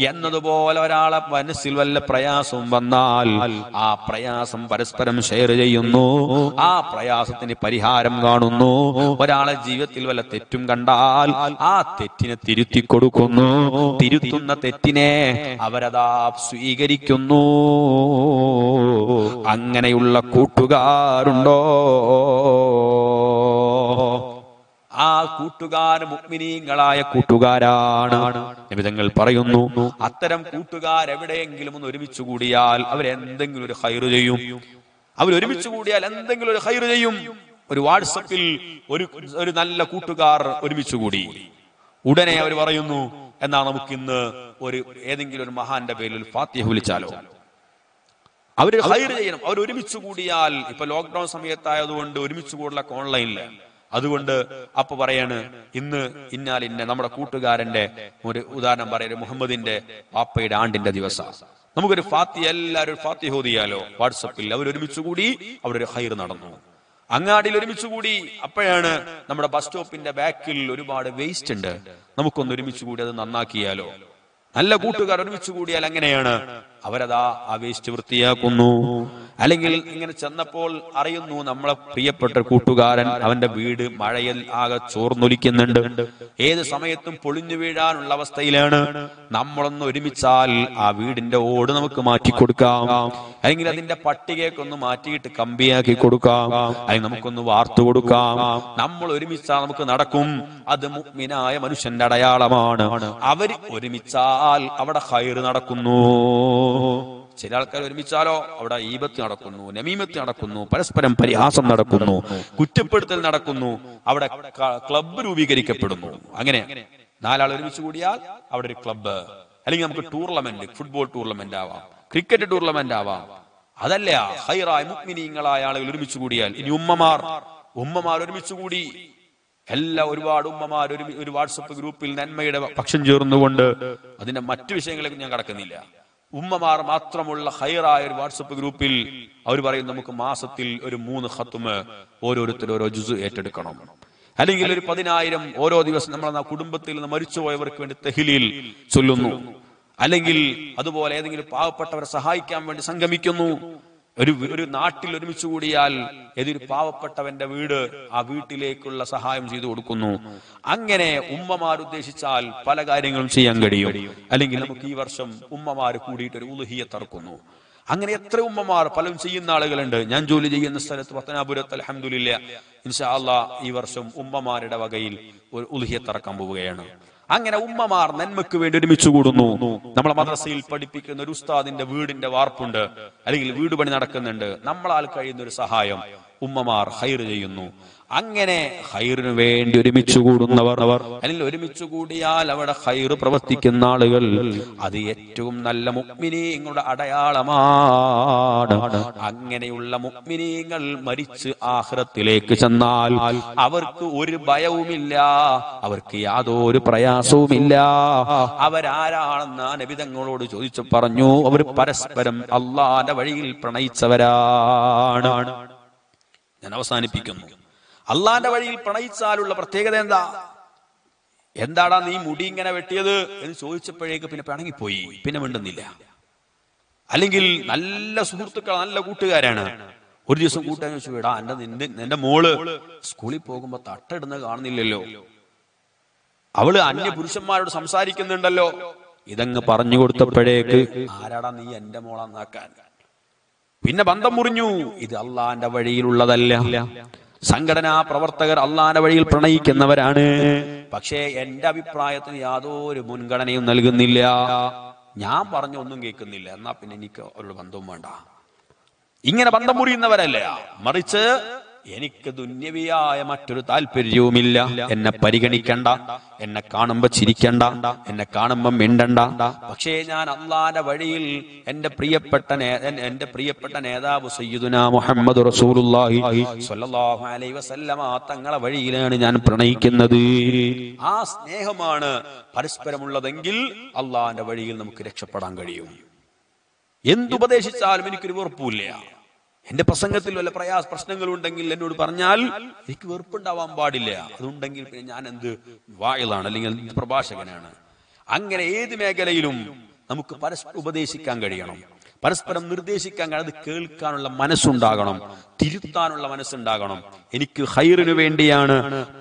എന്നതുപോലെ ഒരാളെ മനസ്സിൽ വല്ല പ്രയാസം വന്നാൽ ആ പ്രയാസം പരസ്പരം ഷെയർ ചെയ്യുന്നു. ആ പ്രയാസത്തിന് പരിഹാരം കാണുന്നു. ഒരാളെ ജീവിതത്തിൽ വല്ല തെറ്റും കണ്ടാൽ ആ തെറ്റിനെ തിരുത്തി കൊടുക്കുന്നു. തിരുത്തുന്ന തെറ്റിനെ അവരതാ സ്വീകരിക്കുന്നു. അങ്ങനെയുള്ള കൂട്ടുകാരുണ്ടോ? ആ കൂട്ടുകാർ മുക്മിനീങ്ങളായ കൂട്ടുകാരാണ്. നിമിതങ്ങൾ പറയുന്നു അത്തരം കൂട്ടുകാർ എവിടെയെങ്കിലും ഒന്ന് ഒരുമിച്ച് കൂടിയാൽ അവരെന്തെങ്കിലും ഒരു ഹൈറ് ചെയ്യും. അവർ ഒരുമിച്ച് കൂടിയാൽ എന്തെങ്കിലും ഒരു ഹൈറ് ചെയ്യും. ഒരു വാട്സപ്പിൽ ഒരു ഒരു നല്ല കൂട്ടുകാർ ഒരുമിച്ച് കൂടി. ഉടനെ അവർ പറയുന്നു എന്നാ നമുക്ക് ഇന്ന് ഒരു ഏതെങ്കിലും ഒരു മഹാന്റെ പേരിൽ ഫാത്തിഹ വിളിച്ചാലോ? അവർ ഹൈർ ചെയ്യണം. അവർ ഒരുമിച്ച് കൂടിയാൽ ഇപ്പൊ ലോക്ക്ഡൌൺ സമയത്തായതുകൊണ്ട് ഒരുമിച്ച് കൂടലൊക്കെ ഓൺലൈനിൽ അതുകൊണ്ട് അപ്പൊ പറയാണ് ഇന്ന് ഇന്നാൽ ഇന്ന നമ്മുടെ കൂട്ടുകാരന്റെ ഒരു ഉദാഹരണം പറയരുത്. മുഹമ്മദിന്റെ വാപ്പയുടെ ആണ്ടിന്റെ ദിവസം. നമുക്കൊരു ഫാത്തി എല്ലാവരും ഫാത്തി ഹോദിയാലോ വാട്സപ്പിൽ അവർ ഒരുമിച്ച് കൂടി അവിടെ ഒരു ഹൈർ നടന്നു. അങ്ങാടിയിൽ ഒരുമിച്ച് കൂടി അപ്പോഴാണ് നമ്മുടെ ബസ് സ്റ്റോപ്പിന്റെ ബാക്കിൽ ഒരുപാട് വേസ്റ്റ് ഉണ്ട്. നമുക്കൊന്ന് ഒരുമിച്ച് കൂടി അത് നന്നാക്കിയാലോ? നല്ല കൂട്ടുകാർ ഒരുമിച്ച് കൂടിയാൽ അങ്ങനെയാണ് അവരതാ ആ വേസ്റ്റ് വൃത്തിയാക്കുന്നു. അല്ലെങ്കിൽ ഇങ്ങനെ ചെന്നപ്പോൾ അറിയുന്നു നമ്മളെ പ്രിയപ്പെട്ട കൂട്ടുകാരൻ അവന്റെ വീട് മഴയിൽ ആകെ ചോർന്നൊലിക്കുന്നുണ്ട്. ഏത് സമയത്തും പൊളിഞ്ഞു വീഴാനുള്ള അവസ്ഥയിലാണ്. നമ്മളൊന്ന് ഒരുമിച്ചാൽ ആ വീടിന്റെ ഓട് നമുക്ക് മാറ്റി കൊടുക്കാം അല്ലെങ്കിൽ അതിന്റെ പട്ടികയൊക്കെ മാറ്റിയിട്ട് കമ്പിയാക്കി കൊടുക്കാം. അല്ലെങ്കിൽ നമുക്കൊന്ന് വാർത്തു കൊടുക്കാം. നമ്മൾ ഒരുമിച്ചാൽ നമുക്ക് നടക്കും. അത് മുഗ്മിനായ മനുഷ്യന്റെ അടയാളമാണ്. അവർ ഒരുമിച്ചാൽ അവിടെ ഹൈറ് നടക്കുന്നു. ചില ആൾക്കാർ ഒരുമിച്ചാലോ? അവിടെ ഈപത്ത് നടക്കുന്നു നമീമത്ത് നടക്കുന്നു പരസ്പരം പരിഹാസം നടക്കുന്നു കുറ്റപ്പെടുത്തൽ നടക്കുന്നു അവിടെ ക്ലബ്ബ് രൂപീകരിക്കപ്പെടുന്നു. അങ്ങനെ നാലാൾ ഒരുമിച്ച് കൂടിയാൽ അവിടെ ഒരു ക്ലബ്ബ്. അല്ലെങ്കിൽ നമുക്ക് ടൂർണമെന്റ് ഫുട്ബോൾ ടൂർണമെന്റ് ആവാം ക്രിക്കറ്റ് ടൂർണമെന്റ് ആവാം. അതല്ല ഹൈറായ മുക്മിനീങ്ങളായ ആളുകൾ ഒരുമിച്ച് കൂടിയാൽ? ഇനി ഉമ്മമാർ ഉമ്മമാർ ഒരുമിച്ച് കൂടി. എല്ലാ ഒരുപാട് ഉമ്മമാർ ഒരു ഒരു വാട്സപ്പ് ഗ്രൂപ്പിൽ നന്മയുടെ പക്ഷം ചേർന്നുകൊണ്ട് അതിന്റെ മറ്റു വിഷയങ്ങളിലേക്ക് ഞാൻ കടക്കുന്നില്ല. ഉമ്മമാർ മാത്രമുള്ള ഹൈറായ ഒരു വാട്സപ്പ് ഗ്രൂപ്പിൽ അവർ പറയും നമുക്ക് മാസത്തിൽ ഒരു മൂന്ന് ഹത്തുമ് ഓരോരുത്തർ ഓരോ ജുസ് ഏറ്റെടുക്കണം. അല്ലെങ്കിൽ ഒരു പതിനായിരം ഓരോ ദിവസം നമ്മൾ കുടുംബത്തിൽ നിന്ന് മരിച്ചുപോയവർക്ക് വേണ്ടി തെഹിലിൽ ചൊല്ലുന്നു. അല്ലെങ്കിൽ അതുപോലെ ഏതെങ്കിലും പാവപ്പെട്ടവരെ സഹായിക്കാൻ വേണ്ടി സംഗമിക്കുന്നു. ഒരു ഒരു നാട്ടിൽ ഒരുമിച്ച് കൂടിയാൽ ഏതൊരു പാവപ്പെട്ടവന്റെ വീട് ആ വീട്ടിലേക്കുള്ള സഹായം ചെയ്തു കൊടുക്കുന്നു. അങ്ങനെ ഉമ്മമാർ ഉദ്ദേശിച്ചാൽ പല കാര്യങ്ങളും ചെയ്യാൻ കഴിയും. അല്ലെങ്കിൽ നമുക്ക് ഈ വർഷം ഉമ്മമാർ കൂടിയിട്ട് ഒരു ഉലുഹിയെ തറക്കുന്നു. അങ്ങനെ എത്ര ഉമ്മമാർ പലരും ചെയ്യുന്ന ആളുകളുണ്ട്. ഞാൻ ജോലി ചെയ്യുന്ന സ്ഥലത്ത് പത്തനാപുരത്ത് അലഹമുല്ല ഇൻഷാ അള്ളാ ഈ വർഷം ഉമ്മമാരുടെ വകയിൽ ഒരു ഉലുഹിയെ തറക്കാൻ പോവുകയാണ്. അങ്ങനെ ഉമ്മമാർ നന്മക്ക് വേണ്ടി ഒരുമിച്ച് കൂടുന്നു. നമ്മളെ മദ്രസയിൽ പഠിപ്പിക്കുന്ന ഒരു ഉസ്താദിന്റെ വീടിന്റെ വാർപ്പുണ്ട്. അല്ലെങ്കിൽ വീട് പണി നടക്കുന്നുണ്ട്. നമ്മളാൽ കഴിയുന്ന ഒരു സഹായം ഉമ്മമാർ ഹൈർ ചെയ്യുന്നു. അങ്ങനെ ഹൈറിനു വേണ്ടി ഒരുമിച്ച് കൂടുന്നവർ അവർ അല്ലെങ്കിൽ ഒരുമിച്ച് കൂടിയാൽ അവിടെ ഹൈർ പ്രവർത്തിക്കുന്ന ആളുകൾ അത് ഏറ്റവും നല്ല മുക്മിനീങ്ങളുടെ അടയാളമാണ്. അങ്ങനെയുള്ള മുക്മിനീങ്ങൾ മരിച്ച് ആഹ്റത്തിലേക്ക് ചെന്നാൽ അവർക്ക് ഒരു ഭയവുമില്ല അവർക്ക് യാതൊരു പ്രയാസവുമില്ല. അവരാരാണെന്ന് നബിതങ്ങളോട് ചോദിച്ചു പറഞ്ഞു അവർ പരസ്പരം അള്ളാന്റെ വഴിയിൽ പ്രണയിച്ചവരാണ്. ഞാൻ അവസാനിപ്പിക്കുന്നു. അള്ളാന്റെ വഴിയിൽ പ്രണയിച്ചാലുള്ള പ്രത്യേകത എന്താ? എന്താടാ നീ മുടി ഇങ്ങനെ വെട്ടിയത് എന്ന് ചോദിച്ചപ്പോഴേക്ക് പിന്നെ പിണങ്ങിപ്പോയി. പിന്നെ മിണ്ടുന്നില്ല. അല്ലെങ്കിൽ നല്ല സുഹൃത്തുക്കൾ നല്ല കൂട്ടുകാരാണ്. ഒരു ദിവസം കൂട്ടാൻ ചോദിച്ചു എടാ എന്റെ നിന്റെ നിന്റെ മോൾ സ്കൂളിൽ പോകുമ്പോ തട്ടിടുന്നത് കാണുന്നില്ലല്ലോ. അവൾ അന്യ പുരുഷന്മാരോട് സംസാരിക്കുന്നുണ്ടല്ലോ. ഇതങ്ങ് പറഞ്ഞു കൊടുത്തപ്പോഴേക്ക് ആരാടാ നീ എന്റെ മോളാന്നാക്കാൻ? പിന്നെ ബന്ധം മുറിഞ്ഞു. ഇത് അള്ളാന്റെ വഴിയിലുള്ളതല്ല. സംഘടനാ പ്രവർത്തകർ അള്ളാന്റെ വഴിയിൽ പ്രണയിക്കുന്നവരാണ്. പക്ഷേ എന്റെ അഭിപ്രായത്തിന് യാതൊരു മുൻഗണനയും നൽകുന്നില്ല. ഞാൻ പറഞ്ഞ ഒന്നും കേൾക്കുന്നില്ല. എന്നാ പിന്നെ എനിക്ക് അവരുടെ ബന്ധവും വേണ്ട. ഇങ്ങനെ ബന്ധം മുറിയുന്നവരല്ല? മറിച്ച് എനിക്ക് ദുന്യവിയായ മറ്റൊരു താല്പര്യവുമില്ല. എന്നെ പരിഗണിക്കണ്ട. എന്നെ കാണുമ്പോ ചിരിക്കണ്ട. എന്നെ കാണുമ്പോ മിണ്ടണ്ട. പക്ഷേ ഞാൻ അള്ളാന്റെ വഴിയിൽ എന്റെ പ്രിയപ്പെട്ട എന്റെ പ്രിയപ്പെട്ട നേതാവ് സയ്യിദുന മുഹമ്മദ് റസൂലുള്ളാഹി സ്വല്ലല്ലാഹു അലൈഹി തങ്ങളെ വഴിയിലാണ് ഞാൻ പ്രണയിക്കുന്നത്. ആ സ്നേഹമാണ് പരസ്പരമുള്ളതെങ്കിൽ അള്ളാന്റെ വഴിയിൽ നമുക്ക് രക്ഷപ്പെടാൻ കഴിയും. എന്തുപദേശിച്ചാലും എനിക്കൊരു വെറുപ്പില്ല എന്റെ പ്രസംഗത്തിൽ വല്ല പ്രയാസ പ്രശ്നങ്ങളുണ്ടെങ്കിൽ എന്നോട് പറഞ്ഞാൽ എനിക്ക് വെറുപ്പുണ്ടാവാൻ പാടില്ല. അതുണ്ടെങ്കിൽ പിന്നെ ഞാൻ എന്ത് വായിലാണ് അല്ലെങ്കിൽ പ്രഭാഷകനാണ്? അങ്ങനെ ഏത് മേഖലയിലും നമുക്ക് പരസ്പരം ഉപദേശിക്കാൻ കഴിയണം. പരസ്പരം നിർദ്ദേശിക്കാൻ അത് കേൾക്കാനുള്ള മനസ്സുണ്ടാകണം തിരുത്താനുള്ള മനസ്സുണ്ടാകണം. എനിക്ക് ഹൈറിനു വേണ്ടിയാണ്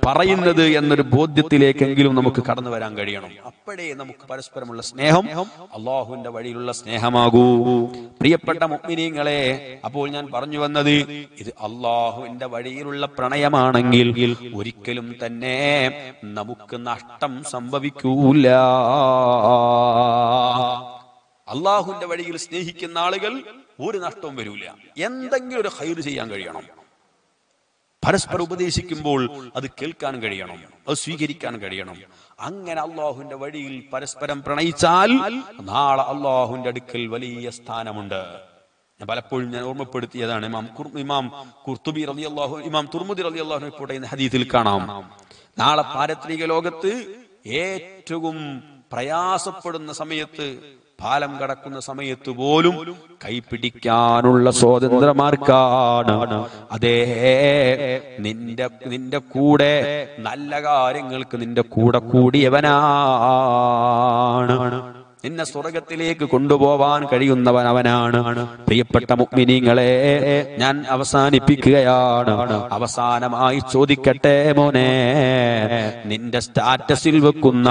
പറയുന്നത് എന്നൊരു ബോധ്യത്തിലേക്കെങ്കിലും നമുക്ക് കടന്നു വരാൻ കഴിയണം. അപ്പോഴേ നമുക്ക് പരസ്പരമുള്ള സ്നേഹം അള്ളാഹുവിന്റെ വഴിയിലുള്ള സ്നേഹമാകൂ. പ്രിയപ്പെട്ട മുഗ്മിനീങ്ങളെ അപ്പോൾ ഞാൻ പറഞ്ഞു വന്നത് ഇത് അള്ളാഹുവിന്റെ വഴിയിലുള്ള പ്രണയമാണെങ്കിൽ ഒരിക്കലും തന്നെ നമുക്ക് നഷ്ടം സംഭവിക്കൂല. അള്ളാഹുവിന്റെ വഴിയിൽ സ്നേഹിക്കുന്ന ആളുകൾ ഒരു നഷ്ടവും വരൂല. എന്തെങ്കിലും ഒരു ഹൈർ ചെയ്യാൻ കഴിയണം. പരസ്പരം ഉപദേശിക്കുമ്പോൾ അത് കേൾക്കാൻ കഴിയണം അത് സ്വീകരിക്കാൻ കഴിയണം. അങ്ങനെ അള്ളാഹുവിന്റെ വഴിയിൽ പരസ്പരം പ്രണയിച്ചാൽ നാളെ അള്ളാഹുവിന്റെ അടുക്കൽ വലിയ സ്ഥാനമുണ്ട്. ഞാൻ പലപ്പോഴും ഞാൻ ഓർമ്മപ്പെടുത്തിയതാണ് ഇമാം ഇമാം കുർത്തുബി റലി അള്ളാഹു ഇമാം തുർമുദി റലി അള്ളാഹു റിപ്പോർട്ട് ഹദീസിൽ കാണാം. നാളെ പാരത്രിക ലോകത്ത് ഏറ്റവും പ്രയാസപ്പെടുന്ന സമയത്ത് പാലം കടക്കുന്ന സമയത്ത് പോലും കൈപിടിക്കാനുള്ള സ്വാതന്ത്ര്യമാർക്കാണ്. അതേ നിന്റെ നിന്റെ കൂടെ നല്ല കാര്യങ്ങൾക്ക് നിന്റെ കൂടെ കൂടിയവനാണ്. നിന്നെ സ്വർഗത്തിലേക്ക് കൊണ്ടുപോവാൻ കഴിയുന്നവൻ അവനാണ്. പ്രിയപ്പെട്ട മുഗ്മിനീങ്ങളെ ഞാൻ അവസാനിപ്പിക്കുകയാണ്. അവസാനമായി ചോദിക്കട്ടെ മോനെ നിന്റെ സ്റ്റാറ്റസിൽ വെക്കുന്ന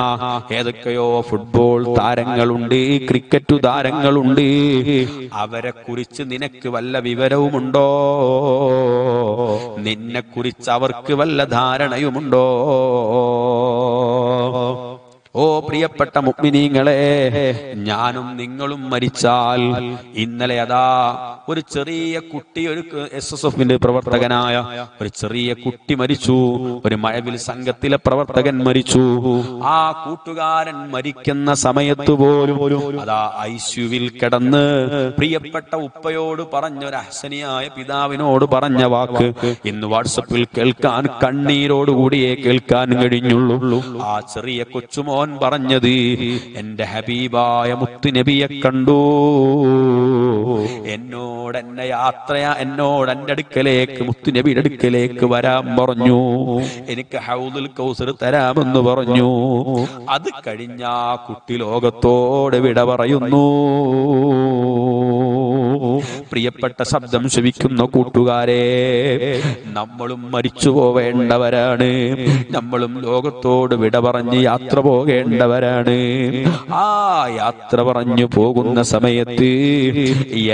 ഏതൊക്കെയോ ഫുട്ബോൾ താരങ്ങളുണ്ട് ക്രിക്കറ്റ് താരങ്ങളുണ്ട്. അവരെ കുറിച്ച് നിനക്ക് വല്ല വിവരവുമുണ്ടോ? നിന്നെ കുറിച്ച് അവർക്ക് വല്ല ധാരണയുമുണ്ടോ? ഓ പ്രിയപ്പെട്ട മുക്മിനീങ്ങളെ ഞാനും നിങ്ങളും മരിച്ചാൽ ഇന്നലെ അതാ ഒരു ചെറിയ കുട്ടി ഒരു എസ് എസ് എഫിന്റെ പ്രവർത്തകനായ ഒരു ചെറിയ കുട്ടി മരിച്ചു. ഒരു മഴവിൽ സംഘത്തിലെ പ്രവർത്തകൻ മരിച്ചു. ആ കൂട്ടുകാരൻ മരിക്കുന്ന സമയത്ത് പോലും അതാ ഐസ്യുവിൽ കിടന്ന് പ്രിയപ്പെട്ട ഉപ്പയോട് പറഞ്ഞ ഒരു അഹസനിയായ പിതാവിനോട് പറഞ്ഞ വാക്ക് ഇന്ന് വാട്സപ്പിൽ കേൾക്കാൻ കണ്ണീരോടുകൂടിയേ കേൾക്കാൻ കഴിഞ്ഞുള്ളൂ. ആ ചെറിയ കൊച്ചുമോൻ പറഞ്ഞത് എന്റെ ഹബീബായ മുത്തുനബിയെ കണ്ടു. എന്നോട് എന്നെ യാത്ര എന്നോട് എന്റെ അടുക്കലേക്ക് മുത്തുനബിയുടെ അടുക്കലേക്ക് വരാൻ പറഞ്ഞു. എനിക്ക് ഹൗദുൽ കൗസർ തരാമെന്ന് പറഞ്ഞു. അത് കഴിഞ്ഞ കുട്ടി ലോകത്തോട് വിട പറയുന്നു. പ്രിയപ്പെട്ട ശബ്ദം ശ്രവിക്കുന്ന കൂട്ടുകാരെ നമ്മളും മരിച്ചു പോവേണ്ടവരാണ്. നമ്മളും ലോകത്തോട് വിട പറഞ്ഞ് യാത്ര പോകേണ്ടവരാണ്. ആ യാത്ര പറഞ്ഞു പോകുന്ന സമയത്ത്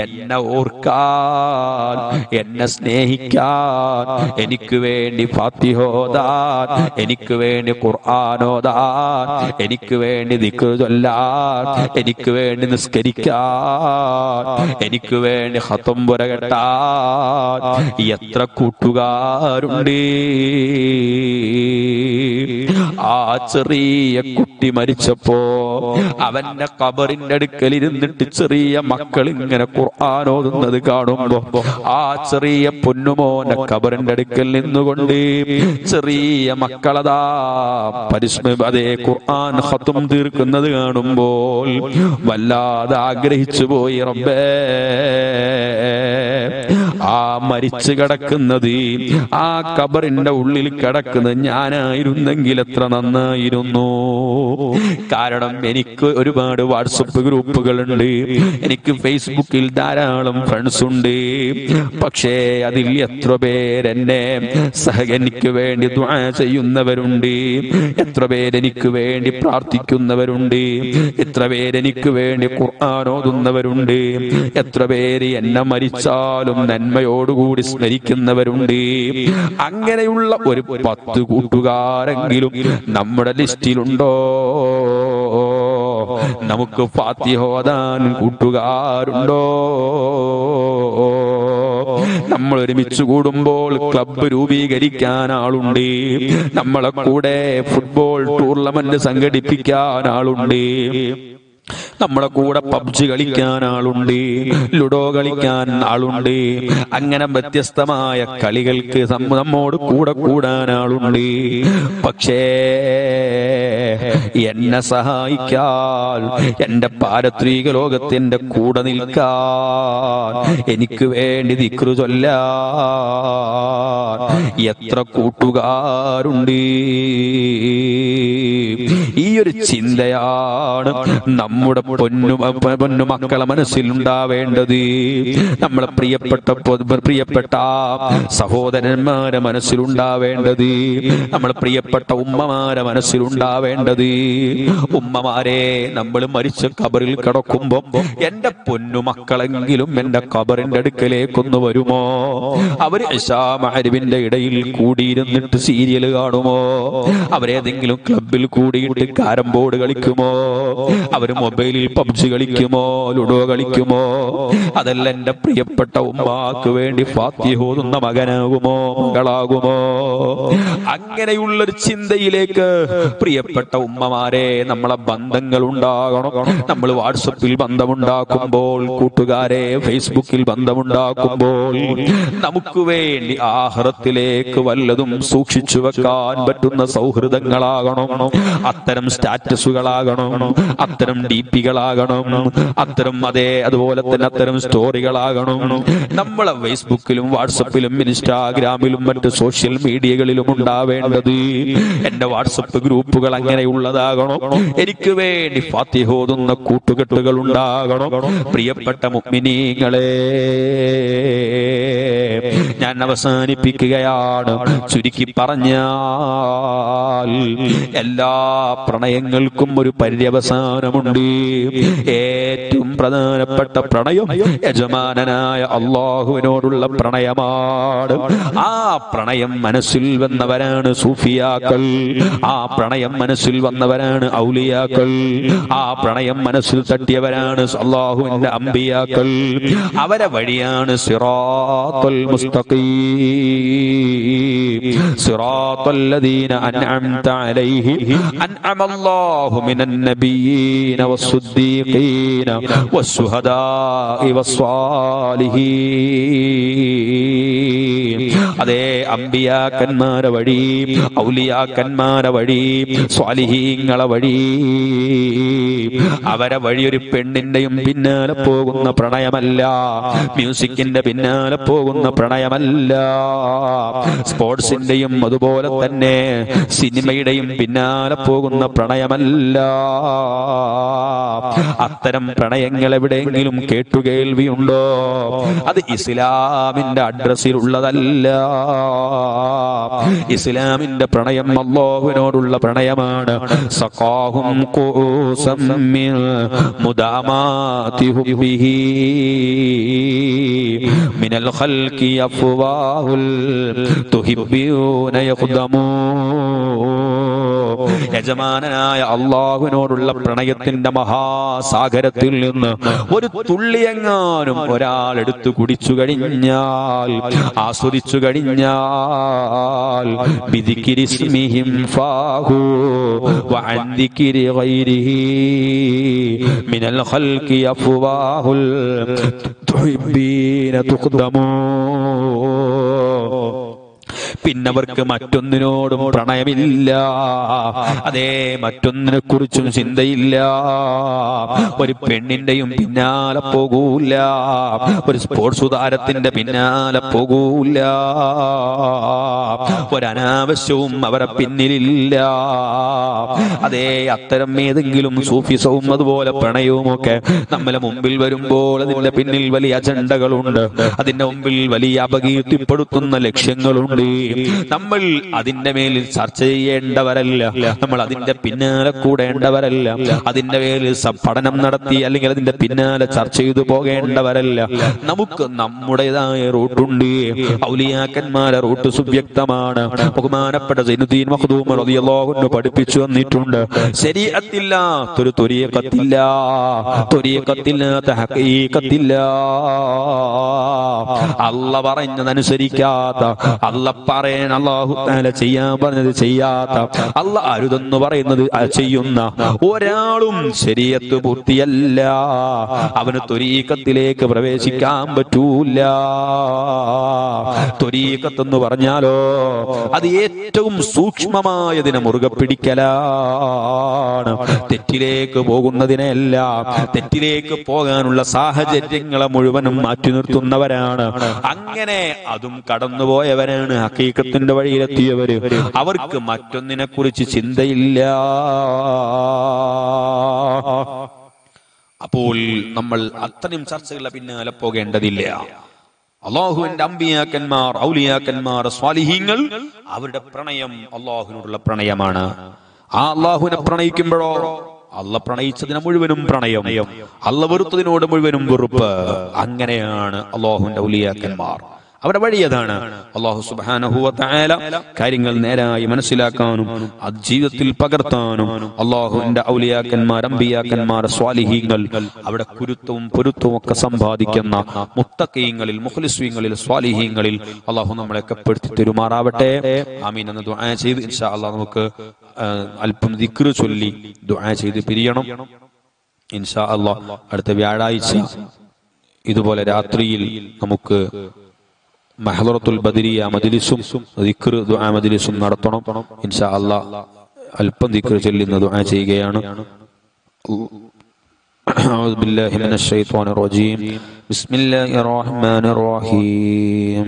എന്നെ ഓർക്കാൻ എന്നെ സ്നേഹിക്കാൻ എനിക്ക് വേണ്ടി ഫാത്തിഹോദാൻ എനിക്ക് വേണ്ടി ഖുർആാനോദാൻ എനിക്ക് വേണ്ടി ദിക്കു ചൊല്ലാൻ എനിക്ക് വേണ്ടി നിസ്കരിക്കാൻ എനിക്ക് വേണ്ടി ഹത്തം പുരകെട്ടാൻ എത്ര കൂട്ടുകാരുണ്ട്? ആ ചെറിയ കുട്ടി മരിച്ചപ്പോ അവന്റെ കബറിന്റെ അടുക്കൽ ഇരുന്നിട്ട് ചെറിയ മക്കൾ ഇങ്ങനെ ഖുർആൻ ഓതുന്നത് കാണുമ്പോ ആ ചെറിയ പൊന്നുമോനെ കബറിന്റെ അടുക്കൽ നിന്നുകൊണ്ട് ചെറിയ മക്കളതാ പരിസ്മ അതേ ഖുർആൻ തീർക്കുന്നത് കാണുമ്പോൾ വല്ലാതെ ആഗ്രഹിച്ചു പോയി റബ്ബേ. ആ മരിച്ചു കിടക്കുന്നത് ആ കബറിന്റെ ഉള്ളിൽ കിടക്കുന്നത് ഞാനായിരുന്നെങ്കിൽ എത്ര നന്നായിരുന്നു. കാരണം എനിക്ക് ഒരുപാട് വാട്സപ്പ് ഗ്രൂപ്പുകളുണ്ട്. എനിക്ക് ഫേസ്ബുക്കിൽ ധാരാളം ഫ്രണ്ട്സ് ഉണ്ട്. പക്ഷേ അതിൽ എത്ര പേരെന്നെ സഹ എനിക്ക് വേണ്ടി ചെയ്യുന്നവരുണ്ട്. എത്ര പേരെനിക്ക് വേണ്ടി പ്രാർത്ഥിക്കുന്നവരുണ്ട്. എത്ര പേരെനിക്ക് വേണ്ടി ഖുർആൻ ഓതുന്നവരുണ്ട്. എത്ര പേര് എന്നെ മരിച്ചാലും നന്മയോടുകൂടി സ്മരിക്കുന്നവരുണ്ട്. അങ്ങനെയുള്ള ഒരു പത്ത് കൂട്ടുകാരെങ്കിലും നമ്മുടെ ലിസ്റ്റിലുണ്ടോ? നമുക്ക് ഫാത്തിഹോദാൻ കൂട്ടുകാരുണ്ടോ? നമ്മൾ ഒരുമിച്ച് കൂടുമ്പോൾ ക്ലബ്ബ് രൂപീകരിക്കാൻ ആളുണ്ട്. നമ്മളെ കൂടെ ഫുട്ബോൾ ടൂർണമെന്റ് സംഘടിപ്പിക്കാൻ ആളുണ്ട്. നമ്മളെ കൂടെ പബ്ജി കളിക്കാൻ ആളുണ്ട് ലുഡോ കളിക്കാൻ ആളുണ്ട് അങ്ങനെ വ്യത്യസ്തമായ കളികൾക്ക് നമ്മോട് കൂടെ കൂടാൻ ആളുണ്ട്. പക്ഷേ എന്നെ സഹായിക്കാൻ എന്റെ പാരത്രിക ലോകത്തിന്റെ കൂടെ നിൽക്കാൻ എനിക്ക് വേണ്ടി ദിക്രു ചൊല്ലാൻ എത്ര കൂട്ടുകാരുണ്ട്? ഈ ഒരു ചിന്തയാണ് നമ്മുടെ പൊന്നു പൊന്നു മക്കളെ മനസ്സിൽ ഉണ്ടാവേണ്ടത് നമ്മളെ പ്രിയപ്പെട്ട പ്രിയപ്പെട്ട സഹോദരന്മാരെ മനസ്സിലുണ്ടാവേണ്ടത്. നമ്മളെ പ്രിയപ്പെട്ട ഉമ്മമാരെ മനസ്സിലുണ്ടാവേണ്ടത്. ഉമ്മമാരെ നമ്മൾ മരിച്ച കബറിൽ കിടക്കുമ്പോ എന്റെ പൊന്നു മക്കളെങ്കിലും എന്റെ കബറിന്റെ അടുക്കലേക്കൊന്ന് വരുമോ? അവർ ഇഷാമാരിവിന്റെ ഇടയിൽ കൂടിയിരുന്നിട്ട് സീരിയൽ കാണുമോ? അവരേതെങ്കിലും ക്ലബിൽ കൂടിയിട്ട് കാരം ബോർഡ് കളിക്കുമോ? അവർ മൊബൈലിൽ പബ്ജി കളിക്കുമോ? ലുഡോ കളിക്കുമോ? അതല്ല എന്റെ പ്രിയപ്പെട്ട ഉമ്മാക്ക് വേണ്ടി ഫാത്തിഹ ഓതുന്ന മകനാകുമോ? മകളാകുമോ? അങ്ങനെയുള്ളൊരു ചിന്തയിലേക്ക് പ്രിയപ്പെട്ട ഉമ്മമാരെ നമ്മളെ ബന്ധങ്ങൾ ഉണ്ടാകണം നമ്മൾ വാട്സപ്പിൽ ബന്ധമുണ്ടാക്കുമ്പോൾ കൂട്ടുകാരെ ഫേസ്ബുക്കിൽ ബന്ധമുണ്ടാക്കുമ്പോൾ നമുക്ക് വേണ്ടി ആഹ്റത്തിലേക്ക് വല്ലതും സൂക്ഷിച്ചു വെക്കാൻ പറ്റുന്ന സൗഹൃദങ്ങളാകണം. അത്തരം സ്റ്റാറ്റസുകളാകണം അത്തരം ഡി പികളാകണം അത്തരം അതേ അതുപോലെ തന്നെ അത്തരം സ്റ്റോറികളാകണം. നമ്മളെ ഫേസ്ബുക്കിലും വാട്സപ്പിലും ഇൻസ്റ്റാഗ്രാമിലും മറ്റ് സോഷ്യൽ മീഡിയകളിലും ഉണ്ടാവേണ്ടത് എന്റെ വാട്സപ്പ് ഗ്രൂപ്പുകൾ അങ്ങനെയുള്ളതാകണം. എനിക്ക് വേണ്ടി ഫാത്തിഹോതുന്ന കൂട്ടുകെട്ടുകൾ ഉണ്ടാകണം. പ്രിയപ്പെട്ട മുഗ്മിനീങ്ങളെ ഞാൻ അവസാനിപ്പിക്കുകയാണ് ചുരുക്കി പറഞ്ഞാൽ എല്ലാ പ്രണയങ്ങൾക്കും ഒരു പര്യവസാനമുണ്ട്. ഏറ്റവും പ്രധാനപ്പെട്ട പ്രണയം യജമാനനായ അള്ളാഹുവിനോടുള്ള പ്രണയമാണ്. ആ പ്രണയം മനസ്സിൽ വന്നവരാണ് സൂഫിയാക്കൾ. ആ പ്രണയം മനസ്സിൽ വന്നവരാണ് ഔലിയാക്കൾ. ആ പ്രണയം മനസ്സിൽ തട്ടിയവരാണ് അള്ളാഹുവിന്റെ അമ്പിയാക്കൾ. അവരെ വഴിയാണ് സിറാത്തുൽ മുസ്തഖീം. സിറാത്തുൽ الذين أنعمت عليهم أنعم الله من النبيين والصديقين والشهداء والصالحين അതേ അമ്പിയാക്കന്മാരെ വഴി ഔലിയാക്കന്മാരെ വഴി സ്വാലിഹീങ്ങളെ വഴി അവരെ വഴി ഒരു പെണ്ണിന്റെയും പിന്നാലെ പോകുന്ന പ്രണയമല്ല മ്യൂസിക്കിന്റെ പിന്നാലെ പോകുന്ന പ്രണയമല്ല. സ്പോർട്സിന്റെയും അതുപോലെ തന്നെ സിനിമയുടെയും പിന്നാലെ പോകുന്ന പ്രണയമല്ല. അത്തരം പ്രണയങ്ങൾ എവിടെയെങ്കിലും കേട്ടുകേൾവിയുണ്ടോ അത് ഇസ്ലാമിന്റെ അഡ്രസ്സിലുള്ളതല്ല. ഇസ്ലാമിന്റെ പ്രണയം അള്ളാഹുവിനോടുള്ള പ്രണയമാണ്. സഖാഹും മിനൽ ഖൽഖി അഫ്വാഹുൽ യജമാനായ യഖ്ദമൂ. യജമാനനായ അള്ളാഹുവിനോടുള്ള പ്രണയത്തിന്റെ മഹാസാഗരത്തിൽ നിന്ന് ഒരു തുള്ളിയെങ്ങാനും ഒരാൾ എടുത്തു കുടിച്ചു കഴിഞ്ഞാൽ ആസ്വദിച്ചു കഴിഞ്ഞാൽ മിനൽ ഖൽഖി തുഹിബ്ബീന തുഖ്ദമൂ. പിന്നവർക്ക് മറ്റൊന്നിനോടും പ്രണയമില്ല. അതേ മറ്റൊന്നിനെ കുറിച്ചും ചിന്തയില്ല. ഒരു പെണ്ണിന്റെയും പിന്നാലെ പോകൂല. ഒരു സ്പോർട്സ് താരത്തിന്റെ പിന്നാലെ പോകൂല. ഒരനാവശ്യവും അവരെ പിന്നിലില്ല. അതേ അത്തരം ഏതെങ്കിലും സൂഫിസവും അതുപോലെ പ്രണയവും ഒക്കെ നമ്മളെ മുമ്പിൽ വരുമ്പോൾ അതിന്റെ പിന്നിൽ വലിയ അജണ്ടകളുണ്ട്. അതിന്റെ മുമ്പിൽ വലിയ അപകീർത്തിപ്പെടുത്തുന്ന ലക്ഷ്യങ്ങളുണ്ട്. നമ്മൾ അതിന്റെ മേലിൽ ചർച്ച ചെയ്യേണ്ടവരല്ല. നമ്മൾ അതിന്റെ പിന്നാലെ കൂടേണ്ടവരല്ല. അതിന്റെ മേലിൽ പഠനം നടത്തി അല്ലെങ്കിൽ അതിന്റെ പിന്നാലെ ചർച്ച ചെയ്തു പോകേണ്ടവരല്ല. നമുക്ക് നമ്മുടേതായ റൂട്ടുണ്ട്. ഔലിയാക്കന്മാരെ റൂട്ട് സുവ്യക്തമാണ്. ബഹുമാനപ്പെട്ട സൈനുദ്ദീൻ മഖ്ദൂം റളിയല്ലാഹു അൻഹു പഠിപ്പിച്ചു വന്നിട്ടുണ്ട് ശരീഅത്തില്ലാത്തൊരു തൊരീഖത്തില്ല തൊരീഖത്തില്ലാത്ത ഹഖീഖത്തില്ല. അല്ല പറഞ്ഞതനുസരിക്കാത്ത അല്ല പറയാൻ അള്ളാഹു താല ചെയ്യാൻ പറഞ്ഞത് ചെയ്യാത്ത. അല്ല അരുതെന്ന് പറയുന്നത് ചെയ്യുന്ന ഒരാളും ശരീരത്ത് പൂർത്തിയല്ല. അവന് തൊരീക്കത്തിലേക്ക് പ്രവേശിക്കാൻ പറ്റൂല. തൊരീക്കത്ത് എന്ന് പറഞ്ഞാലോ അത് ഏറ്റവും സൂക്ഷ്മമായതിനെ മുറുകെ പിടിക്കലാണ്. തെറ്റിലേക്ക് പോകുന്നതിനല്ല തെറ്റിലേക്ക് പോകാനുള്ള സാഹചര്യങ്ങളെ മുഴുവനും മാറ്റി നിർത്തുന്നവരാണ്. അങ്ങനെ അതും കടന്നുപോയവരാണ് ഹക്കീക്കത്തിന്റെ വഴിയിലെത്തിയവര്. അവർക്ക് മറ്റൊന്നിനെ കുറിച്ച് ചിന്തയില്ല. അപ്പോൾ നമ്മൾ അത്രയും ചർച്ചകളുടെ പിന്നാലെ പോകേണ്ടതില്ല. അള്ളാഹുവിന്റെ അമ്പിയാക്കന്മാർ ഔലിയാക്കന്മാർ സ്വാലിഹീങ്ങൾ അവരുടെ പ്രണയം അള്ളാഹുവിനോടുള്ള പ്രണയമാണ്. ആ അള്ളാഹുവിനെ പ്രണയിക്കുമ്പോഴോ അല്ല പ്രണയിച്ചതിനെ മുഴുവനും പ്രണയം അല്ല വെറുത്തതിനോട് മുഴുവനും വെറുപ്പ്. അങ്ങനെയാണ് അള്ളാഹുവിന്റെ ഔലിയാക്കന്മാർ. അവരുടെ വഴി അതാണ് അള്ളാഹു സുബാനഹുല കാര്യങ്ങൾ നേരായി മനസ്സിലാക്കാനും അത് ജീവിതത്തിൽ പകർത്താനും അള്ളാഹുവിന്റെ ഔലിയാക്കന്മാർ അമ്പിയാക്കന്മാർ സ്വാലിഹീങ്ങൾ അവിടെ കുരുത്തവും പൊരുത്തവും ഒക്കെ സമ്പാദിക്കുന്ന മുത്തക്കീങ്ങളിൽ മുഖലിസ്വീങ്ങളിൽ സ്വാലിഹീങ്ങളിൽ അള്ളാഹു നമ്മളെയൊക്കെ പെടുത്തി തെരുമാറാവട്ടെ. ആമീൻ എന്ന് ദുആ ചെയ്ത് ഇൻഷാ നമുക്ക് അല്പം ദിക്റ് ചൊല്ലി ദുആ ചെയ്ത് പിരിയണം. ഇൻഷാ അള്ളാഹ് അടുത്ത വ്യാഴാഴ്ച ഇതുപോലെ രാത്രിയിൽ നമുക്ക് മഹദറത്തുൽ ബദരിയ മജ്ലിസും ദിക്ർ ദുആ മജ്ലിസും നടത്തണം ഇൻഷാ അല്ലാ അല്പം ദിക്ർ ചൊല്ലുന്ന ദുആ ചെയ്യുകയാണ് أعوذ بالله من الشيطان الرجيم بسم الله الرحمن الرحيم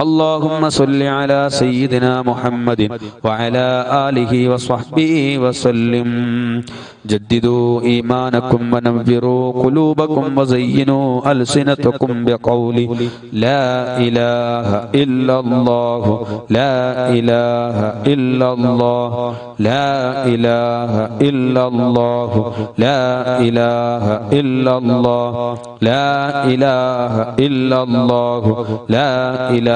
اللهم صل على سيدنا محمد وعلى آله وصحبه وسلم. جددوا إيمانكم وننفروا قلوبكم وزينوا ألسنتكم بقول لا إله إلا الله لا إله إلا الله لا إله إلا الله لا إله إلا الله لا إله إلا الله لا إله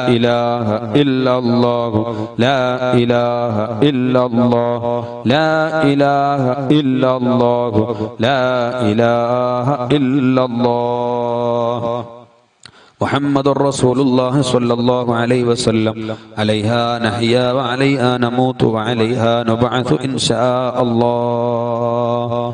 إله إلا الله. لا إله إلا الله. لا إله إلا الله. لا إله إلا الله. محمد رسول الله صلى الله عليه وسلم. عليها نحيا وعليها نموت وعليها نبعث إن شاء الله.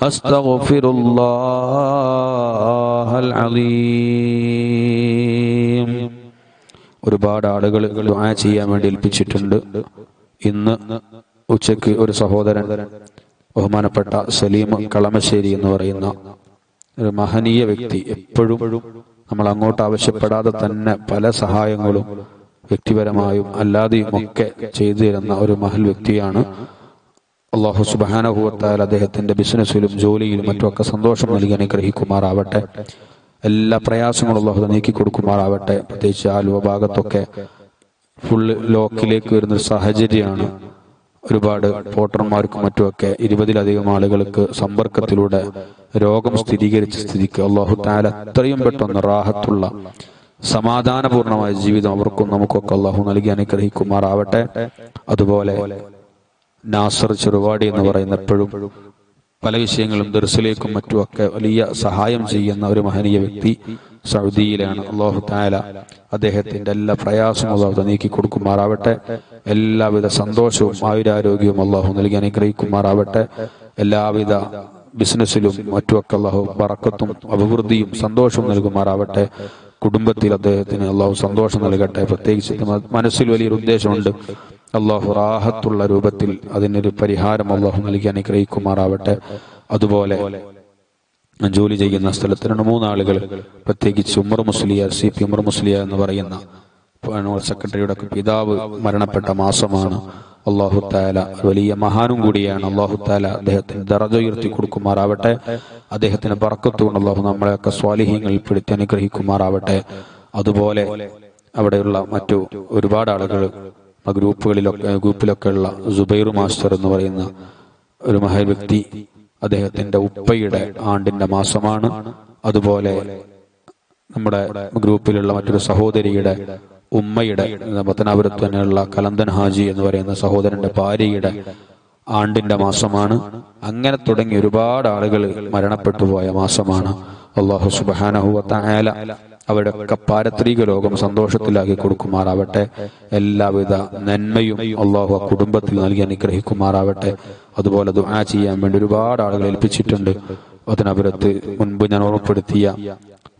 أستغفر الله العظيم ഒരുപാട് ആളുകൾ ദുആ ചെയ്യാൻ വേണ്ടി ഏൽപ്പിച്ചിട്ടുണ്ട് ഇന്ന് ഉച്ചയ്ക്ക് ഒരു സഹോദരൻ ബഹുമാനപ്പെട്ട സലീം കളമശ്ശേരി എന്ന് പറയുന്ന ഒരു മഹനീയ വ്യക്തി എപ്പോഴും നമ്മൾ അങ്ങോട്ട് ആവശ്യപ്പെടാതെ തന്നെ പല സഹായങ്ങളും വ്യക്തിപരമായും അല്ലാതെയും ഒക്കെ ചെയ്തു തരുന്ന ഒരു മഹൽ വ്യക്തിയാണ് അള്ളാഹു സുബാനഹുവത്താൽ അദ്ദേഹത്തിന്റെ ബിസിനസ്സിലും ജോലിയിലും മറ്റുമൊക്കെ സന്തോഷം നൽകി അനുഗ്രഹിക്കുമാറാവട്ടെ. എല്ലാ പ്രയാസങ്ങളും അള്ളാഹു നീക്കി കൊടുക്കുമാറാവട്ടെ പ്രത്യേകിച്ച് ആലുവ ഭാഗത്തൊക്കെ ഫുള്ള് ലോക്കിലേക്ക് വരുന്നൊരു സാഹചര്യമാണ്. ഒരുപാട് പോട്ടർമാർക്കും മറ്റുമൊക്കെ ഇരുപതിലധികം ആളുകൾക്ക് സമ്പർക്കത്തിലൂടെ രോഗം സ്ഥിരീകരിച്ച സ്ഥിതിക്ക് അള്ളാഹു താല അത്രയും പെട്ടെന്ന് റാഹത്തുള്ള സമാധാനപൂർണമായ ജീവിതം അവർക്കും നമുക്കൊക്കെ അള്ളാഹു നൽകി അനുഗ്രഹിക്കുമാറാവട്ടെ. അതുപോലെ നാസർ ചെറുവാടി എന്ന് പറയുന്ന എപ്പോഴും പല വിഷയങ്ങളും ദർസിലേക്കും മറ്റുമൊക്കെ വലിയ സഹായം ചെയ്യുന്ന ഒരു മഹനീയ വ്യക്തി സൗദിയിലാണ്. അള്ളാഹു താല അദ്ദേഹത്തിന്റെ എല്ലാ പ്രയാസവും അള്ളാഹു നീക്കി കൊടുക്കുമാറാവട്ടെ. എല്ലാവിധ സന്തോഷവും ആയുരാരോഗ്യവും അള്ളാഹു നൽകി അനുഗ്രഹിക്കുമാറാവട്ടെ. എല്ലാവിധ ബിസിനസ്സിലും മറ്റുമൊക്കെ അള്ളാഹു പറക്കത്തും അഭിവൃദ്ധിയും സന്തോഷവും നൽകുമാറാവട്ടെ. കുടുംബത്തിൽ അദ്ദേഹത്തിന് അള്ളാഹു സന്തോഷം നൽകട്ടെ. പ്രത്യേകിച്ച് മനസ്സിൽ വലിയൊരു ഉദ്ദേശമുണ്ട്. അള്ളാഹു റാഹത്തുള്ള രൂപത്തിൽ അതിനൊരു പരിഹാരം അള്ളാഹു നൽകി അനുഗ്രഹിക്കുമാറാവട്ടെ. അതുപോലെ ജോലി ചെയ്യുന്ന സ്ഥലത്ത് രണ്ട് മൂന്നാളുകൾ പ്രത്യേകിച്ച് ഉമർ മുസ്ലിയ സി പി ഉമർ മുസ്ലിയ എന്ന് പറയുന്ന സെക്രട്ടറിയുടെ പിതാവ് മരണപ്പെട്ട മാസമാണ്. അള്ളാഹു താല വലിയ മഹാനും കൂടിയാണ്. അള്ളാഹു താല അദ്ദേഹത്തിന് ദറജ ഉയർത്തി കൊടുക്കുമാറാവട്ടെ. അദ്ദേഹത്തിന് പറക്കത്തുകൊണ്ട് അള്ളാഹു നമ്മളെയൊക്കെ സ്വാലിഹ്യങ്ങളിൽ പെടുത്തി അനുഗ്രഹിക്കുമാറാവട്ടെ. അതുപോലെ അവിടെയുള്ള മറ്റു ഒരുപാട് ആളുകൾ ആ ഗ്രൂപ്പുകളിലൊക്കെ ഗ്രൂപ്പിലൊക്കെ ഉള്ള സുബൈർ മാസ്റ്റർ എന്ന് പറയുന്ന ഒരു മഹൽ വ്യക്തി അദ്ദേഹത്തിന്റെ ഉപ്പയുടെ ആണ്ടിന്റെ മാസമാണ്. അതുപോലെ നമ്മുടെ ഗ്രൂപ്പിലുള്ള മറ്റൊരു സഹോദരിയുടെ ഉമ്മയുടെ പത്തനാപുരത്ത് തന്നെയുള്ള കലന്തൻ ഹാജി എന്ന് പറയുന്ന സഹോദരന്റെ ഭാര്യയുടെ ആണ്ടിന്റെ മാസമാണ്. അങ്ങനെ തുടങ്ങി ഒരുപാട് ആളുകൾ മരണപ്പെട്ടു പോയ മാസമാണ്. അള്ളാഹു സുബാനഹു ഒക്കെ പാരത്രിക ലോകം സന്തോഷത്തിലാക്കി കൊടുക്കുമാറാവട്ടെ. എല്ലാവിധ നന്മയും അള്ളാഹു ആ കുടുംബത്തിൽ നൽകി അനുഗ്രഹിക്കുമാറാവട്ടെ. അതുപോലെ ദുആ ചെയ്യാൻ വേണ്ടി ഒരുപാട് ആളുകൾ ഏൽപ്പിച്ചിട്ടുണ്ട്. അതിനപുരത്ത് മുൻപ് ഞാൻ ഓർമ്മപ്പെടുത്തിയ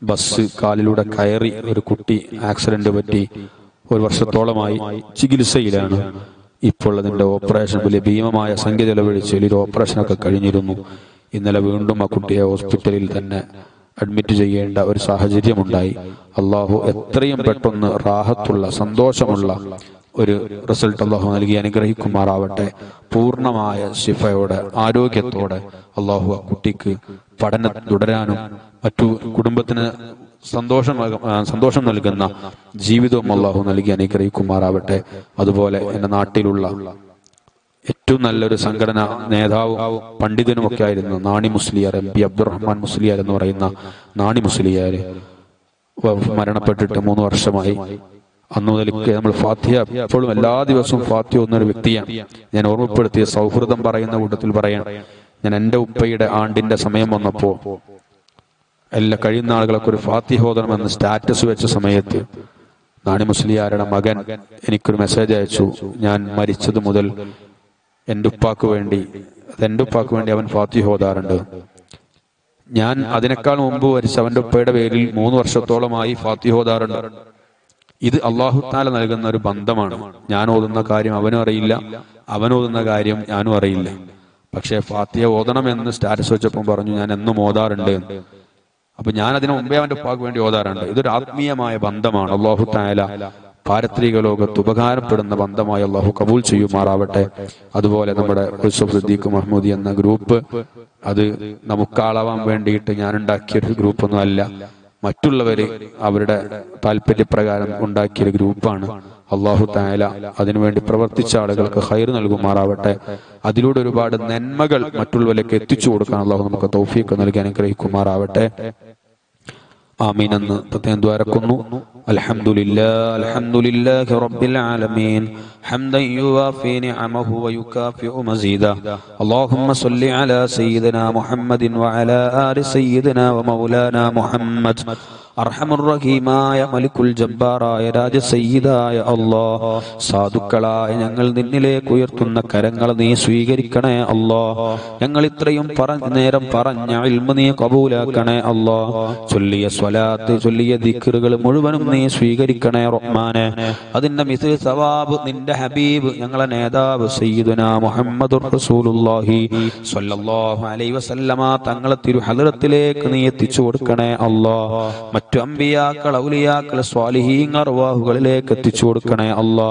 ബസ് കാലിലൂടെ കയറി ഒരു കുട്ടി ആക്സിഡന്റ് പറ്റി ഒരു വർഷത്തോളമായി ചികിത്സയിലാണ്. ഇപ്പോൾ അതിന്റെ ഓപ്പറേഷൻ വലിയ ഭീമമായ സംഖ്യ ചെലവഴിച്ച് വലിയൊരു ഓപ്പറേഷനൊക്കെ കഴിഞ്ഞിരുന്നു. ഇന്നലെ വീണ്ടും ആ കുട്ടിയെ ഹോസ്പിറ്റലിൽ തന്നെ അഡ്മിറ്റ് ചെയ്യേണ്ട ഒരു സാഹചര്യമുണ്ടായി. അള്ളാഹു എത്രയും പെട്ടെന്ന് റാഹത്തുള്ള സന്തോഷമുള്ള ഒരു റിസൾട്ട് അള്ളാഹു നൽകി അനുഗ്രഹിക്കുമാറാവട്ടെ. പൂർണമായ ശിഫയോടെ ആരോഗ്യത്തോടെ അള്ളാഹു ആ കുട്ടിക്ക് പഠനം തുടരാനും മറ്റു കുടുംബത്തിന് സന്തോഷം സന്തോഷം നൽകുന്ന ജീവിതവും അള്ളാഹു നൽകി അനുഗ്രഹിക്കുമാറാവട്ടെ. അതുപോലെ എന്റെ നാട്ടിലുള്ള ഏറ്റവും നല്ലൊരു സംഘടന നേതാവും പണ്ഡിതനും ഒക്കെ ആയിരുന്നു നാണി മുസ്ലിയാർ എം പി അബ്ദുറഹ്മാൻ മുസ്ലിയാർ എന്ന് പറയുന്ന നാണി മുസ്ലിയാർ. മരണപ്പെട്ടിട്ട് മൂന്ന് വർഷമായി. അന്ന് മുതൽ നമ്മൾ ഫാത്തിയ എപ്പോഴും എല്ലാ ദിവസവും ഫാത്തിയ ഒന്നൊരു വ്യക്തിയാണ്. ഞാൻ ഓർമ്മപ്പെടുത്തിയ സൗഹൃദം പറയുന്ന കൂട്ടത്തിൽ പറയാം. ഞാൻ എന്റെ ഉപ്പയുടെ ആണ്ടിന്റെ സമയം വന്നപ്പോ എല്ലാ കഴിയുന്ന ആളുകളൊക്കെ ഒരു ഫാത്തിഹ എന്ന് സ്റ്റാറ്റസ് വെച്ച സമയത്ത് നാണി മുസ്ലിയാരുടെ മകൻ എനിക്കൊരു മെസ്സേജ് അയച്ചു. ഞാൻ മരിച്ചത് മുതൽ എന്റെ ഉപ്പാക്ക് വേണ്ടി അത് എന്റെ ഉപ്പാക്ക് വേണ്ടി അവൻ ഫാത്തിഹ ഓതാറുണ്ട്. ഞാൻ അതിനേക്കാൾ മുമ്പ് വരിച്ച അവന്റെ ഉപ്പയുടെ പേരിൽ മൂന്ന് വർഷത്തോളമായി ഫാത്തിഹ ഓതാറുണ്ട്. ഇത് അള്ളാഹുത്താല നൽകുന്ന ഒരു ബന്ധമാണ്. ഞാൻ ഓതുന്ന കാര്യം അവനും അറിയില്ല അവൻ ഓതുന്ന കാര്യം ഞാനും അറിയില്ല. പക്ഷേ ഫാത്തിഹ ഓതണമെന്ന് സ്റ്റാറ്റസ് വെച്ചപ്പം പറഞ്ഞു ഞാൻ എന്നും ഓതാറുണ്ട്. എന്ന്. അപ്പൊ ഞാൻ അതിനു മുമ്പേ അവന്റെ ഉപ്പാക്ക് വേണ്ടി ഓതാറുണ്ട്. ഇതൊരു ആത്മീയമായ ബന്ധമാണ് അള്ളാഹു താല. പാരത്രിക ലോകത്ത് ഉപകാരപ്പെടുന്ന ബന്ധമായി അള്ളാഹു കബൂൽ ചെയ്യുമാറാവട്ടെ. അതുപോലെ നമ്മുടെ സുദ്ദീഖ് മഹ്മൂദി എന്ന ഗ്രൂപ്പ് അത് നമുക്കാളാവാൻ വേണ്ടിയിട്ട് ഞാൻ ഉണ്ടാക്കിയ ഒരു ഗ്രൂപ്പൊന്നും അല്ല മറ്റുള്ളവര് അവരുടെ താല്പര്യപ്രകാരം ഉണ്ടാക്കിയ ഗ്രൂപ്പാണ്. അള്ളാഹു തായാല അതിനുവേണ്ടി പ്രവർത്തിച്ച ആളുകൾക്ക് ഹൈർ നൽകുമാറാവട്ടെ. അതിലൂടെ ഒരുപാട് നന്മകൾ മറ്റുള്ളവരിലേക്ക് എത്തിച്ചു കൊടുക്കാൻ അള്ളാഹു നമുക്ക് തൗഫീഖ് നൽകി അനുഗ്രഹിക്കുമാറാവട്ടെ. آمين تتين دواركنو الحمد لله الحمد لله رب العالمين حمدا يوافي نعمه ويكافئ مزيدا اللهم صل على سيدنا محمد وعلى آل سيدنا ومولانا محمد അർഹമുറഹീമായ മലിക്കുൽ ജബ്ബാറായ രാജ സയ്യിദായ അല്ലാ സാധുക്കളായ ഞങ്ങൾ നിന്നിലേക്ക് ഉയർത്തുന്ന കരങ്ങൾ നീ സ്വീകരിക്കണേ അല്ലാ ഞങ്ങൾ ഇത്രയും പറഞ്ഞ നേരം പറഞ്ഞ ഇൽമ നീ കബൂലാക്കണേ അല്ലാ ചൊല്ലിയ സ്വലാത്ത് ചൊല്ലിയ ദിക്കറുകൾ മുഴുവനും നീ സ്വീകരിക്കണേ റഹ്മാനെ. അതിന്റെ മിഥിൽ സവാബ് നിന്റെ ഹബീബ് ഞങ്ങളെ നേതാവ് സയ്യിദുന മുഹമ്മദ് റസൂലുള്ളാഹി സ്വല്ലല്ലാഹു അലൈഹി വസല്ലമ തങ്ങളെ തിരു നീ എത്തിച്ചു കൊടുക്കണേ അല്ലാ മറ്റു അമ്പിയാക്കൾ ഔലിയാക്കൾ സ്വാലിഹീങ്ങൾ അർവാഹുകളിലേക്ക് എത്തിച്ചു കൊടുക്കണേ അല്ലാ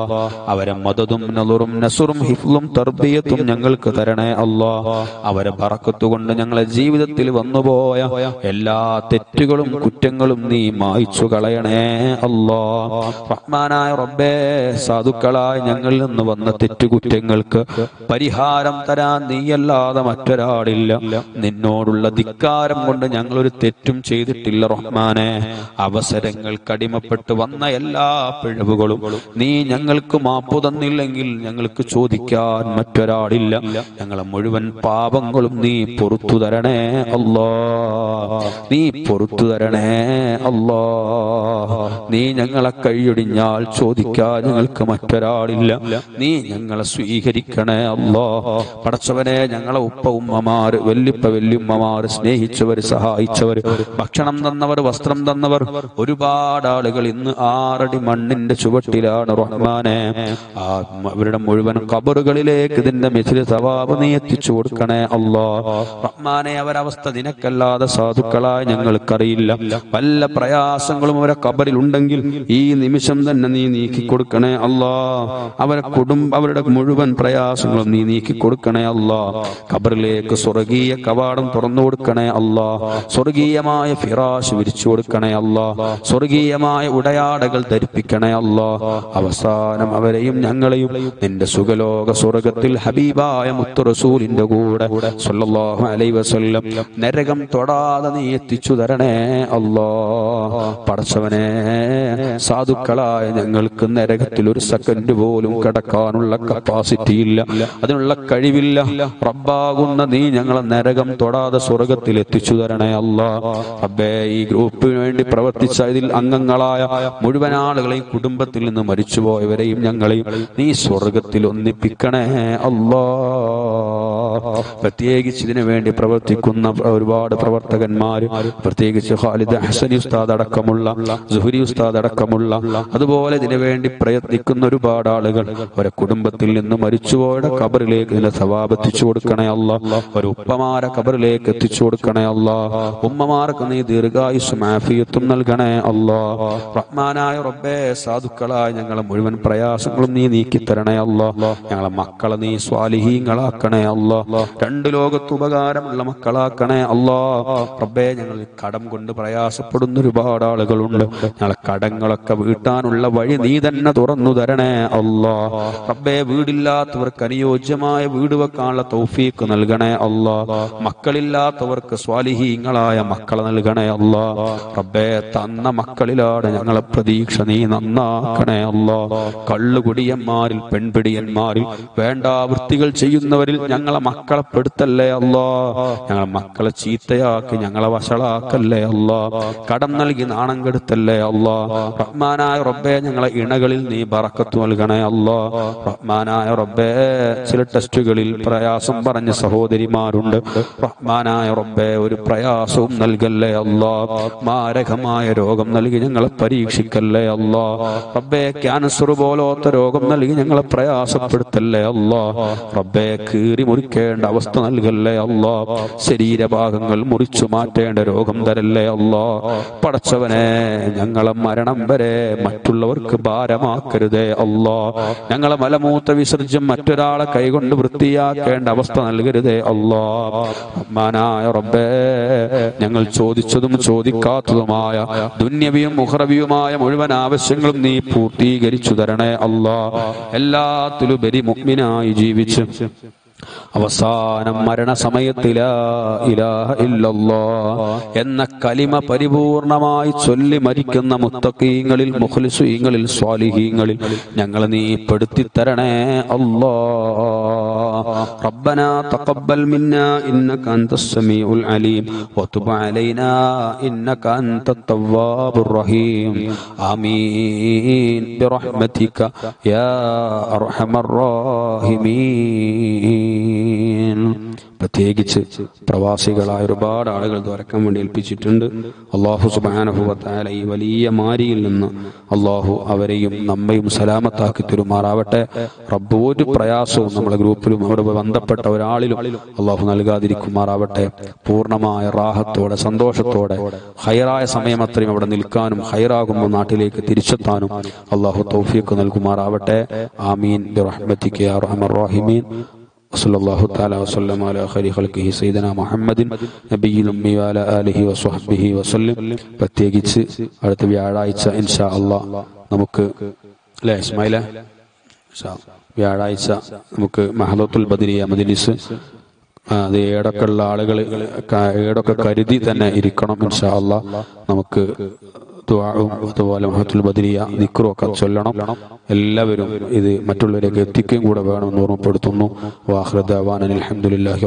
അവരെ മദതും നലുറും നസുറും ഹിഫ്ലും തർബിയത്തും ഞങ്ങൾക്ക് തരണേ അല്ലാ അവരെ പറക്കത്തുകൊണ്ട് ഞങ്ങളെ ജീവിതത്തിൽ വന്നുപോയ എല്ലാ തെറ്റുകളും കുറ്റങ്ങളും നീ മായിച്ചു കളയണേ അല്ലാ റഹ്മാനായ റബ്ബേ സാധുക്കളായി ഞങ്ങളിൽ നിന്ന് വന്ന തെറ്റുകുറ്റങ്ങൾക്ക് പരിഹാരം തരാൻ നീയല്ലാതെ മറ്റൊരാളില്ല. നിന്നോടുള്ള ധിക്കാരം കൊണ്ട് ഞങ്ങളൊരു തെറ്റും ചെയ്തിട്ടില്ല റഹ്മാനെ. അവസരങ്ങൾക്ക് കടിമപ്പെട്ട് വന്ന എല്ലാ പിഴവുകളും നീ ഞങ്ങൾക്ക് മാപ്പു തന്നില്ലെങ്കിൽ ഞങ്ങൾക്ക് ചോദിക്കാൻ മറ്റൊരാളില്ല. ഞങ്ങളെ മുഴുവൻ പാപങ്ങളും നീ പൊറത്തു തരണേ അല്ലോ. നീ പൊറത്തു തരണേ അല്ലോ. നീ ഞങ്ങളെ കൈയൊടിഞ്ഞാൽ ചോദിക്കാൻ ഞങ്ങൾക്ക് മറ്റൊരാളില്ല. നീ ഞങ്ങളെ സ്വീകരിക്കണേ അല്ലോ. പടച്ചവനെ ഞങ്ങളെ ഉപ്പ ഉമ്മമാര് വല്യുപ്പ വല്യുമ്മമാര് സ്നേഹിച്ചവര് സഹായിച്ചവര് ഭക്ഷണം തന്നവര് വസ്ത്രം തന്നവർ. ഒരുപാട് ആളുകൾ ഇന്ന് ആറടി മണ്ണിന്റെ ചുവട്ടിലാണ് റഹ്മാനെ. ആ അവരുടെ മുഴുവൻ കബറുകളിലേക്ക് ഇതിന്റെ മിഥില സവാബ് നീ എത്തിച്ചു കൊടുക്കണേ അല്ലോ റഹ്മാനെ അവരവസ്ഥ നിനക്കല്ലാതെ സാധുക്കളായ ഞങ്ങൾക്കറിയില്ല. വല്ല പ്രയാസങ്ങളും അവരെ കബറിൽ ഉണ്ടെങ്കിൽ ഈ നിമിഷം തന്നെ നീ നീക്കി കൊടുക്കണേ അല്ലാ അവരെ കുടുംബ അവരുടെ മുഴുവൻ പ്രയാസങ്ങളും നീ നീക്കി കൊടുക്കണേ അല്ലാ കബറിലേക്ക് സ്വർഗീയ കവാടം തുറന്നു കൊടുക്കണേ അല്ലാ സ്വർഗീയമായ ഫിറാശ് വിരിച്ചു കൊടുക്കണേ കൊടുക്കണേ അല്ലോ. സ്വർഗീയമായ ഉടയാടകൾ ധരിപ്പിക്കണേ അല്ലോ. അവസാനം അവരെയും ഞങ്ങളെയും നിന്റെ സുഖലോക സ്വർഗത്തിൽ ഹബീബായ മുത്തുറസൂലിന്റെ കൂടെ അലൈഹി വസല്ലം നരകം തൊടാതെ നീ എത്തിച്ചു തരണേ അല്ലോ. പടച്ചവനെ സാധുക്കളായ ഞങ്ങൾക്ക് നരകത്തിൽ ഒരു സെക്കൻഡ് പോലും കിടക്കാനുള്ള കപ്പാസിറ്റി ഇല്ല. അതിനുള്ള കഴിവില്ല. റബ്ബാകുന്ന നീ ഞങ്ങളെ നരകം തൊടാതെ സ്വർഗത്തിൽ എത്തിച്ചു തരണേ അല്ല. ഈ ഗ്രൂപ്പിന് വേണ്ടി പ്രവർത്തിച്ച ഇതിൽ അംഗങ്ങളായ മുഴുവൻ ആളുകളെയും കുടുംബത്തിൽ നിന്ന് മരിച്ചുപോയവരെയും ഞങ്ങളെയും നീ സ്വർഗത്തിൽ ഒന്നിപ്പിക്കണേ. അല്ലാ. പ്രത്യേകിച്ച് ഇതിനു വേണ്ടി പ്രവർത്തിക്കുന്ന ഒരുപാട് പ്രവർത്തകന്മാർ പ്രത്യേകിച്ച് ഖാലിദ് ഹസനി ഉസ്താദ് അടക്കമുള്ള ജുഹുരി ഉസ്താദ് അടക്കമുള്ള അതുപോലെ ഇതിനു വേണ്ടി പ്രയത്നിക്കുന്ന ഒരുപാട് ആളുകൾ ഒരു കുടുംബത്തിൽ നിന്ന് മരിച്ചുപോയുടെ കബറിലേക്ക് ഇതിനെ സവാബ് എത്തിച്ചു കൊടുക്കണേ അല്ല. ഒരു ഉപ്പമാരെ കബറിലേക്ക് എത്തിച്ചു കൊടുക്കണേ അല്ല. ഉമ്മമാർക്ക് നീ ദീർഘായുസും ആഫിയത്തും നൽകണേ അല്ലോ റഹ്മാനായ റബ്ബേ സാധുക്കളായ ഞങ്ങളെ മുഴുവൻ പ്രയാസങ്ങളും നീ നീക്കി തരണേ അല്ലോ ഞങ്ങളെ മക്കളെ നീ സ്വാലിഹീങ്ങളാക്കണേ അല്ലോ രണ്ട് ലോകത്ത് ഉപകാരമുള്ള മക്കളാക്കണേ അല്ലോ റബ്ബേ ഞങ്ങൾ കടം കൊണ്ട് പ്രയാസപ്പെടുന്ന ഒരുപാട് ആളുകളുണ്ട്. ഞങ്ങളെ കടങ്ങളൊക്കെ വീട്ടാനുള്ള വഴി നീ തന്നെ തുറന്നു തരണേ അല്ലോ റബ്ബേ വീടില്ലാത്തവർക്ക് അനുയോജ്യമായ വീട് വെക്കാനുള്ള തൗഫീക്ക് നൽകണേ അല്ലോ മക്കളില്ലാത്തവർക്ക് സ്വാലിഹീങ്ങളായ മക്കളെ നൽകണേ അല്ലാ റബ്ബേ തന്ന മക്കളിലാണ് ഞങ്ങളെ പ്രതീക്ഷ. നീ നന്നാക്കണേ അല്ലോ. കള്ളുകുടിയന്മാരിൽ പെൺപിടിയന്മാരിൽ വേണ്ട വൃത്തികൾ ചെയ്യുന്നവരിൽ ഞങ്ങളെ മക്കളെ പെടുത്തല്ലേ അല്ലോ. ഞങ്ങളെ മക്കളെ ചീത്തയാക്കി ഞങ്ങളെ വഷളാക്കല്ലേ അല്ലോ. കടം നൽകി നാണം കെടുത്തല്ലേ അല്ലോ. റഹ്മാനായ റബ്ബേ ഞങ്ങളെ ഇണകളിൽ നീ ബറക്കത്ത് നൽകണേ അല്ലോ. റഹ്മാനായ റബ്ബേ ചില ടെസ്റ്റുകളിൽ പ്രയാസം പറഞ്ഞ സഹോദരിമാരുണ്ട്. റഹ്മാനായ റബ്ബേ ഒരു പ്രയാസവും നൽകല്ലേ അല്ലാ. മാരകമായ രോഗം നൽകി ഞങ്ങളെ പരീക്ഷിക്കല്ലേ അല്ല? റബ്ബേ ക്യാൻസർ പോലോത്ത രോഗം നൽകി ഞങ്ങളെ പ്രയാസപ്പെടുത്തല്ലേ അല്ല? റബ്ബേ കീറി മുറിക്കേണ്ട അവസ്ഥ നൽകല്ലേ അല്ല? ശരീരഭാഗങ്ങൾ മുറിച്ചു മാറ്റേണ്ട രോഗം തരല്ലേ അല്ല? പടച്ചവനെ ഞങ്ങളെ മരണം വരെ മറ്റുള്ളവർക്ക് ഭാരമാക്കരുതേ അല്ല. ഞങ്ങളെ മലമൂത്ര വിസർജ്യം മറ്റൊരാളെ കൈകൊണ്ട് വൃത്തിയാക്കേണ്ട അവസ്ഥ നൽകരുതേ അല്ല. റഹ്മാനായ റബ്ബേ ഞങ്ങൾ ചോദിച്ചതും ചോദിക്കാത്തതുമായ ദുന്യവിയും മുഹറവിയുമായ മുഴുവൻ ആവശ്യങ്ങളും നീ പൂർത്തീകരിച്ചു തരണേ അല്ലാ എല്ലാത്തിലുപരി മുഗ്മിനായി ജീവിച്ച് അവസാനം മരണസമയത്തില ഇലാഹ ഇല്ലല്ലാ എന്ന കലിമ പരിപൂർണമായി ചൊല്ലി മരിക്കുന്ന മുത്തക്കീങ്ങളിൽ മുഖ്ലിസുങ്ങളിൽ സ്വാലിഹീങ്ങളിൽ ഞങ്ങൾ നീ പെടുത്തി തരണേ അല്ലാ ربنا تقبل منا إنك أنت السميع العليم وتب علينا إنك أنت التواب الرحيم آمين برحمتك يا أرحم الراحمين പ്രത്യേകിച്ച് പ്രവാസികളായ ഒരുപാട് ആളുകൾ തുറക്കാൻ വേണ്ടി ഏൽപ്പിച്ചിട്ടുണ്ട്. അള്ളാഹു സുബാനഹുവത്തായ ഈ വലിയ മാരിയിൽ നിന്ന് അള്ളാഹു അവരെയും നമ്മയും സലാമത്താക്കി തരുമാറാവട്ടെ. റബ്ബ് ഒരു പ്രയാസവും നമ്മുടെ ഗ്രൂപ്പിലും അവിടെ ബന്ധപ്പെട്ട ഒരാളിലും അള്ളാഹു നൽകാതിരിക്കുമാറാവട്ടെ. പൂർണമായ റാഹത്തോടെ സന്തോഷത്തോടെ ഹൈറായ സമയം അത്രയും അവിടെ നിൽക്കാനും ഹൈറാകുമ്പോൾ നാട്ടിലേക്ക് തിരിച്ചെത്താനും അള്ളാഹു തൗഫീഖ് നൽകുമാറാവട്ടെ. ആമീൻ. وصلى الله تعالى وسلم على خير خلقه سيدنا محمد നബി ഉമ്മി വാല ആലിഹി വസ്വഹബിഹി വസല്ലം പ്രത്യേകിച്ച് അടുത്ത വ്യാഴാഴ്ച ഇൻഷാ അള്ളാ നമുക്ക് അല്ലേ ഇസ്മായില ഇൻഷാ. വ്യാഴാഴ്ച നമുക്ക് മഹലത്തുൽ ബദരിയ മജ്ലിസ് ആ, അത് ഏടൊക്കെ ഉള്ള ആളുകൾ ഏടൊക്കെ കരുതി തന്നെ ഇരിക്കണം ഇൻഷാ അള്ളാ നമുക്ക് ദുആവും അതുപോലെ മഹത്തുൽ ബദരിയ ദിക്റും ചൊല്ലണം. എല്ലാവരും ഇത് മറ്റുള്ളവരേക്ക് എത്തിക്കുകയും കൂടെ വേണമെന്ന് ഓർമ്മപ്പെടുത്തുന്നു. വാഹൃദാൻ അലഹമുല്ലാഹി